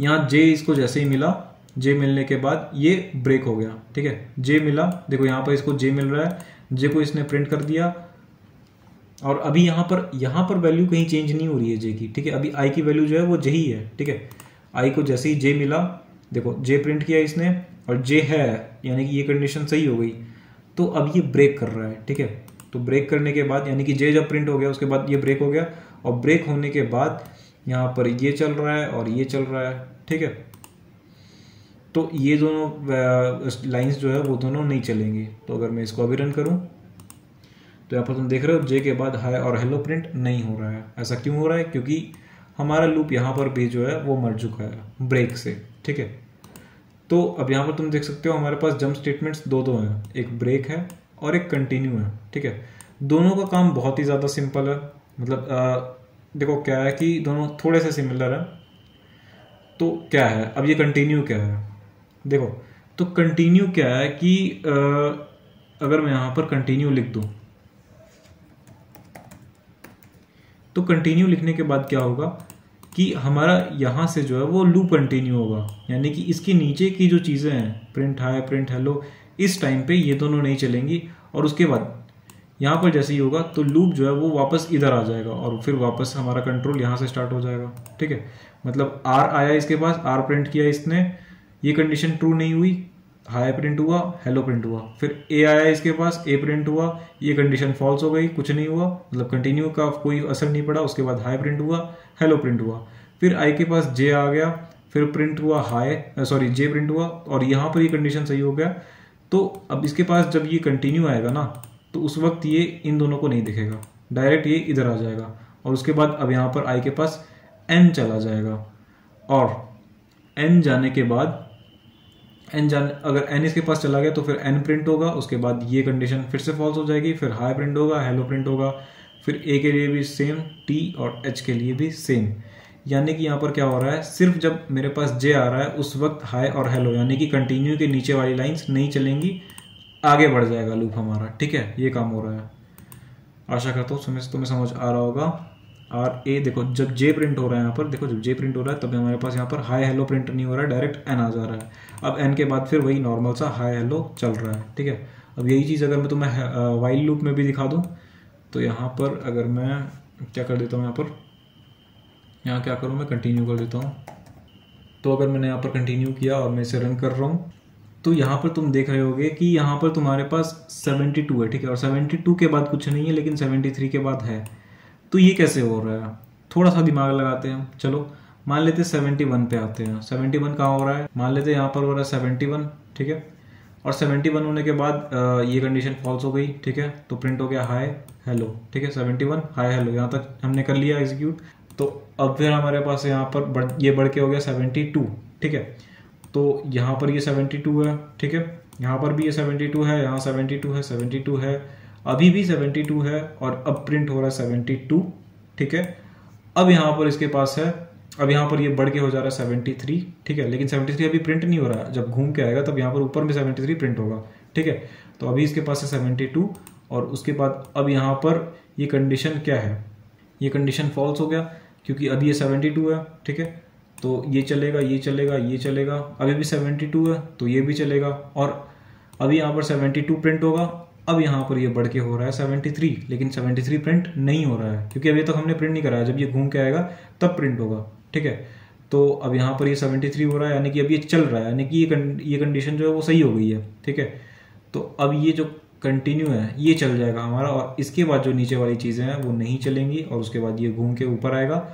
यहाँ जे इसको जैसे ही मिला जे मिलने के बाद ये ब्रेक हो गया, ठीक है? जे मिला, देखो यहाँ पर इसको जे मिल रहा है। जे को इसने प्रिंट कर दिया और अभी यहाँ पर यहाँ पर वैल्यू कहीं चेंज नहीं हो रही है जे की, ठीक है? अभी आई की वैल्यू जो है वो जे ही है, ठीक है? आई को जैसे ही जे मिला, देखो जे प्रिंट किया इसने और जे है, यानी कि ये कंडीशन सही हो गई। तो अब ये ब्रेक कर रहा है, ठीक है? तो ब्रेक करने के बाद, यानी कि जे जब प्रिंट हो गया, उसके बाद ये ब्रेक हो गया और ब्रेक होने के बाद यहाँ पर ये चल रहा है और ये चल रहा है, ठीक है? तो ये दोनों लाइंस जो है वो दोनों नहीं चलेंगी। तो अगर मैं इसको अभी रन करूँ तो यहाँ पर तुम देख रहे हो जे के बाद हाई और हेलो प्रिंट नहीं हो रहा है। ऐसा क्यों हो रहा है? क्योंकि हमारा लूप यहाँ पर भी जो है वो मर चुका है ब्रेक से ठीक है? तो अब यहाँ पर तुम देख सकते हो हमारे पास जंप स्टेटमेंट्स दो दो हैं। एक ब्रेक है और एक कंटिन्यू है ठीक है? दोनों का काम बहुत ही ज़्यादा सिंपल है। मतलब आ, देखो क्या है कि दोनों थोड़े से सिमिलर हैं। तो क्या है? अब ये कंटिन्यू क्या है? देखो तो कंटिन्यू क्या है कि आ, अगर मैं यहाँ पर कंटिन्यू लिख दूँ तो कंटिन्यू लिखने के बाद क्या होगा कि हमारा यहाँ से जो है वो लूप कंटिन्यू होगा। यानी कि इसके नीचे की जो चीज़ें हैं प्रिंट हाई प्रिंट हेलो इस टाइम पे ये दोनों नहीं चलेंगी। और उसके बाद यहाँ पर जैसे ही होगा तो लूप जो है वो वापस इधर आ जाएगा और फिर वापस हमारा कंट्रोल यहाँ से स्टार्ट हो जाएगा। ठीक है? मतलब आर आया इसके पास आर प्रिंट किया इसने ये कंडीशन ट्रू नहीं हुई हाई प्रिंट हुआ हेलो प्रिंट हुआ। फिर ए आया इसके पास ए प्रिंट हुआ, ये कंडीशन फॉल्स हो गई, कुछ नहीं हुआ मतलब कंटिन्यू का कोई असर नहीं पड़ा, उसके बाद हाई प्रिंट हुआ हेलो प्रिंट हुआ। फिर आई के पास जे आ गया, फिर प्रिंट हुआ हाई सॉरी जे प्रिंट हुआ, और यहाँ पर ये कंडीशन सही हो गया। तो अब इसके पास जब ये कंटिन्यू आएगा ना तो उस वक्त ये इन दोनों को नहीं दिखेगा। डायरेक्ट ये इधर आ जाएगा, और उसके बाद अब यहाँ पर आई के पास एन चला जाएगा। और एन जाने के बाद एन जान, अगर एन इसके पास चला गया तो फिर एन प्रिंट होगा, उसके बाद ये कंडीशन फिर से फॉल्स हो जाएगी, फिर हाई प्रिंट होगा हेलो प्रिंट होगा, फिर ए के लिए भी सेम टी और एच के लिए भी सेम यानी कि यहाँ पर क्या हो रहा है? सिर्फ़ जब मेरे पास जे आ रहा है, उस वक्त हाई और हेलो यानी कि कंटिन्यू के नीचे वाली लाइन्स नहीं चलेंगी, आगे बढ़ जाएगा लूप हमारा, ठीक है? ये काम हो रहा है। आशा करता हूँ तुम्हें समझ आ रहा होगा। और ए देखो, जब जे प्रिंट हो रहा है यहाँ पर, देखो, जब जे प्रिंट हो रहा है, तब हमारे पास यहाँ पर हाई हेलो प्रिंट नहीं हो रहा है डायरेक्ट एन आ जा रहा है। अब एन के बाद फिर वही नॉर्मल सा हाई हेलो चल रहा है, ठीक है? अब यही चीज़ अगर मैं तुम्हें वाइल लूप में भी दिखा दूँ तो यहाँ पर अगर मैं क्या कर देता हूँ यहाँ पर? यहाँ क्या करूँ मैं? कंटिन्यू कर देता हूँ। तो अगर मैंने यहाँ पर कंटिन्यू किया और मैं इसे रन कर रहा हूँ तो यहाँ पर तुम देख रहे होगे कि यहाँ पर तुम्हारे पास 72 है, ठीक है? और 72 के बाद कुछ नहीं है, लेकिन 73 के बाद है। तो ये कैसे हो रहा है? थोड़ा सा दिमाग लगाते हैं। चलो, मान लेते सेवेंटी वन पे आते हैं। सेवेंटी वन कहाँ हो रहा है? मान लेते यहाँ पर हो रहा है सेवेंटी वन ठीक है? और सेवेंटी वन होने के बाद ये कंडीशन फॉल्स हो गई, ठीक है? तो प्रिंट हो गया हाई हेलो ठीक है? सेवेंटी वन हाई हेलो यहाँ तक हमने कर लिया एग्जीक्यूट तो अब फिर हमारे पास यहाँ पर बढ़, ये बढ़ के हो गया सेवेंटी टू ठीक है? तो यहाँ पर ये सेवेंटी टू है, ठीक है? यहाँ पर भी ये सेवेंटी टू है, यहाँ सेवेंटी टू है सेवेंटी टू है। अभी भी 72 है और अब प्रिंट हो रहा है 72 ठीक है? अब यहाँ पर इसके पास है, अब यहाँ पर ये बढ़ के हो जा रहा है 73 ठीक है? लेकिन 73 अभी प्रिंट नहीं हो रहा है। जब घूम के आएगा, तब यहाँ पर ऊपर में 73 प्रिंट होगा, ठीक है? तो अभी इसके पास है 72 और उसके बाद अब यहाँ पर ये कंडीशन क्या है? ये कंडीशन फॉल्स हो गया, क्योंकि अभी ये 72 है, ठीक है? तो ये चलेगा ये चलेगा ये चलेगा। अभी भी 72 है तो ये भी चलेगा और अभी यहाँ पर 72 प्रिंट होगा अब यहाँ पर ये बढ़ के हो रहा है 73 लेकिन 73 प्रिंट नहीं हो रहा है, क्योंकि अभी तक तो हमने प्रिंट नहीं कराया। जब ये घूम के आएगा, तब प्रिंट होगा, ठीक है? तो अब यहाँ पर ये 73 हो रहा है, यानी कि अब ये चल रहा है, यानी कि ये ये कंडीशन जो है वो सही हो गई है, ठीक है? तो अब ये जो कंटिन्यू है, ये चल जाएगा हमारा, और इसके बाद जो नीचे वाली चीज़ें हैं, वो नहीं चलेंगी, और उसके बाद ये घूम के ऊपर आएगा,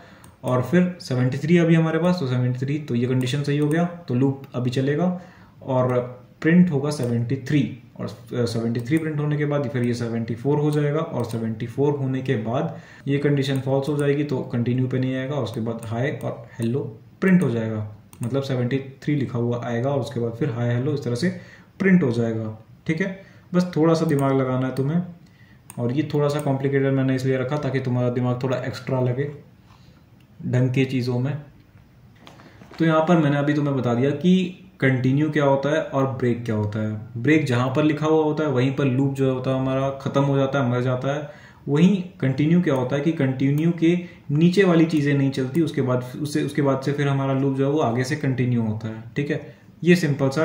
और फिर 73 अभी हमारे पास तो 73 तो ये कंडीशन सही हो गया तो लूप अभी चलेगा, और प्रिंट होगा 73 और 73 प्रिंट होने के बाद फिर ये 74 हो जाएगा और 74 होने के बाद ये कंडीशन फॉल्स हो जाएगी तो कंटिन्यू पे नहीं आएगा, उसके बाद हाई और हेलो प्रिंट हो जाएगा। मतलब 73 लिखा हुआ आएगा और उसके बाद फिर हाई हेलो इस तरह से प्रिंट हो जाएगा। ठीक है? बस थोड़ा सा दिमाग लगाना है तुम्हें और ये थोड़ा सा कॉम्प्लिकेटेड मैंने इसलिए रखा ताकि तुम्हारा दिमाग थोड़ा एक्स्ट्रा लगे ढंग की चीज़ों में। तो यहाँ पर मैंने अभी तुम्हें बता दिया कि कंटिन्यू क्या होता है और ब्रेक क्या होता है? ब्रेक जहाँ पर लिखा हुआ होता है, वहीं पर लूप जो होता है हमारा खत्म हो जाता है, मर जाता है। वहीं कंटिन्यू क्या होता है कि कंटिन्यू के नीचे वाली चीज़ें नहीं चलती, उसके बाद उससे, उसके बाद से फिर हमारा लूप जो है वो आगे से कंटिन्यू होता है, ठीक है? ये सिंपल सा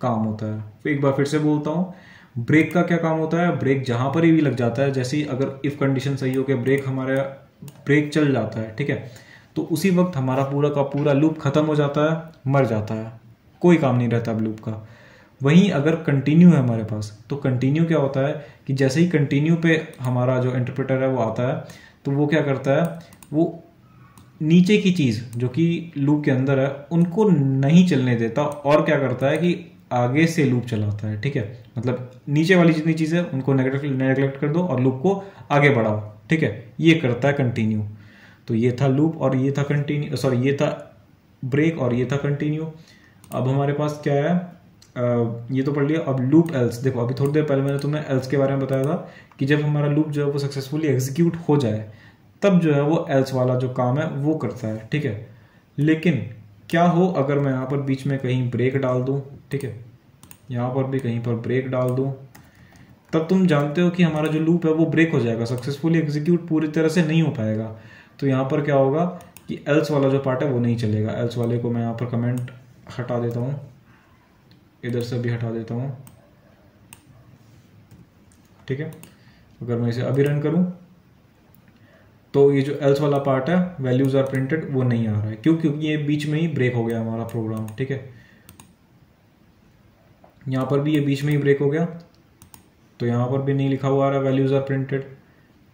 काम होता है। फिर एक बार फिर से बोलता हूँ ब्रेक का क्या काम होता है? ब्रेक जहाँ पर भी लग जाता है, जैसे अगर इफ़ कंडीशन सही हो के ब्रेक हमारा ब्रेक चल जाता है, ठीक है? तो उसी वक्त हमारा पूरा का पूरा लूप खत्म हो जाता है, मर जाता है। कोई काम नहीं रहता अब लूप का। वहीं अगर कंटिन्यू है हमारे पास तो कंटिन्यू क्या होता है कि जैसे ही कंटिन्यू पे हमारा जो इंटरप्रेटर है वो आता है तो वो क्या करता है, वो नीचे की चीज़ जो कि लूप के अंदर है, उनको नहीं चलने देता और क्या करता है कि आगे से लूप चलाता है, ठीक है? मतलब नीचे वाली जितनी चीज़ उनको नेग्लेक्ट कर दो और लूप को आगे बढ़ाओ, ठीक है? ये करता है कंटिन्यू तो ये था लूप और ये था कंटिन्यू सॉरी ये था ब्रेक और ये था कंटिन्यू अब हमारे पास क्या है? ये तो पढ़ लिया। अब लूप एल्स देखो, अभी थोड़ी देर पहले मैंने तुम्हें एल्स के बारे में बताया था कि जब हमारा लूप जो है वो सक्सेसफुली एग्जीक्यूट हो जाए, तब जो है वो एल्स वाला जो काम है वो करता है, ठीक है? लेकिन क्या हो अगर मैं यहाँ पर बीच में कहीं ब्रेक डाल दूँ, ठीक है? यहाँ पर भी कहीं पर ब्रेक डाल दूँ, तब तुम जानते हो कि हमारा जो लूप है वो ब्रेक हो जाएगा। सक्सेसफुली एग्जीक्यूट पूरी तरह से नहीं हो पाएगा। तो यहाँ पर क्या होगा कि एल्स वाला जो पार्ट है वो नहीं चलेगा। एल्स वाले को मैं यहाँ पर कमेंट हटा देता हूँ। इधर से भी हटा देता हूँ। ठीक है? अगर मैं इसे अभी रन करूँ तो ये जो एल्स वाला पार्ट है वैल्यूज़ आर प्रिंटेड वो नहीं आ रहा है। क्यों? क्योंकि ये बीच में ही ब्रेक हो गया हमारा प्रोग्राम ठीक है? यहाँ पर भी ये बीच में ही ब्रेक हो गया। तो यहाँ पर भी नहीं लिखा हुआ आ रहा वैल्यूज़ आर प्रिंटेड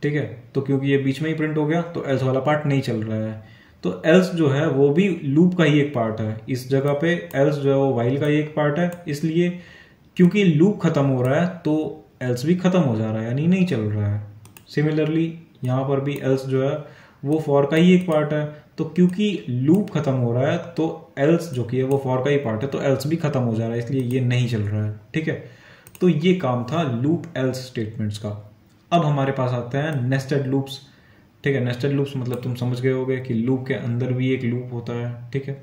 ठीक है? तो क्योंकि ये बीच में ही प्रिंट हो गया तो एल्स वाला पार्ट नहीं चल रहा है। तो एल्स जो है, वो भी लूप का ही एक पार्ट है। इस जगह पे एल्स जो है, वो वाइल का ही एक पार्ट है। इसलिए क्योंकि लूप खत्म हो रहा है तो एल्स भी खत्म हो जा रहा है, यानी नहीं चल रहा है। सिमिलरली यहाँ पर भी एल्स जो है, वो फॉर का ही एक पार्ट है। तो क्योंकि लूप खत्म हो रहा है तो एल्स जो कि है, वो फॉर का ही पार्ट है तो एल्स भी खत्म हो जा रहा है, इसलिए ये नहीं चल रहा है। ठीक है? तो ये काम था लूप एल्स स्टेटमेंट्स का। अब हमारे पास आते हैं नेस्टेड लूप्स ठीक है नेस्टेड लूप्स मतलब तुम समझ गए होगे कि लूप के अंदर भी एक लूप होता है, ठीक है?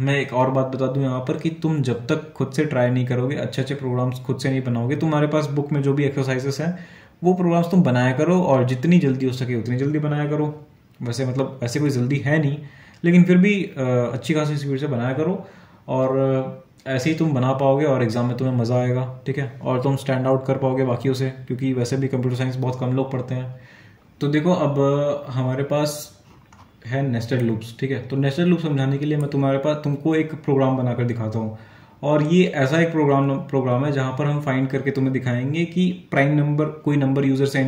मैं एक और बात बता दूँ यहाँ पर कि तुम जब तक खुद से ट्राई नहीं करोगे अच्छे अच्छे प्रोग्राम्स खुद से नहीं बनाओगे, तुम्हारे पास बुक में जो भी एक्सरसाइजेस हैं, वो प्रोग्राम्स तुम बनाया करो और जितनी जल्दी हो सके उतनी जल्दी बनाया करो। वैसे मतलब ऐसे कोई जल्दी है नहीं, लेकिन फिर भी अच्छी खासी स्पीड से बनाया करो और ऐसे ही तुम बना पाओगे और एग्ज़ाम में तुम्हें मज़ा आएगा, ठीक है? और तुम स्टैंड आउट कर पाओगे बाकियों से, क्योंकि वैसे भी कंप्यूटर साइंस बहुत कम लोग पढ़ते हैं। तो देखो, अब हमारे पास है नेस्टेड लूप्स ठीक है? तो नेस्टेड लूप समझाने के लिए मैं तुम्हारे पास, तुमको एक प्रोग्राम बनाकर दिखाता हूँ। और ये ऐसा एक प्रोग्राम प्रोग्राम है जहाँ पर हम फाइंड करके तुम्हें दिखाएँगे कि प्राइम नंबर कोई नंबर यूज़र से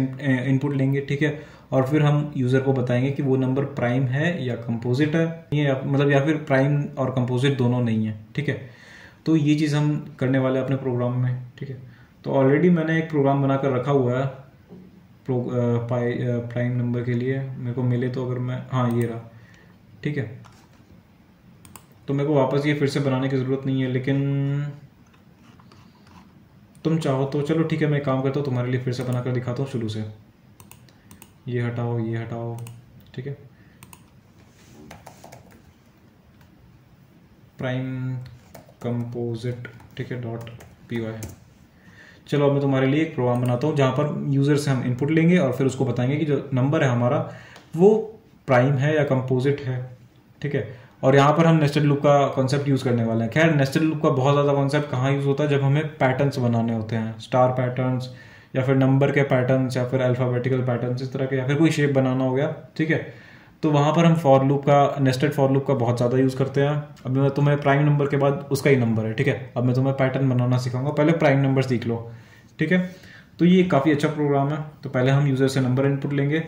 इनपुट लेंगे, ठीक है? और फिर हम यूज़र को बताएँगे कि वो नंबर प्राइम है या कंपोजिट है। या मतलब या फिर प्राइम और कंपोजिट दोनों नहीं है, ठीक है? तो ये चीज़ हम करने वाले अपने प्रोग्राम में, ठीक है? तो ऑलरेडी मैंने एक प्रोग्राम बनाकर रखा हुआ है। प्राइम नंबर के लिए मेरे को मिले तो अगर मैं हाँ ये रहा। ठीक है। तो मेरे को वापस ये फिर से बनाने की ज़रूरत नहीं है, लेकिन तुम चाहो तो चलो ठीक है, मैं काम करता हूँ, तुम्हारे लिए फिर से बनाकर दिखाता हूँ शुरू से। ये हटाओ ये हटाओ, ठीक है। प्राइम कंपोजिट, ठीक है, डॉट पी वाई। चलो अब मैं तुम्हारे लिए एक प्रोग्राम बनाता हूँ, जहाँ पर यूज़र से हम इनपुट लेंगे और फिर उसको बताएँगे कि जो नंबर है हमारा, वो प्राइम है या कंपोजिट है, ठीक है? और यहाँ पर हम नेस्टेड लूप का कॉन्सेप्ट यूज़ करने वाले हैं। खैर नेस्टेड लूप का बहुत ज़्यादा कॉन्सेप्ट कहाँ यूज़ होता है? जब हमें पैटर्न्स बनाने होते हैं स्टार पैटर्न्स या फिर नंबर के पैटर्न्स या फिर अल्फ़ाबेटिकल पैटर्न्स इस तरह के, या फिर कोई शेप बनाना हो गया, ठीक है? तो वहाँ पर हम फॉर लूप का नेस्टेड फॉर लूप का बहुत ज़्यादा यूज़ करते हैं। अब मैं तुम्हें प्राइम नंबर के बाद उसका ही नंबर है, ठीक है? अब मैं तुम्हें पैटर्न बनाना सिखाऊँगा। पहले प्राइम नंबर सीख लो, ठीक है? तो ये काफ़ी अच्छा प्रोग्राम है। तो पहले हम यूज़र से नंबर इनपुट लेंगे।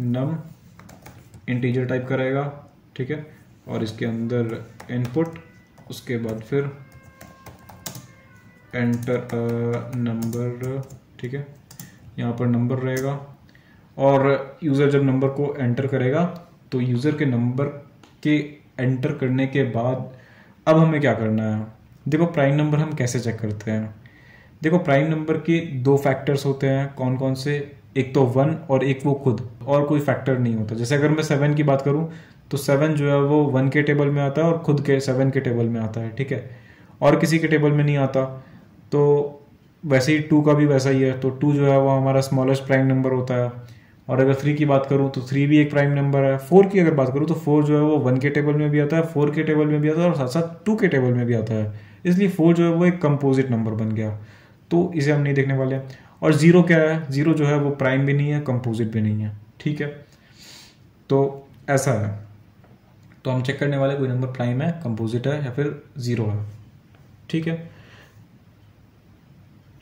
नम इंटीजर टाइप करेगा, ठीक है? और इसके अंदर इनपुट उसके बाद फिर एंटर नंबर ठीक है? यहाँ पर नंबर रहेगा। और यूज़र जब नंबर को एंटर करेगा तो यूज़र के नंबर के एंटर करने के बाद अब हमें क्या करना है? देखो प्राइम नंबर हम कैसे चेक करते हैं? देखो प्राइम नंबर के दो फैक्टर्स होते हैं कौन कौन से? एक तो वन और एक वो खुद। और कोई फैक्टर नहीं होता। जैसे अगर मैं सेवन की बात करूँ तो सेवन जो है वो वन के टेबल में आता है और खुद के सेवन के टेबल में आता है, ठीक है? और किसी के टेबल में नहीं आता। तो वैसे ही टू का भी वैसा ही है। तो टू जो है वो हमारा स्मॉलेस्ट प्राइम नंबर होता है। और अगर थ्री की बात करूँ तो थ्री भी एक प्राइम नंबर है। फोर की अगर बात करूँ तो फोर जो है वो वन के टेबल में भी आता है फोर के टेबल में भी आता है और साथ साथ टू के टेबल में भी आता है। इसलिए फोर जो है वो एक कंपोजिट नंबर बन गया। तो इसे हम नहीं देखने वाले और ज़ीरो क्या है? ज़ीरो जो है वो प्राइम भी नहीं है कंपोजिट भी नहीं है। ठीक है? तो ऐसा है। तो हम चेक करने वाले कोई नंबर प्राइम है कंपोजिट है या फिर ज़ीरो है। ठीक है?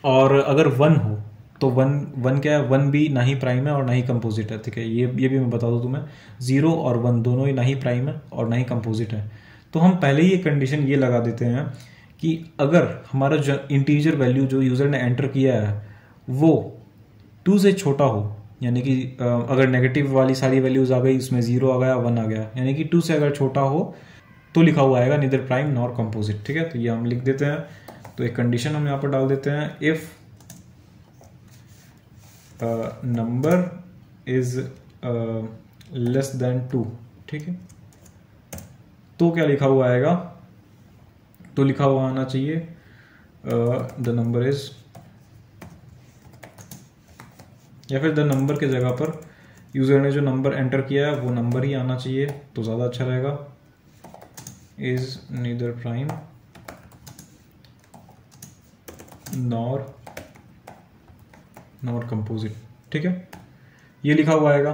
और अगर वन हो तो वन वन क्या है? वन भी ना ही प्राइम है और ना ही कंपोजिट है, ठीक है? ये ये भी मैं बता दूँ तुम्हें। ज़ीरो और वन दोनों ही ना ही प्राइम है और ना ही कंपोजिट है। तो हम पहले ही एक कंडीशन ये लगा देते हैं कि अगर हमारा जो इंटीजर वैल्यू जो यूज़र ने एंटर किया है, वो टू से छोटा हो, यानी कि अगर नेगेटिव वाली सारी वैल्यूज़ आ गई, उसमें ज़ीरो आ गया वन आ गया, यानी कि टू से अगर छोटा हो तो लिखा हुआ आएगा निदर प्राइम नॉर कंपोजिट ठीक है? तो ये हम लिख देते हैं। तो एक कंडीशन हम यहाँ पर डाल देते हैं। If number is less than two ठीक है? तो क्या लिखा हुआ आएगा? तो लिखा हुआ आना चाहिए। द नंबर इज़ या फिर द नंबर के जगह पर यूज़र ने जो नंबर एंटर किया है, वो नंबर ही आना चाहिए तो ज़्यादा अच्छा रहेगा। Is neither prime nor nor composite ठीक है? ये लिखा हुआ आएगा।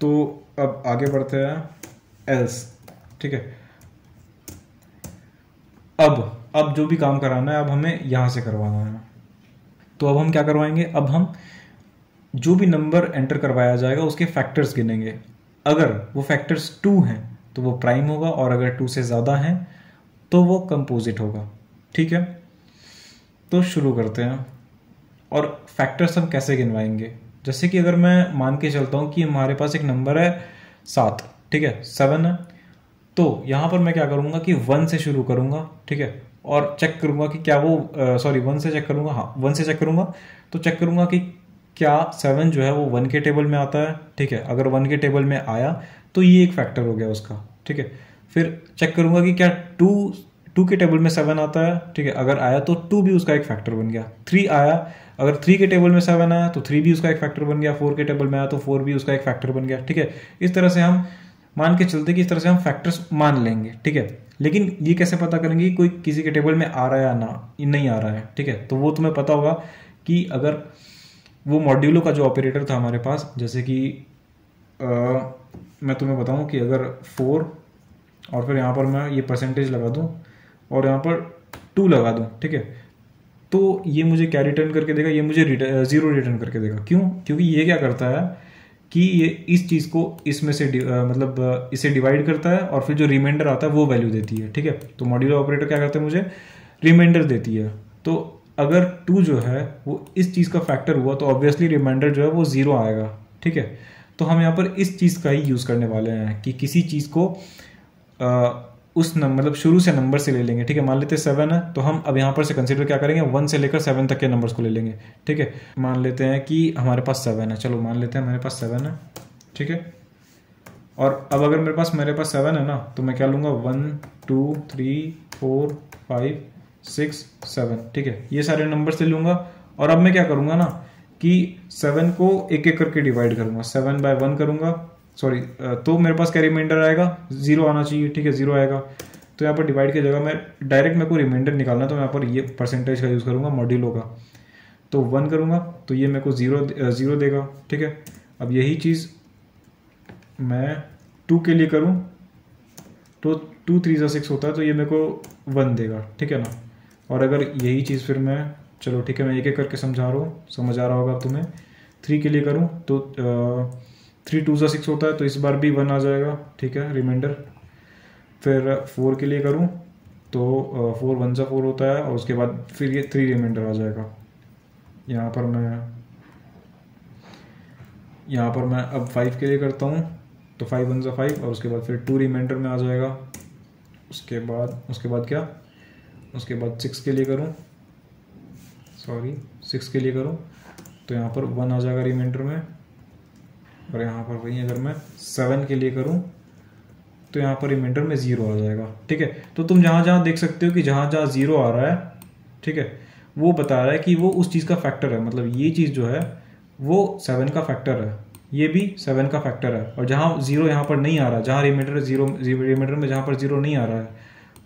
तो अब आगे बढ़ते हैं। एल्स ठीक है? अब अब जो भी काम कराना है, अब हमें यहाँ से करवाना है। तो अब हम क्या करवाएँगे? अब हम जो भी नंबर एंटर करवाया जाएगा, उसके फैक्टर्स गिनेंगे। अगर वो फैक्टर्स टू हैं तो वो प्राइम होगा, और अगर टू से ज़्यादा हैं तो वो कंपोजिट होगा। ठीक है? तो शुरू करते हैं। और फैक्टर्स हम कैसे गिनवाएँगे? जैसे कि अगर मैं मान के चलता हूँ कि हमारे पास एक नंबर है सात, ठीक है? सेवन है। तो यहाँ पर मैं क्या करूँगा कि वन से शुरू करूँगा, ठीक है? और चेक करूँगा कि क्या वो सॉरी वन से चेक करूँगा हाँ वन से चेक करूँगा। तो चेक करूँगा कि क्या सेवन जो है वो वन के टेबल में आता है, ठीक है? अगर वन के टेबल में आया तो ये एक फैक्टर हो गया उसका, ठीक है? फिर चेक करूँगा कि क्या टू टू के टेबल में सेवन आता है ठीक है अगर आया तो टू भी उसका एक फैक्टर बन गया। थ्री आया अगर थ्री के टेबल में सेवन आया तो थ्री भी उसका एक फैक्टर बन गया फोर के टेबल में आया तो फोर भी उसका एक फैक्टर बन गया ठीक है। इस तरह से हम मान के चलते कि इस तरह से हम फैक्टर्स मान लेंगे ठीक है। लेकिन ये कैसे पता करेंगे कि कोई किसी के टेबल में आ रहा है या ना नहीं आ रहा है ठीक है। तो वो तुम्हें पता होगा कि अगर वो मॉड्यूलो का जो ऑपरेटर था हमारे पास जैसे कि आ, मैं तुम्हें बताऊँ कि अगर फोर और फिर यहाँ पर मैं ये परसेंटेज लगा दूँ और यहाँ पर टू लगा दूँ, ठीक है? तो ये मुझे क्या रिटर्न करके देगा? ये मुझे ज़ीरो रिटर्न करके देगा। क्यों? क्योंकि ये क्या करता है कि ये इस चीज़ को इसमें से मतलब इसे डिवाइड करता है और फिर जो रिमाइंडर आता है वो वैल्यू देती है, ठीक है? तो मॉड्यूलर ऑपरेटर क्या करता है मुझे? रिमाइंडर देती है। तो अगर टू जो है, वो इस चीज़ का फैक्टर हुआ तो ऑब्वियसली रिमाइंडर जो है वो ज़ीरो आएगा, ठीक है? तो हम यहाँ पर इस चीज़ का ही यूज़ करने वाले हैं कि किसी चीज़ को उस नंबर मतलब शुरू से नंबर से ले लेंगे, ठीक है? मान लेते हैं सेवन है तो हम अब यहाँ पर से कंसिडर क्या करेंगे? वन से लेकर सेवन तक के नंबर्स को ले लेंगे, ठीक है? मान लेते हैं कि हमारे पास सेवन है, चलो मान लेते हैं हमारे पास सेवन है, ठीक है? और अब अगर मेरे पास मेरे पास सेवन है ना तो मैं क्या लूँगा? One two three four five six seven ठीक है? ये सारे नंबर से लूँगा, और अब मैं क्या करूँगा ना, कि सेवन को एक एक करके डिवाइड करूँगा। सेवन बाय वन करूँगा सॉरी तो मेरे पास क्या रिमाइंडर आएगा? ज़ीरो आना चाहिए ठीक है ज़ीरो आएगा। तो यहाँ पर डिवाइड की जगह मैं डायरेक्ट मेरे को रिमाइंडर निकालना तो मैं यहाँ पर ये परसेंटेज का यूज़ करूँगा मॉड्यूलो का। तो वन करूँगा तो ये मेरे को ज़ीरो ज़ीरो देगा ठीक है? अब यही चीज़ मैं टू के लिए करूँ तो टू थ्री ज़ा सिक्स होता है तो ये मेरे को वन देगा ठीक है ना? और अगर यही चीज़ फिर मैं चलो ठीक है मैं एक एक करके समझा रहा हूँ समझ आ रहा होगा तुम्हें। थ्री के लिए करूँ तो आ, थ्री टू ज़ा सिक्स होता है तो इस बार भी वन आ जाएगा, ठीक है रिमाइंडर फिर फोर के लिए करूँ तो फोर वन ज़ा फोर होता है, और उसके बाद फिर ये थ्री रिमाइंडर आ जाएगा। यहाँ पर मैं, यहाँ पर मैं अब फाइव के लिए करता हूँ तो फाइव वन ज़ा फाइव और उसके बाद फिर टू रिमाइंडर में आ जाएगा। उसके बाद उसके बाद क्या? उसके बाद सिक्स के लिए करूँ। सॉरी सिक्स के लिए करूँ तो यहाँ पर वन आ जाएगा रिमाइंडर में। और यहाँ पर वही अगर मैं सेवन के लिए करूँ तो यहाँ पर रिमाइंडर में ज़ीरो आ जाएगा। ठीक है? तो तुम जहाँ जहाँ देख सकते हो कि जहाँ जहाँ ज़ीरो आ रहा है, ठीक है? वो बता रहा है कि वो उस चीज़ का फैक्टर है। मतलब ये चीज़ जो है, वो सेवन का फैक्टर है। ये भी सेवन का फैक्टर है। और जहाँ ज़ीरो यहाँ पर नहीं आ रहा, जहाँ रिमीटर ज़ीरो रिमीटर में जहाँ पर ज़ीरो नहीं आ रहा है,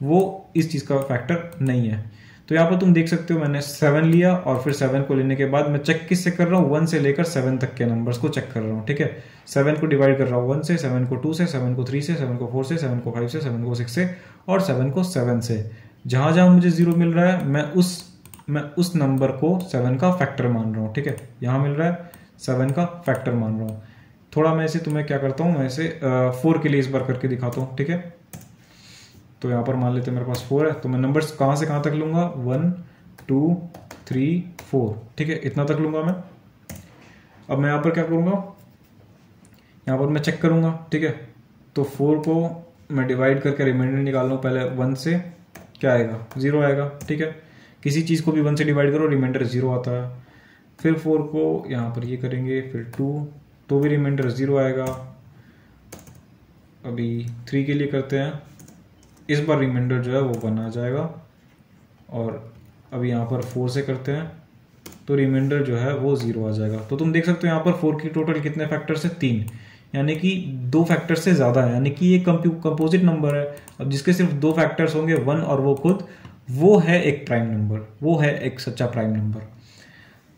वो इस चीज़ का फैक्टर नहीं है। तो यहाँ पर तुम देख सकते हो मैंने सेवन लिया और फिर सेवन को लेने के बाद मैं चेक किस से कर रहा हूँ? वन से लेकर सेवन तक के नंबर्स को चेक कर रहा हूँ, ठीक है? सेवन को डिवाइड कर रहा हूँ वन से सेवन को टू से सेवन को थ्री से सेवन को फोर से सेवन को फाइव से सेवन को सिक्स से और सेवन को सेवन से। जहाँ जहाँ मुझे ज़ीरो मिल रहा है, मैं उस मैं उस नंबर को सेवन का फैक्टर मान रहा हूँ, ठीक है? यहाँ मिल रहा है सेवन का फैक्टर मान रहा हूँ। थोड़ा मैं इसे तुम्हें क्या करता हूँ? मैं इसे फोर के लिए इस बार करके दिखाता हूँ, ठीक है? तो यहाँ पर मान लेते हैं मेरे पास फोर है तो मैं नंबर्स कहाँ से कहाँ तक लूँगा? वन टू थ्री फोर ठीक है, इतना तक लूँगा मैं। अब मैं यहाँ पर क्या करूँगा? यहाँ पर मैं चेक करूँगा, ठीक है? तो फोर को मैं डिवाइड करके रिमाइंडर निकाल लूँ पहले वन से क्या आएगा? ज़ीरो आएगा, ठीक है? किसी चीज़ को भी वन से डिवाइड करो रिमाइंडर ज़ीरो आता है। फिर फोर को यहाँ पर ये करेंगे, फिर टू तो भी रिमाइंडर ज़ीरो आएगा। अभी थ्री के लिए करते हैं। इस बार रिमाइंडर जो है वो वन आ जाएगा। और अब यहाँ पर फोर से करते हैं तो रिमाइंडर जो है वो ज़ीरो आ जाएगा। तो तुम देख सकते हो यहाँ पर फोर की टोटल कितने फैक्टर्स है? तीन। यानी कि दो फैक्टर से ज़्यादा है। यानी कि ये कंपोजिट नंबर है। अब जिसके सिर्फ़ दो फैक्टर्स होंगे वन और वो खुद, वो है एक प्राइम नंबर वो है एक सच्चा प्राइम नंबर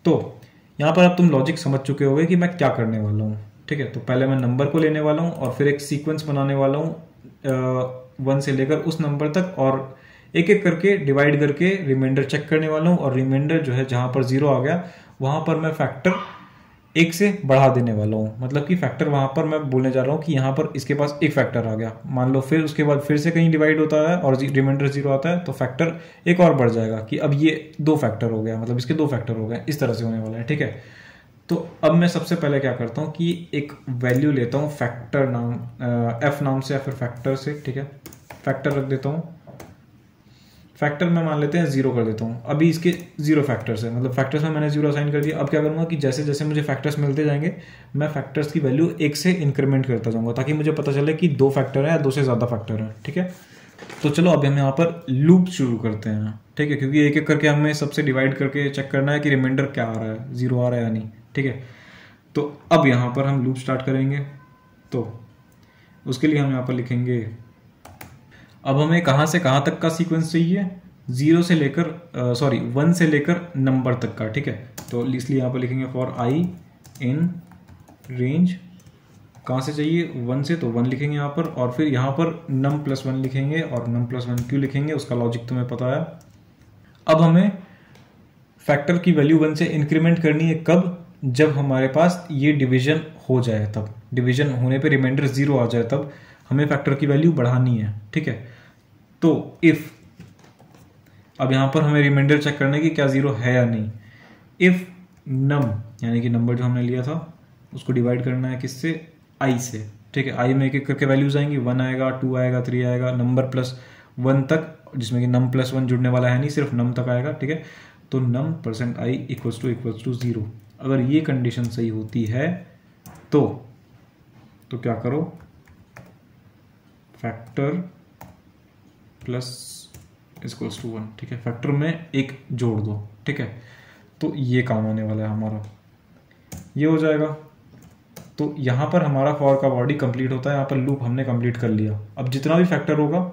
तो यहाँ पर अब तुम लॉजिक समझ चुके होगे कि मैं क्या करने वाला हूँ। ठीक है तो पहले मैं नंबर को लेने वाला हूँ और फिर एक सीक्वेंस बनाने वाला हूँ। वन से लेकर उस नंबर तक और एक एक करके डिवाइड करके रिमाइंडर चेक करने वाला हूँ और रिमाइंडर जो है जहाँ पर ज़ीरो आ गया, वहाँ पर मैं फैक्टर एक से बढ़ा देने वाला हूँ। मतलब कि फैक्टर वहाँ पर मैं बोलने जा रहा हूँ कि यहाँ पर इसके पास एक फैक्टर आ गया। मान लो फिर उसके बाद फिर से कहीं डिवाइड होता है और रिमाइंडर ज़ीरो आता है तो फैक्टर एक और बढ़ जाएगा कि अब ये दो फैक्टर हो गया मतलब इसके दो फैक्टर हो गए, इस तरह से होने वाला है, ठीक है? तो अब मैं सबसे पहले क्या करता हूँ कि एक वैल्यू लेता हूँ फैक्टर नाम एफ़ नाम से या फिर फैक्टर से, ठीक है? फैक्टर रख देता हूँ। फैक्टर में मान लेते हैं ज़ीरो कर देता हूँ। अभी इसके ज़ीरो फैक्टर्स है। मतलब फैक्टर्स में मैंने ज़ीरो असाइन कर दिया। अब क्या करूँगा कि जैसे जैसे मुझे फैक्टर्स मिलते जाएँगे, मैं फैक्टर्स की वैल्यू एक से इंक्रीमेंट करता जाऊँगा, ताकि मुझे पता चले कि दो फैक्टर है या दो से ज़्यादा फैक्टर है, ठीक है? तो चलो, अभी हम यहाँ पर लूप शुरू करते हैं। ठीक है? क्योंकि एक एक करके हमें सबसे डिवाइड करके चेक करना है कि रिमाइंडर क्या आ रहा है। ज़ीरो आ रहा है या नहीं। ठीक है? तो अब यहाँ पर हम लूप स्टार्ट करेंगे तो उसके लिए हम यहाँ पर लिखेंगे, अब हमें कहाँ से कहाँ तक का सीक्वेंस चाहिए? ज़ीरो से लेकर सॉरी वन से लेकर नंबर तक का, ठीक है? तो इसलिए यहाँ पर लिखेंगे फॉर आई इन रेंज कहाँ से चाहिए? वन से तो वन लिखेंगे यहाँ पर, और फिर यहाँ पर नम प्लस वन लिखेंगे, और नम प्लस वन क्यों लिखेंगे, उसका लॉजिक तुम्हें पता है। अब हमें फैक्टर की वैल्यू वन से इंक्रीमेंट करनी है कब? जब हमारे पास ये डिवीज़न हो जाए तब डिवीज़न होने पे रिमाइंडर ज़ीरो आ जाए तब, हमें फैक्टर की वैल्यू बढ़ानी है, ठीक है? तो इफ़ अब यहाँ पर हमें रिमाइंडर चेक करने की क्या ज़ीरो है या नहीं। इफ़ नम यानी कि नंबर जो हमने लिया था, उसको डिवाइड करना है किससे? आई से, ठीक है? आई में एक एक करके वैल्यूज़ आएँगी। वन आएगा टू आएगा थ्री आएगा नंबर प्लस वन तक, जिसमें कि नम प्लस वन जुड़ने वाला है नहीं, सिर्फ़ नम तक आएगा, ठीक है? तो num percent I equals to equals to zero अगर ये कंडीशन सही होती है तो तो क्या करो? Factor plus equals to one ठीक है? फैक्टर में एक जोड़ दो, ठीक है? तो ये काम आने वाला है हमारा। ये हो जाएगा। तो यहाँ पर हमारा फॉर का बॉडी कंप्लीट होता है, यहाँ पर लूप हमने कंप्लीट कर लिया। अब जितना भी फैक्टर होगा,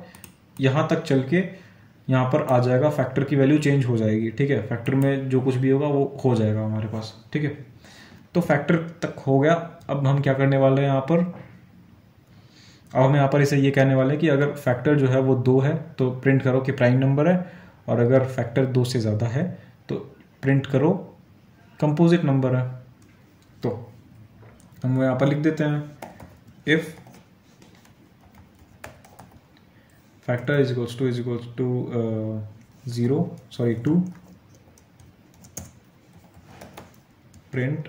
यहाँ तक चल के यहाँ पर आ जाएगा फैक्टर की वैल्यू चेंज हो जाएगी, ठीक है? फैक्टर में जो कुछ भी होगा, वो हो जाएगा हमारे पास, ठीक है? तो फैक्टर तक हो गया। अब हम क्या करने वाले हैं यहाँ पर? अब हम यहाँ पर इसे ये कहने वाले हैं कि अगर फैक्टर जो है वो दो है तो प्रिंट करो कि प्राइम नंबर है, और अगर फैक्टर दो से ज़्यादा है तो प्रिंट करो कंपोजिट नंबर है। तो हम यहाँ पर लिख देते हैं। If factor is equals to is equals to uh, 0 sorry 2 print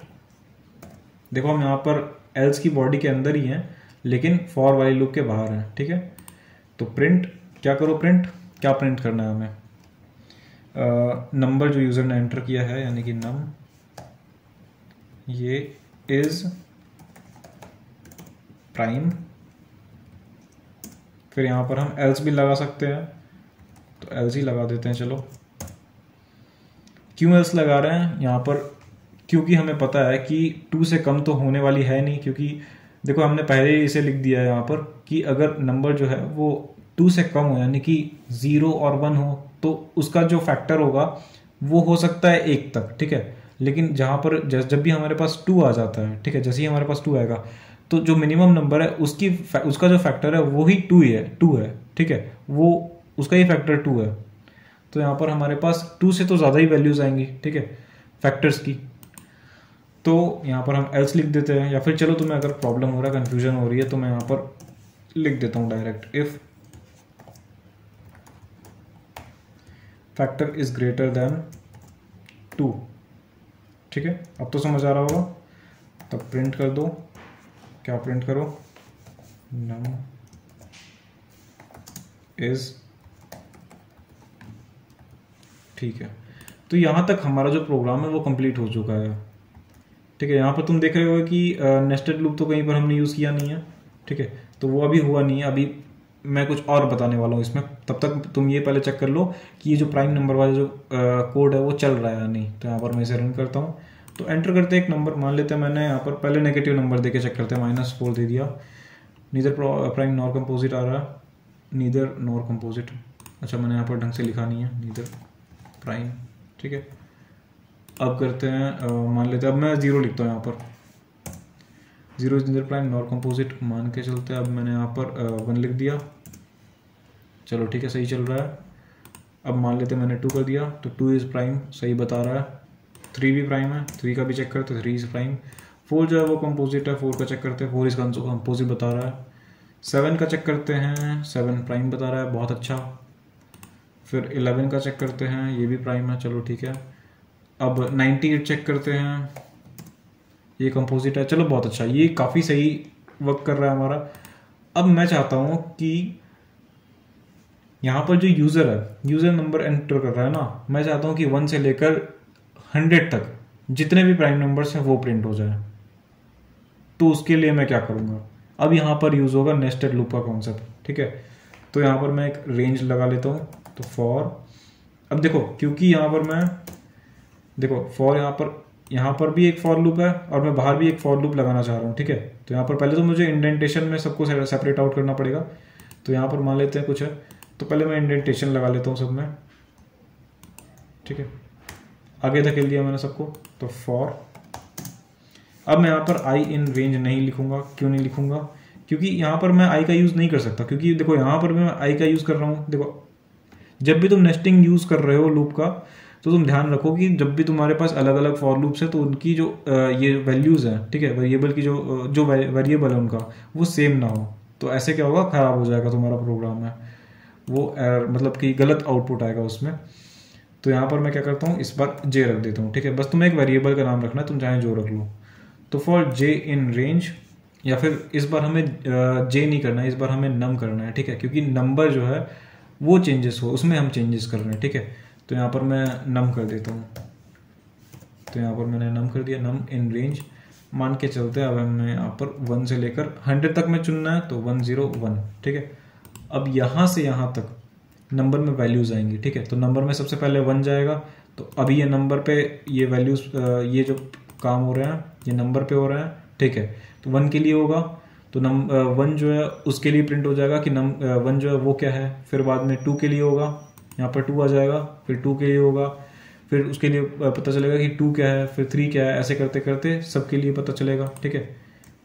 देखो हम यहाँ पर एल्स की बॉडी के अंदर ही हैं लेकिन फॉर वाली लूप के बाहर हैं ठीक है? तो प्रिंट क्या करो प्रिंट क्या प्रिंट करना है हमें? नंबर जो यूज़र ने एंटर किया है यानी कि नम ये इज़ प्राइम फिर यहाँ पर हम एल्स भी लगा सकते हैं। तो एल्स ही लगा देते हैं, चलो। क्यों एल्स लगा रहे हैं? यहाँ पर क्योंकि हमें पता है कि टू से कम तो होने वाली है नहीं, क्योंकि देखो हमने पहले ही इसे लिख दिया है यहाँ पर कि अगर नंबर जो है वो टू से कम हो, यानी कि ज़ीरो और वन हो तो उसका जो फैक्टर होगा वो हो सकता है एक तक, ठीक है? लेकिन जहाँ पर जब भी हमारे पास टू आ जाता है, ठीक है? जैसे ही हमारे पास टू आएगा तो जो मिनिमम नंबर है, उसकी उसका जो फैक्टर है, वो ही टू है टू है, ठीक है? वो, उसका ही फैक्टर टू है। तो यहाँ पर हमारे पास टू से तो ज़्यादा ही वैल्यूज़ आएँगी, ठीक है? फैक्टर्स की। तो यहाँ पर हम एल्स लिख देते हैं, या फिर चलो तुम्हें अगर प्रॉब्लम हो रहा है कन्फ्यूज़न हो रही है तो मैं यहाँ पर लिख देता हूँ direct if factor is greater than two ठीक है? अब तो समझ आ रहा होगा। तब प्रिंट कर दो। क्या प्रिंट करो? नम इज़ ठीक है। तो यहाँ तक हमारा जो प्रोग्राम है वो कंप्लीट हो चुका है। ठीक है, यहाँ पर तुम देख रहे हो कि नेस्टेड लूप तो कहीं पर हमने यूज़ किया नहीं है। ठीक है तो वो अभी हुआ नहीं है। अभी मैं कुछ और बताने वाला हूँ इसमें। तब तक तुम ये पहले चेक कर लो कि ये जो प्राइम नंबर वाला जो कोड है वो चल रहा है या नहीं। तो यहाँ पर मैं इसे रन करता हूँ। तो एंटर करते हैं एक नंबर मान लेते हैं मैंने यहाँ पर पहले नेगेटिव नंबर देके चेक करते हैं माइनस फोर दे दिया। नीदर प्राइम नॉर कंपोजिट आ रहा है। नीदर नॉर कंपोजिट अच्छा मैंने यहाँ पर ढंग से लिखा नहीं है। नीदर प्राइम ठीक है? अब करते हैं मान लेते हैं, अब मैं ज़ीरो लिखता हूँ यहाँ पर। Zero is neither prime nor composite मान के चलते हैं। अब मैंने यहाँ पर वन लिख दिया। चलो, ठीक है, सही चल रहा है। अब मान लेते मैंने टू कर दिया तो टू इज़ प्राइम सही बता रहा है। थ्री भी प्राइम है थ्री का भी चेक करते थ्री इज़ प्राइम फोर जो है वो कंपोजिट है फोर का चेक करते हैं फोर इज़ कंपोजिट बता रहा है. सेवन का चेक करते हैं सेवन प्राइम बता रहा है, बहुत अच्छा. फिर इलेवन का चेक करते हैं, ये भी प्राइम है, चलो ठीक है. अब नाइन्टी एट चेक करते हैं. ये कंपोजिट है, चलो बहुत अच्छा ये काफ़ी सही वर्क कर रहा है हमारा. अब मैं चाहता हूँ कि यहाँ पर जो यूज़र है यूज़र नंबर एंटर कर रहा है ना, मैं चाहता हूँ कि वन से लेकर हंड्रेड तक। जितने भी प्राइम नंबर्स हैं, वो प्रिंट हो जाए। तो उसके लिए मैं क्या करूँगा? अब यहाँ पर यूज़ होगा नेस्टेड लूप का कॉन्सेप्ट ठीक है? तो यहाँ पर मैं एक रेंज लगा लेता हूँ तो फॉर अब देखो, क्योंकि यहाँ पर मैं, देखो फॉर यहाँ पर, यहाँ पर भी एक फॉर लूप है और मैं बाहर भी एक फॉर लूप लगाना चाह रहा हूँ, ठीक है? तो यहाँ पर पहले तो मुझे इंडेंटेशन में सबको सेपरेट आउट करना पड़ेगा। तो यहाँ पर मान लेते हैं कुछ है। तो पहले मैं इंडेंटेशन लगा लेता हूँ सब में, ठीक है? आगे धकेल दिया मैंने सबको तो फॉर अब मैं यहाँ पर आई इन रेंज नहीं लिखूँगा, क्यों नहीं लिखूँगा? क्योंकि यहाँ पर मैं आई का यूज़ नहीं कर सकता, क्योंकि देखो यहाँ पर मैं आई का यूज़ कर रहा हूँ, देखो। जब भी तुम नेस्टिंग यूज़ कर रहे हो लूप का तो तुम ध्यान रखो कि जब भी तुम्हारे पास अलग अलग फॉर लूप्स है तो उनकी जो ये वैल्यूज़ हैं, ठीक है वेरिएबल की जो जो वेरिएबल है उनका, वो सेम ना हो। तो ऐसे क्या होगा? ख़राब हो जाएगा तुम्हारा प्रोग्राम है। वो मतलब कि गलत आउटपुट आएगा उसमें। तो यहाँ पर मैं क्या करता हूँ, इस बार जे रख देता हूँ, ठीक है? बस तुम्हें एक वेरिएबल का नाम रखना है, तुम चाहे जो रख लो। तो फॉर जे इन रेंज या फिर इस बार हमें जे नहीं करना है, इस बार हमें नम करना है, ठीक है? क्योंकि नंबर जो है, वो चेंजेस हो, उसमें हम चेंजेस कर रहे हैं, ठीक है? तो यहाँ पर मैं नम कर देता हूँ। तो यहाँ पर मैंने नम कर दिया नम इन रेंज मान के चलते हैं, अब हमें यहाँ पर वन से लेकर हंड्रेड तक में चुनना है तो वन ज़ीरो वन ठीक है? अब यहाँ से यहाँ तक नंबर में वैल्यूज़ आएँगी, ठीक है? तो नंबर में सबसे पहले वन जाएगा तो अभी ये नंबर पे ये वैल्यूज़ ये जो काम हो रहे हैं, ये नंबर पे हो रहे हैं, ठीक है? तो वन के लिए होगा तो नम वन जो है, उसके लिए प्रिंट हो जाएगा कि नम वन जो है, वो क्या है? फिर बाद में टू के लिए होगा, यहाँ पर टू आ जाएगा, फिर टू के लिए होगा, फिर उसके लिए पता चलेगा कि टू क्या है, फिर थ्री क्या है, ऐसे करते करते सबके लिए पता चलेगा, ठीक है?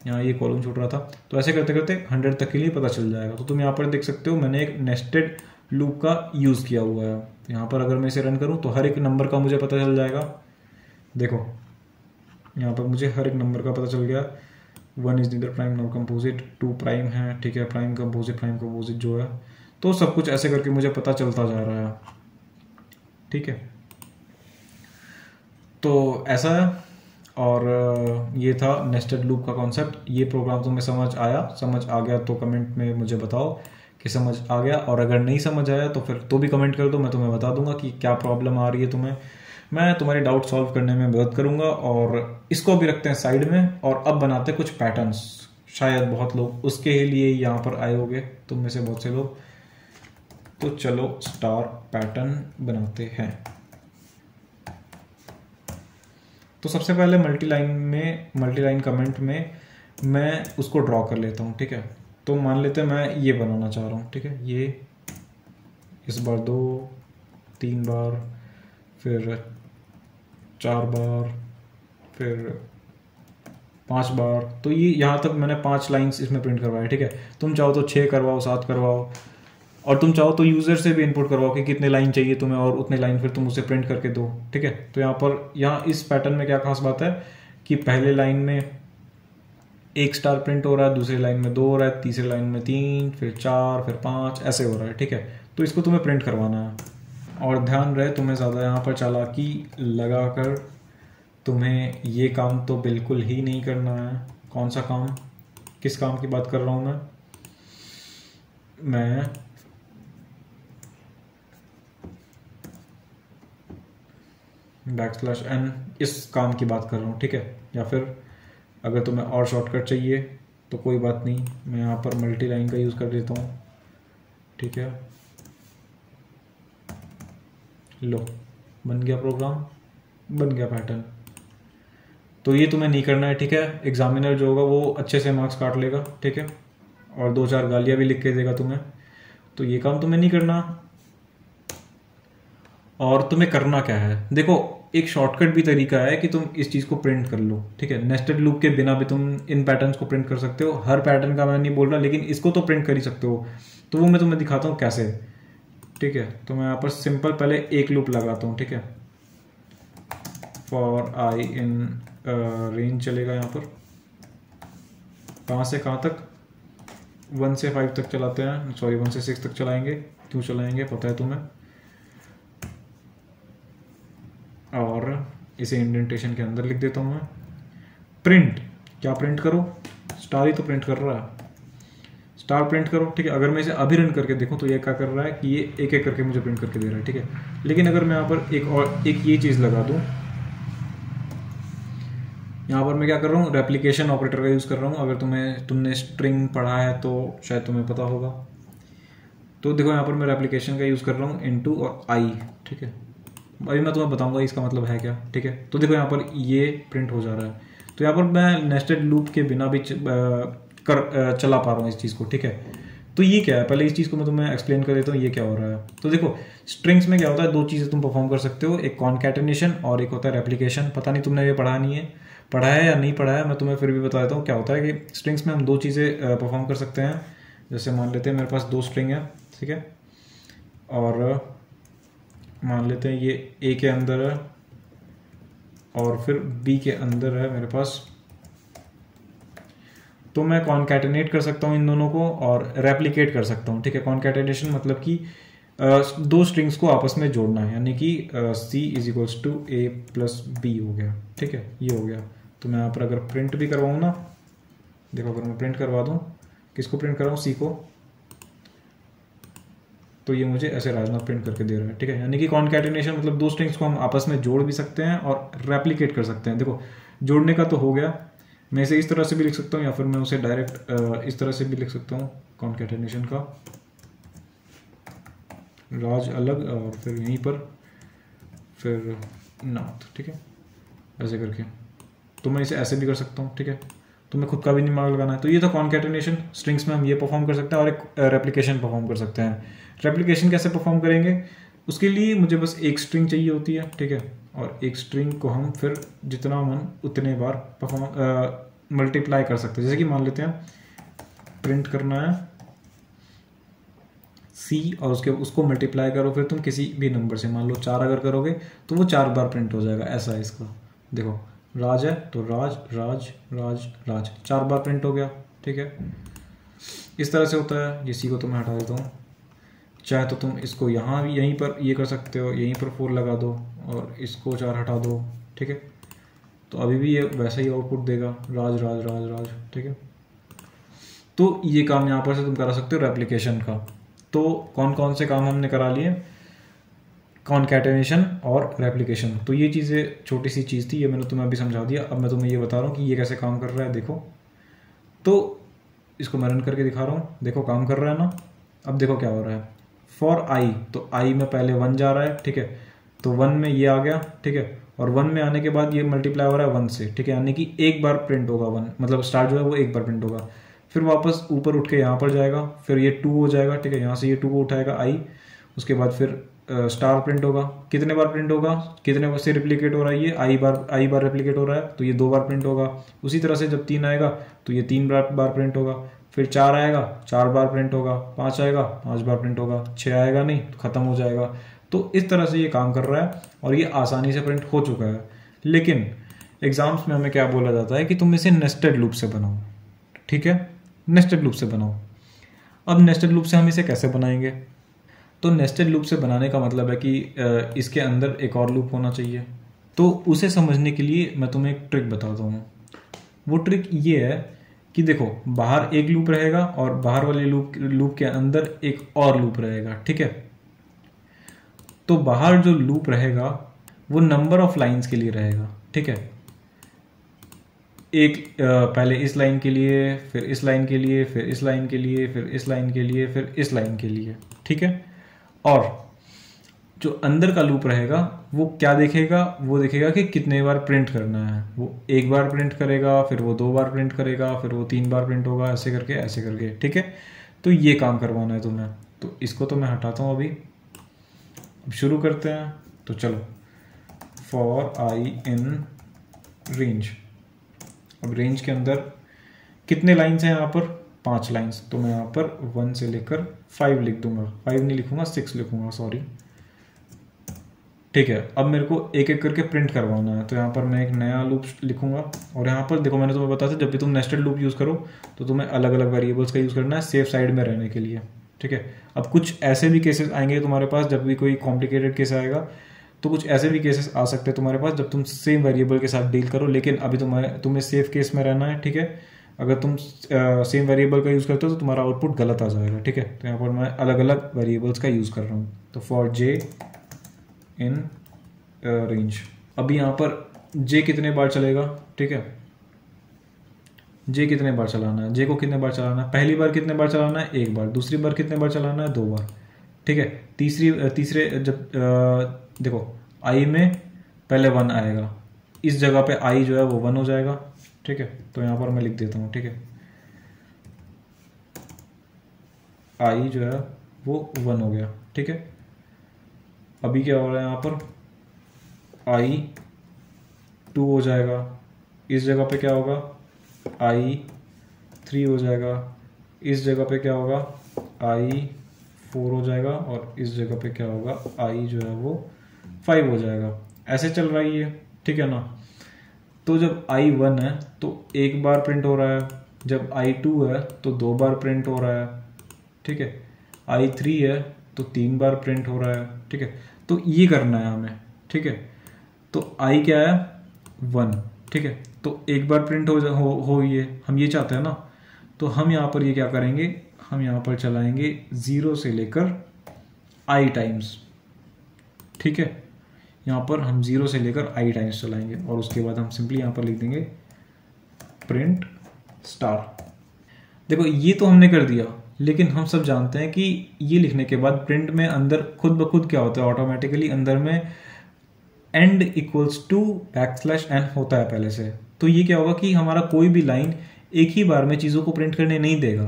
यहाँ ये कॉलम छूट रहा था तो ऐसे करते करते हंड्रेड तक के लिए पता चल जाएगा। तो तुम यहाँ पर देख सकते हो, मैंने एक नेस्टेड लूप का यूज़ किया हुआ है। तो यहाँ पर अगर मैं इसे रन करूँ तो हर एक नंबर का मुझे पता चल जाएगा। देखो, यहाँ पर मुझे हर एक नंबर का पता चल गया। One is neither prime not composite two prime है, ठीक है? प्राइम कंपोजिट प्राइम कंपोजिट जो है। तो सब कुछ ऐसे करके मुझे पता चलता जा रहा है। ठीक है? तो ऐसा है। और ये था नेस्टेड लूप का कॉन्सेप्ट ये प्रोग्राम तुम्हें समझ आया। समझ आ गया तो कमेंट में मुझे बताओ। कि समझ आ गया और अगर नहीं समझ आया तो फिर तो भी कमेंट कर दो, मैं तुम्हें बता दूँगा कि क्या प्रॉब्लम आ रही है तुम्हें। मैं तुम्हारी डाउट सॉल्व करने में मदद करूँगा और इसको भी रखते हैं साइड में और अब बनाते हैं कुछ पैटर्न्स शायद बहुत लोग उसके लिए यहाँ पर आए होंगे, तुम में से बहुत से लोग। तो चलो स्टार पैटर्न बनाते हैं। तो सबसे पहले मल्टी लाइन में मल्टी लाइन कमेंट में मैं उसको ड्रॉ कर लेता हूँ, ठीक है? तो मान लेते हैं मैं ये बनाना चाह रहा हूँ, ठीक है? ये इस बार दो, तीन बार, फिर चार बार, फिर पाँच बार। तो ये यहाँ तक मैंने पाँच लाइंस इसमें प्रिंट करवाया ठीक है? तुम चाहो तो छः करवाओ, सात करवाओ, और तुम चाहो तो यूज़र से भी इनपुट करवाओ कि कितने लाइन चाहिए तुम्हें और उतने लाइन फिर तुम उसे प्रिंट करके दो, ठीक है? तो यहाँ पर, यहाँ इस पैटर्न में क्या खास बात है कि पहले लाइन में एक स्टार प्रिंट हो रहा है, दूसरी लाइन में दो हो रहा है, तीसरी लाइन में तीन, फिर चार, फिर पाँच, ऐसे हो रहा है, ठीक है? तो इसको तुम्हें प्रिंट करवाना है। और ध्यान रहे, तुम्हें ज़्यादा यहाँ पर चालाकी लगा कर तुम्हें ये काम तो बिल्कुल ही नहीं करना है। कौन सा काम? किस काम की बात कर रहा हूँ मैं? मैं बैक स्लैश एन इस काम की बात कर रहा हूँ, ठीक है? या फिर अगर तुम्हें और शॉर्टकट चाहिए तो कोई बात नहीं। मैं यहाँ पर मल्टी लाइन का यूज़ कर देता हूँ। ठीक है? लो। बन गया प्रोग्राम बन गया पैटर्न तो ये तुम्हें नहीं करना है, ठीक है? एग्जामिनर जो होगा, वो अच्छे से मार्क्स काट लेगा, ठीक है? और दो चार गालियाँ भी लिख के देगा तुम्हें। तो ये काम तुम्हें नहीं करना। और तुम्हें करना क्या है? देखो एक शॉर्टकट भी तरीका है कि तुम इस चीज़ को प्रिंट कर लो, ठीक है? नेस्टेड लूप के बिना भी तुम इन पैटर्न को प्रिंट कर सकते हो। हर पैटर्न का मैं नहीं बोल रहा, लेकिन इसको तो प्रिंट कर ही सकते हो। तो वो मैं तुम्हें दिखाता हूँ कैसे, ठीक है? तो मैं यहाँ पर सिंपल पहले एक लूप लगाता हूँ, ठीक है? फॉर आई इन रेंज चलेगा यहाँ पर। कहाँ से कहाँ तक? वन से फाइव तक चलाते हैं। सॉरी वन से सिक्स तक चलाएँगे। क्यों चलाएँगे? पता है तुम्हें। और इसे इंडेंटेशन के अंदर लिख देता हूँ मैं। प्रिंट क्या प्रिंट करो? स्टार ही तो प्रिंट कर रहा है। स्टार प्रिंट करो? ठीक है, अगर मैं इसे अभी रन करके देखूँ तो ये क्या कर रहा है कि ये एक एक करके मुझे प्रिंट करके दे रहा है, ठीक है? लेकिन अगर मैं यहाँ पर एक और, एक ये चीज़ लगा दूँ। यहाँ पर मैं क्या कर रहा हूँ? रेप्लीकेशन ऑपरेटर का यूज़ कर रहा हूँ। अगर तुम्हें, तुमने स्ट्रिंग पढ़ा है तो शायद तुम्हें पता होगा। तो देखो, यहाँ पर मैं रेप्लीकेशन का यूज़ कर रहा हूँ इन और आई ठीक है? अभी मैं तुम्हें बताऊँगा इसका मतलब है क्या, ठीक है? तो देखो यहाँ पर ये प्रिंट हो जा रहा है। तो यहाँ पर मैं नेस्टेड लूप के बिना भी कर चला पा रहा हूँ इस चीज़ को, ठीक है? तो ये क्या है? पहले इस चीज़ को मैं तुम्हें एक्सप्लेन कर देता हूँ, ये क्या हो रहा है। तो देखो स्ट्रिंग्स में क्या होता है? दो चीज़ें तुम परफॉर्म कर सकते हो, एक कॉन्कैटनेशन और एक होता है रेप्लीकेशन पता नहीं तुमने ये पढ़ा नहीं है। पढ़ा है या नहीं पढ़ा है, मैं तुम्हें फिर भी बता देता हूँ क्या होता है कि स्ट्रिंग्स में हम दो चीज़ें परफॉर्म कर सकते हैं। जैसे मान लेते हैं मेरे पास दो स्ट्रिंग है, ठीक है? और मान लेते हैं ये ए के अंदर है और फिर बी के अंदर है मेरे पास। तो मैं कॉन्कैटिनेट कर सकता हूँ इन दोनों को और रेप्लिकेट कर सकता हूँ, ठीक है? कॉन्कैटिनेशन मतलब कि दो स्ट्रिंग्स को आपस में जोड़ना है, यानी कि C is equals to A plus B हो गया, ठीक है? ये हो गया। तो मैं यहाँ पर अगर प्रिंट भी करवाऊँ ना, देखो अगर मैं प्रिंट करवा दूँ, किसको प्रिंट कराऊँ सी को। तो ये मुझे ऐसे राजनाथ प्रिंट करके दे रहा है, ठीक है? यानी कि कॉन्कैटिनेशन मतलब दो स्ट्रिंग्स को हम आपस में जोड़ भी सकते हैं और रेप्लीकेट कर सकते हैं। देखो, जोड़ने का तो हो गया। मैं इसे इस तरह से भी लिख सकता हूँ या फिर मैं उसे डायरेक्ट इस तरह से भी लिख सकता हूँ कॉन्कैटिनेशन का। राज अलग और फिर यहीं पर, फिर नाथ, ठीक है? ऐसे करके। तो मैं इसे ऐसे भी कर सकता हूँ, ठीक है? तो मैं खुद का भी दिमाग लगाना है। तो ये तो कॉन्कैटिनेशन स्ट्रिंग्स में हम ये परफॉर्म कर सकते हैं और एक रेप्लीकेशन परफॉर्म कर सकते हैं। रेप्लीकेशन कैसे परफॉर्म करेंगे? उसके लिए मुझे बस एक स्ट्रिंग चाहिए होती है, ठीक है? और एक स्ट्रिंग को हम फिर जितना मन, उतने बार परफॉर्म मल्टीप्लाई कर सकते हैं। जैसे कि मान लेते हैं प्रिंट करना है सी और उसके, उसको मल्टीप्लाई करो, फिर तुम किसी भी नंबर से मान लो चार अगर करोगे तो वो चार बार प्रिंट हो जाएगा, ऐसा है इसका। देखो, राज है तो राज राज राज राज, चार बार प्रिंट हो गया, ठीक है? इस तरह से होता है, ये सी को तो मैं हटा देता हूँ। चाहे तो तुम इसको यहाँ भी यहीं पर ये कर सकते हो, यहीं पर फोर लगा दो और इसको चार हटा दो, ठीक है? तो अभी भी ये वैसा ही आउटपुट देगा, राज राज राज राज, ठीक है? तो ये काम यहाँ पर से तुम करा सकते हो रेप्लीकेशन का। तो कौन कौन से काम हमने करा लिए? कॉन्कैटेनेशन और रेप्लीकेशन तो ये चीज़ें छोटी सी चीज़ थी, ये मैंने तुम्हें अभी समझा दिया। अब मैं तुम्हें ये बता रहा हूँ कि ये कैसे काम कर रहा है, देखो। तो इसको मैं रन करके दिखा रहा हूँ। देखो, काम कर रहा है ना? अब देखो क्या हो रहा है। फॉर आई तो आई में पहले वन जा रहा है, ठीक है? तो वन में ये आ गया, ठीक है? और वन में आने के बाद ये मल्टीप्लाई हो रहा है वन से, ठीक है? यानी कि एक बार प्रिंट होगा वन मतलब स्टार्ट जो है वो एक बार प्रिंट होगा। फिर वापस ऊपर उठ के यहाँ पर जाएगा, फिर ये टू हो जाएगा, ठीक है? यहाँ से ये टू को उठाएगा आई उसके बाद फिर स्टार प्रिंट होगा। कितने बार प्रिंट होगा? कितने बार से रिप्लीकेट हो रहा है ये? आई बार आई बार रिप्लीकेट हो रहा है तो ये दो बार प्रिंट होगा। उसी तरह से जब तीन आएगा तो ये तीन बार बार प्रिंट होगा। फिर चार आएगा, चार बार प्रिंट होगा, पाँच आएगा, पाँच बार प्रिंट होगा छः आएगा नहीं तो ख़त्म हो जाएगा। तो इस तरह से ये काम कर रहा है और ये आसानी से प्रिंट हो चुका है। लेकिन एग्ज़ाम्स में हमें क्या बोला जाता है कि तुम इसे नेस्टेड लूप से बनाओ, ठीक है? नेस्टेड लूप से बनाओ। अब नेस्टेड लूप से हम इसे कैसे बनाएँगे? तो नेस्टेड लूप से बनाने का मतलब है कि इसके अंदर एक और लूप होना चाहिए। तो उसे समझने के लिए मैं तुम्हें एक ट्रिक बताता हूँ। वो ट्रिक ये है कि देखो, बाहर एक लूप रहेगा और बाहर वाले लूप लूप के अंदर एक और लूप रहेगा, ठीक है? तो बाहर जो लूप रहेगा, वो नंबर ऑफ़ लाइंस के लिए रहेगा, ठीक है? एक पहले इस लाइन के लिए, फिर इस लाइन के लिए, फिर इस लाइन के लिए, फिर इस लाइन के लिए, फिर इस लाइन के लिए, ठीक है? और जो अंदर का लूप रहेगा, वो क्या देखेगा? वो देखेगा कि कितने बार प्रिंट करना है। वो एक बार प्रिंट करेगा, फिर वो दो बार प्रिंट करेगा, फिर वो तीन बार प्रिंट होगा, ऐसे करके ऐसे करके, ठीक है? तो ये काम करवाना है तुम्हें। तो इसको तो मैं हटाता हूँ अभी। अब शुरू करते हैं। तो चलो। फॉर आई इन रेंज अब रेंज के अंदर कितने लाइन्स हैं यहाँ पर? पाँच लाइन्स तो मैं यहाँ पर वन से लेकर फाइव लिख दूँगा। फाइव नहीं लिखूँगा सिक्स लिखूँगा सॉरी ठीक है, अब मेरे को एक एक करके प्रिंट करवाना है। तो यहाँ पर मैं एक नया लूप लिखूँगा। और यहाँ पर देखो, मैंने तुम्हें बताया था, जब भी तुम नेस्टेड लूप यूज़ करो तो तुम्हें अलग अलग वेरिएबल्स का यूज़ करना है सेफ़ साइड में रहने के लिए। ठीक है? अब कुछ ऐसे भी केसेस आएँगे तुम्हारे पास, जब भी कोई कॉम्प्लिकेटेड केस आएगा तो कुछ ऐसे भी केसेस आ सकते हैं तुम्हारे पास, जब तुम सेम वेरिएबल के साथ डील करो, लेकिन अभी तुम्हारे, तुम्हें सेफ़ केस में रहना है, ठीक है? अगर तुम सेम वेरिएबल का यूज़ करते हो तो तुम्हारा आउटपुट गलत आ जाएगा, ठीक है? तो यहाँ पर मैं अलग अलग वेरिएबल्स का यूज़ कर रहा हूँ। तो फॉर जे इन रेंज अभी यहाँ पर जे कितने बार चलेगा? ठीक है? जे कितने बार चलाना है? जे को कितने बार चलाना है? पहली बार कितने बार चलाना है? एक बार। दूसरी बार कितने बार चलाना है? दो बार। ठीक है? तीसरी, तीसरे, जब देखो आई में पहले वन आएगा। इस जगह पे आई जो है वो वन हो जाएगा। ठीक है? तो यहाँ पर मैं लिख देता हूँ। ठीक है? आई जो है वो वन हो गया। ठीक है? अभी क्या हो रहा है यहाँ पर? आई टू हो जाएगा। इस जगह पे क्या होगा? आई थ्री हो जाएगा। इस जगह पे क्या होगा? आई फोर हो जाएगा और इस जगह पे क्या होगा? आई जो है वो फाइव हो जाएगा। ऐसे चल रहा है ये, ठीक है ना? तो जब आई वन है तो एक बार प्रिंट हो रहा है। जब आई टू है तो दो बार प्रिंट हो रहा है। ठीक है? आई थ्री है तो तीन बार प्रिंट हो रहा है। ठीक है? तो ये करना है हमें ठीक है? तो आई क्या है? वन ठीक है? तो एक बार प्रिंट हो हो, हो ये हम ये चाहते हैं ना? तो हम यहाँ पर ये क्या करेंगे? हम यहाँ पर चलाएँगे ज़ीरो से लेकर आई टाइम्स ठीक है? यहाँ पर हम ज़ीरो से लेकर आई टाइम्स चलाएँगे और उसके बाद हम सिंपली यहाँ पर लिख देंगे प्रिंट स्टार देखो ये तो हमने कर दिया। लेकिन हम सब जानते हैं कि ये लिखने के बाद प्रिंट में अंदर खुद ब खुद क्या होता है? ऑटोमेटिकली अंदर में end equals to backslash N होता है पहले से। तो ये क्या होगा कि हमारा कोई भी लाइन एक ही बार में चीज़ों को प्रिंट करने नहीं देगा।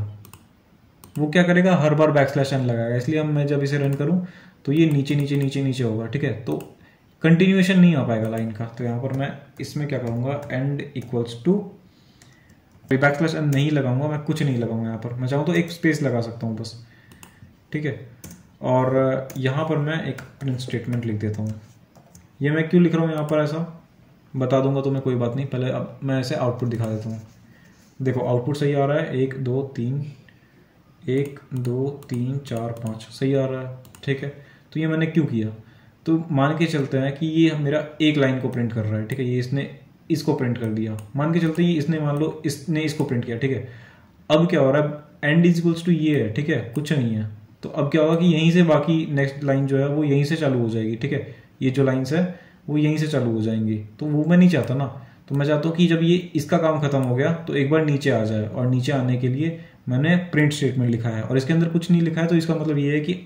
वो क्या करेगा? हर बार बैक स्लैश एन लगाएगा। इसलिए हम, मैं जब इसे रन करूँ तो ये नीचे नीचे नीचे नीचे होगा, ठीक है? तो कंटिन्यूएशन नहीं आ पाएगा लाइन का। तो यहाँ पर मैं इसमें क्या करूँगा? End equals to backslash N नहीं लगाऊँगा, मैं कुछ नहीं लगाऊँगा यहाँ पर। मैं चाहूँ तो एक स्पेस लगा सकता हूँ बस। ठीक है? और यहाँ पर मैं एक प्रिंट स्टेटमेंट लिख देता हूँ। ये मैं क्यों लिख रहा हूँ यहाँ पर ऐसा? बता दूँगा तो मैं कोई बात नहीं। पहले अब मैं ऐसे आउटपुट दिखा देता हूँ। देखो आउटपुट सही आ रहा है। एक, दो, तीन। एक, दो, तीन, चार, पाँच। सही आ रहा है। ठीक है? तो ये मैंने क्यों किया? तो मान के चलते हैं कि ये मेरा एक लाइन को प्रिंट कर रहा है। ठीक है? ये इसने इसको प्रिंट कर दिया। मान के चलते हैं इसने मान लो इसने इसको प्रिंट किया, ठीक है? अब क्या हो रहा है? एंड इज़ इक्वल्स टू ये है, ठीक है? कुछ नहीं है। तो अब क्या होगा कि यहीं से बाकी नेक्स्ट लाइन जो है, वो यहीं से चालू हो जाएगी, ठीक है? ये जो लाइन्स है, वो यहीं से चालू हो जाएँगी। तो वो मैं नहीं चाहता ना। तो मैं चाहता हूँ कि जब ये इसका काम खत्म हो गया तो एक बार नीचे आ जाए और नीचे आने के लिए मैंने प्रिंट स्टेटमेंट लिखा है। और इसके अंदर कुछ नहीं लिखा है तो इसका मतलब ये है कि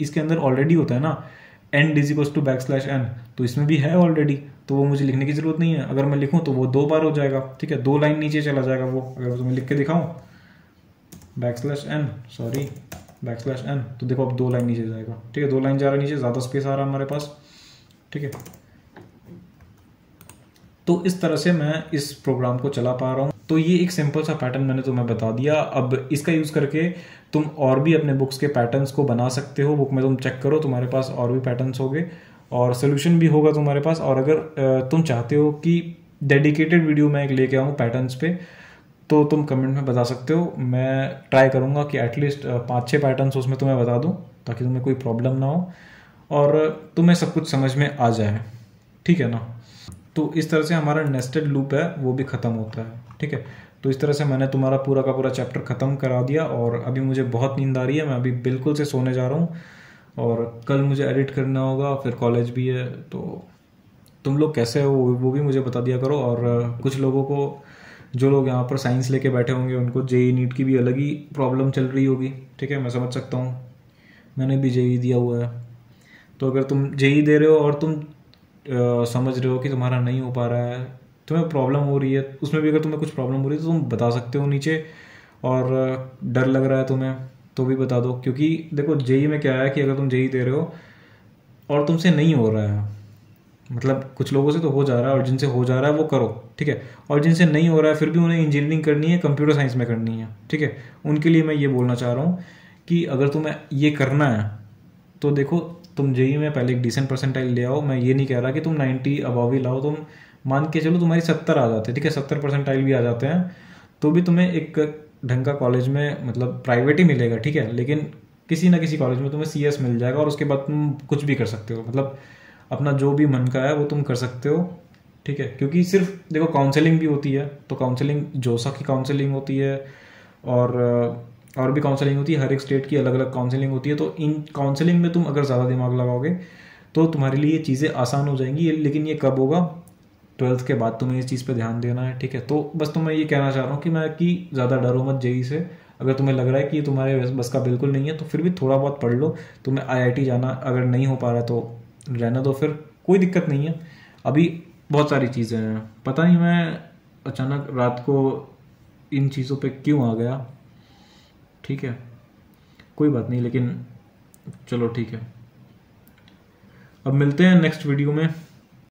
इसके अंदर ऑलरेडी होता है ना end equals to backslash N तो इसमें भी है ऑलरेडी तो वो मुझे लिखने की ज़रूरत नहीं है। अगर मैं लिखूं तो वो दो बार हो जाएगा, ठीक है? दो लाइन नीचे चला जाएगा वो, अगर तुम्हें लिख के दिखाऊँ। Backslash N sorry backslash N तो देखो, अब दो लाइन नीचे जाएगा, ठीक है? दो लाइन जा रहा है नीचे, ज़्यादा स्पेस आ रहा है हमारे पास, ठीक है? तो इस तरह से मैं इस प्रोग्राम को चला पा रहा हूँ। तो ये एक सिंपल सा पैटर्न मैंने तुम्हें बता दिया। अब इसका यूज़ करके तुम और भी अपने बुक्स के पैटर्न्स को बना सकते हो। बुक में तुम चेक करो, तुम्हारे पास और भी पैटर्न्स होंगे। और सोल्यूशन भी होगा तुम्हारे पास। और अगर तुम चाहते हो कि डेडिकेटेड वीडियो मैं एक लेके आऊँ पैटर्न्स पे तो तुम कमेंट में बता सकते हो। मैं ट्राई करूँगा कि एटलीस्ट पाँच छः पैटर्न्स उसमें तुम्हें बता दूँ, ताकि तुम्हें कोई प्रॉब्लम ना हो और तुम्हें सब कुछ समझ में आ जाए। ठीक है ना? तो इस तरह से हमारा नेस्टेड लूप है, वो भी ख़त्म होता है। ठीक है? तो इस तरह से मैंने तुम्हारा पूरा का पूरा चैप्टर ख़त्म करा दिया और अभी मुझे बहुत नींद आ रही है। मैं अभी बिल्कुल से सोने जा रहा हूँ। और कल मुझे एडिट करना होगा फिर कॉलेज भी है तो तुम लोग कैसे हो वो भी मुझे बता दिया करो। और कुछ लोगों को जो लोग यहाँ पर साइंस लेके बैठे होंगे उनको जेई नीट की भी अलग ही प्रॉब्लम चल रही होगी। ठीक है मैं समझ सकता हूँ। मैंने भी जेई दिया हुआ है। तो अगर तुम जेई दे रहे हो और तुम आ, समझ रहे हो कि तुम्हारा नहीं हो पा रहा है तुम्हें प्रॉब्लम हो रही है उसमें भी अगर तुम्हें कुछ प्रॉब्लम हो रही है तो तुम बता सकते हो नीचे। और डर लग रहा है तुम्हें। तो भी बता दो, क्योंकि देखो, जेई में क्या है कि अगर तुम जेई दे रहे हो और तुमसे नहीं हो रहा है मतलब कुछ लोगों से तो हो जा रहा है और जिनसे हो जा रहा है वो करो, ठीक है? और जिनसे नहीं हो रहा है, फिर भी उन्हें इंजीनियरिंग करनी है कंप्यूटर साइंस में करनी है, ठीक है? उनके लिए मैं ये बोलना चाह रहा हूँ कि अगर तुम्हें ये करना है तो देखो, तुम जेई में पहले एक डिसेंट परसेंटाइल ले आओ। मैं ये नहीं कह रहा कि तुम नाइन्टी अबाव ही लाओ, तुम मान के चलो तुम्हारी सत्तर आ जाते हैं, ठीक है? सत्तर परसेंटाइल भी आ जाते हैं तो भी तुम्हें एक ढंग का कॉलेज में मतलब प्राइवेट ही मिलेगा, ठीक है? लेकिन किसी ना किसी कॉलेज में तुम्हें सीएस मिल जाएगा और उसके बाद तुम कुछ भी कर सकते हो। मतलब अपना जो भी मन का है, वो तुम कर सकते हो, ठीक है? क्योंकि सिर्फ़, देखो काउंसलिंग भी होती है तो काउंसलिंग जोसा की काउंसलिंग होती है, और और भी काउंसलिंग होती है, हर एक स्टेट की अलग अलग काउंसलिंग होती है तो इन काउंसलिंग में तुम अगर ज़्यादा दिमाग लगाओगे तो तुम्हारे लिए चीज़ें आसान हो जाएँगी, लेकिन ये कब होगा? ट्वेल्थ के बाद तुम्हें इस चीज़ पे ध्यान देना है, ठीक है? तो बस तुम्हें ये कहना चाह रहा हूँ कि मैं कि ज़्यादा डरो मत जेई से। अगर तुम्हें लग रहा है कि ये तुम्हारे बस का बिल्कुल नहीं है तो फिर भी थोड़ा बहुत पढ़ लो। तुम्हें आईआईटी जाना अगर नहीं हो पा रहा तो रहना दो फिर, कोई दिक्कत नहीं है। अभी बहुत सारी चीज़ें हैं। पता नहीं मैं अचानक रात को इन चीज़ों पे क्यों आ गया, ठीक है? कोई बात नहीं, लेकिन चलो ठीक है। अब मिलते हैं नेक्स्ट वीडियो में।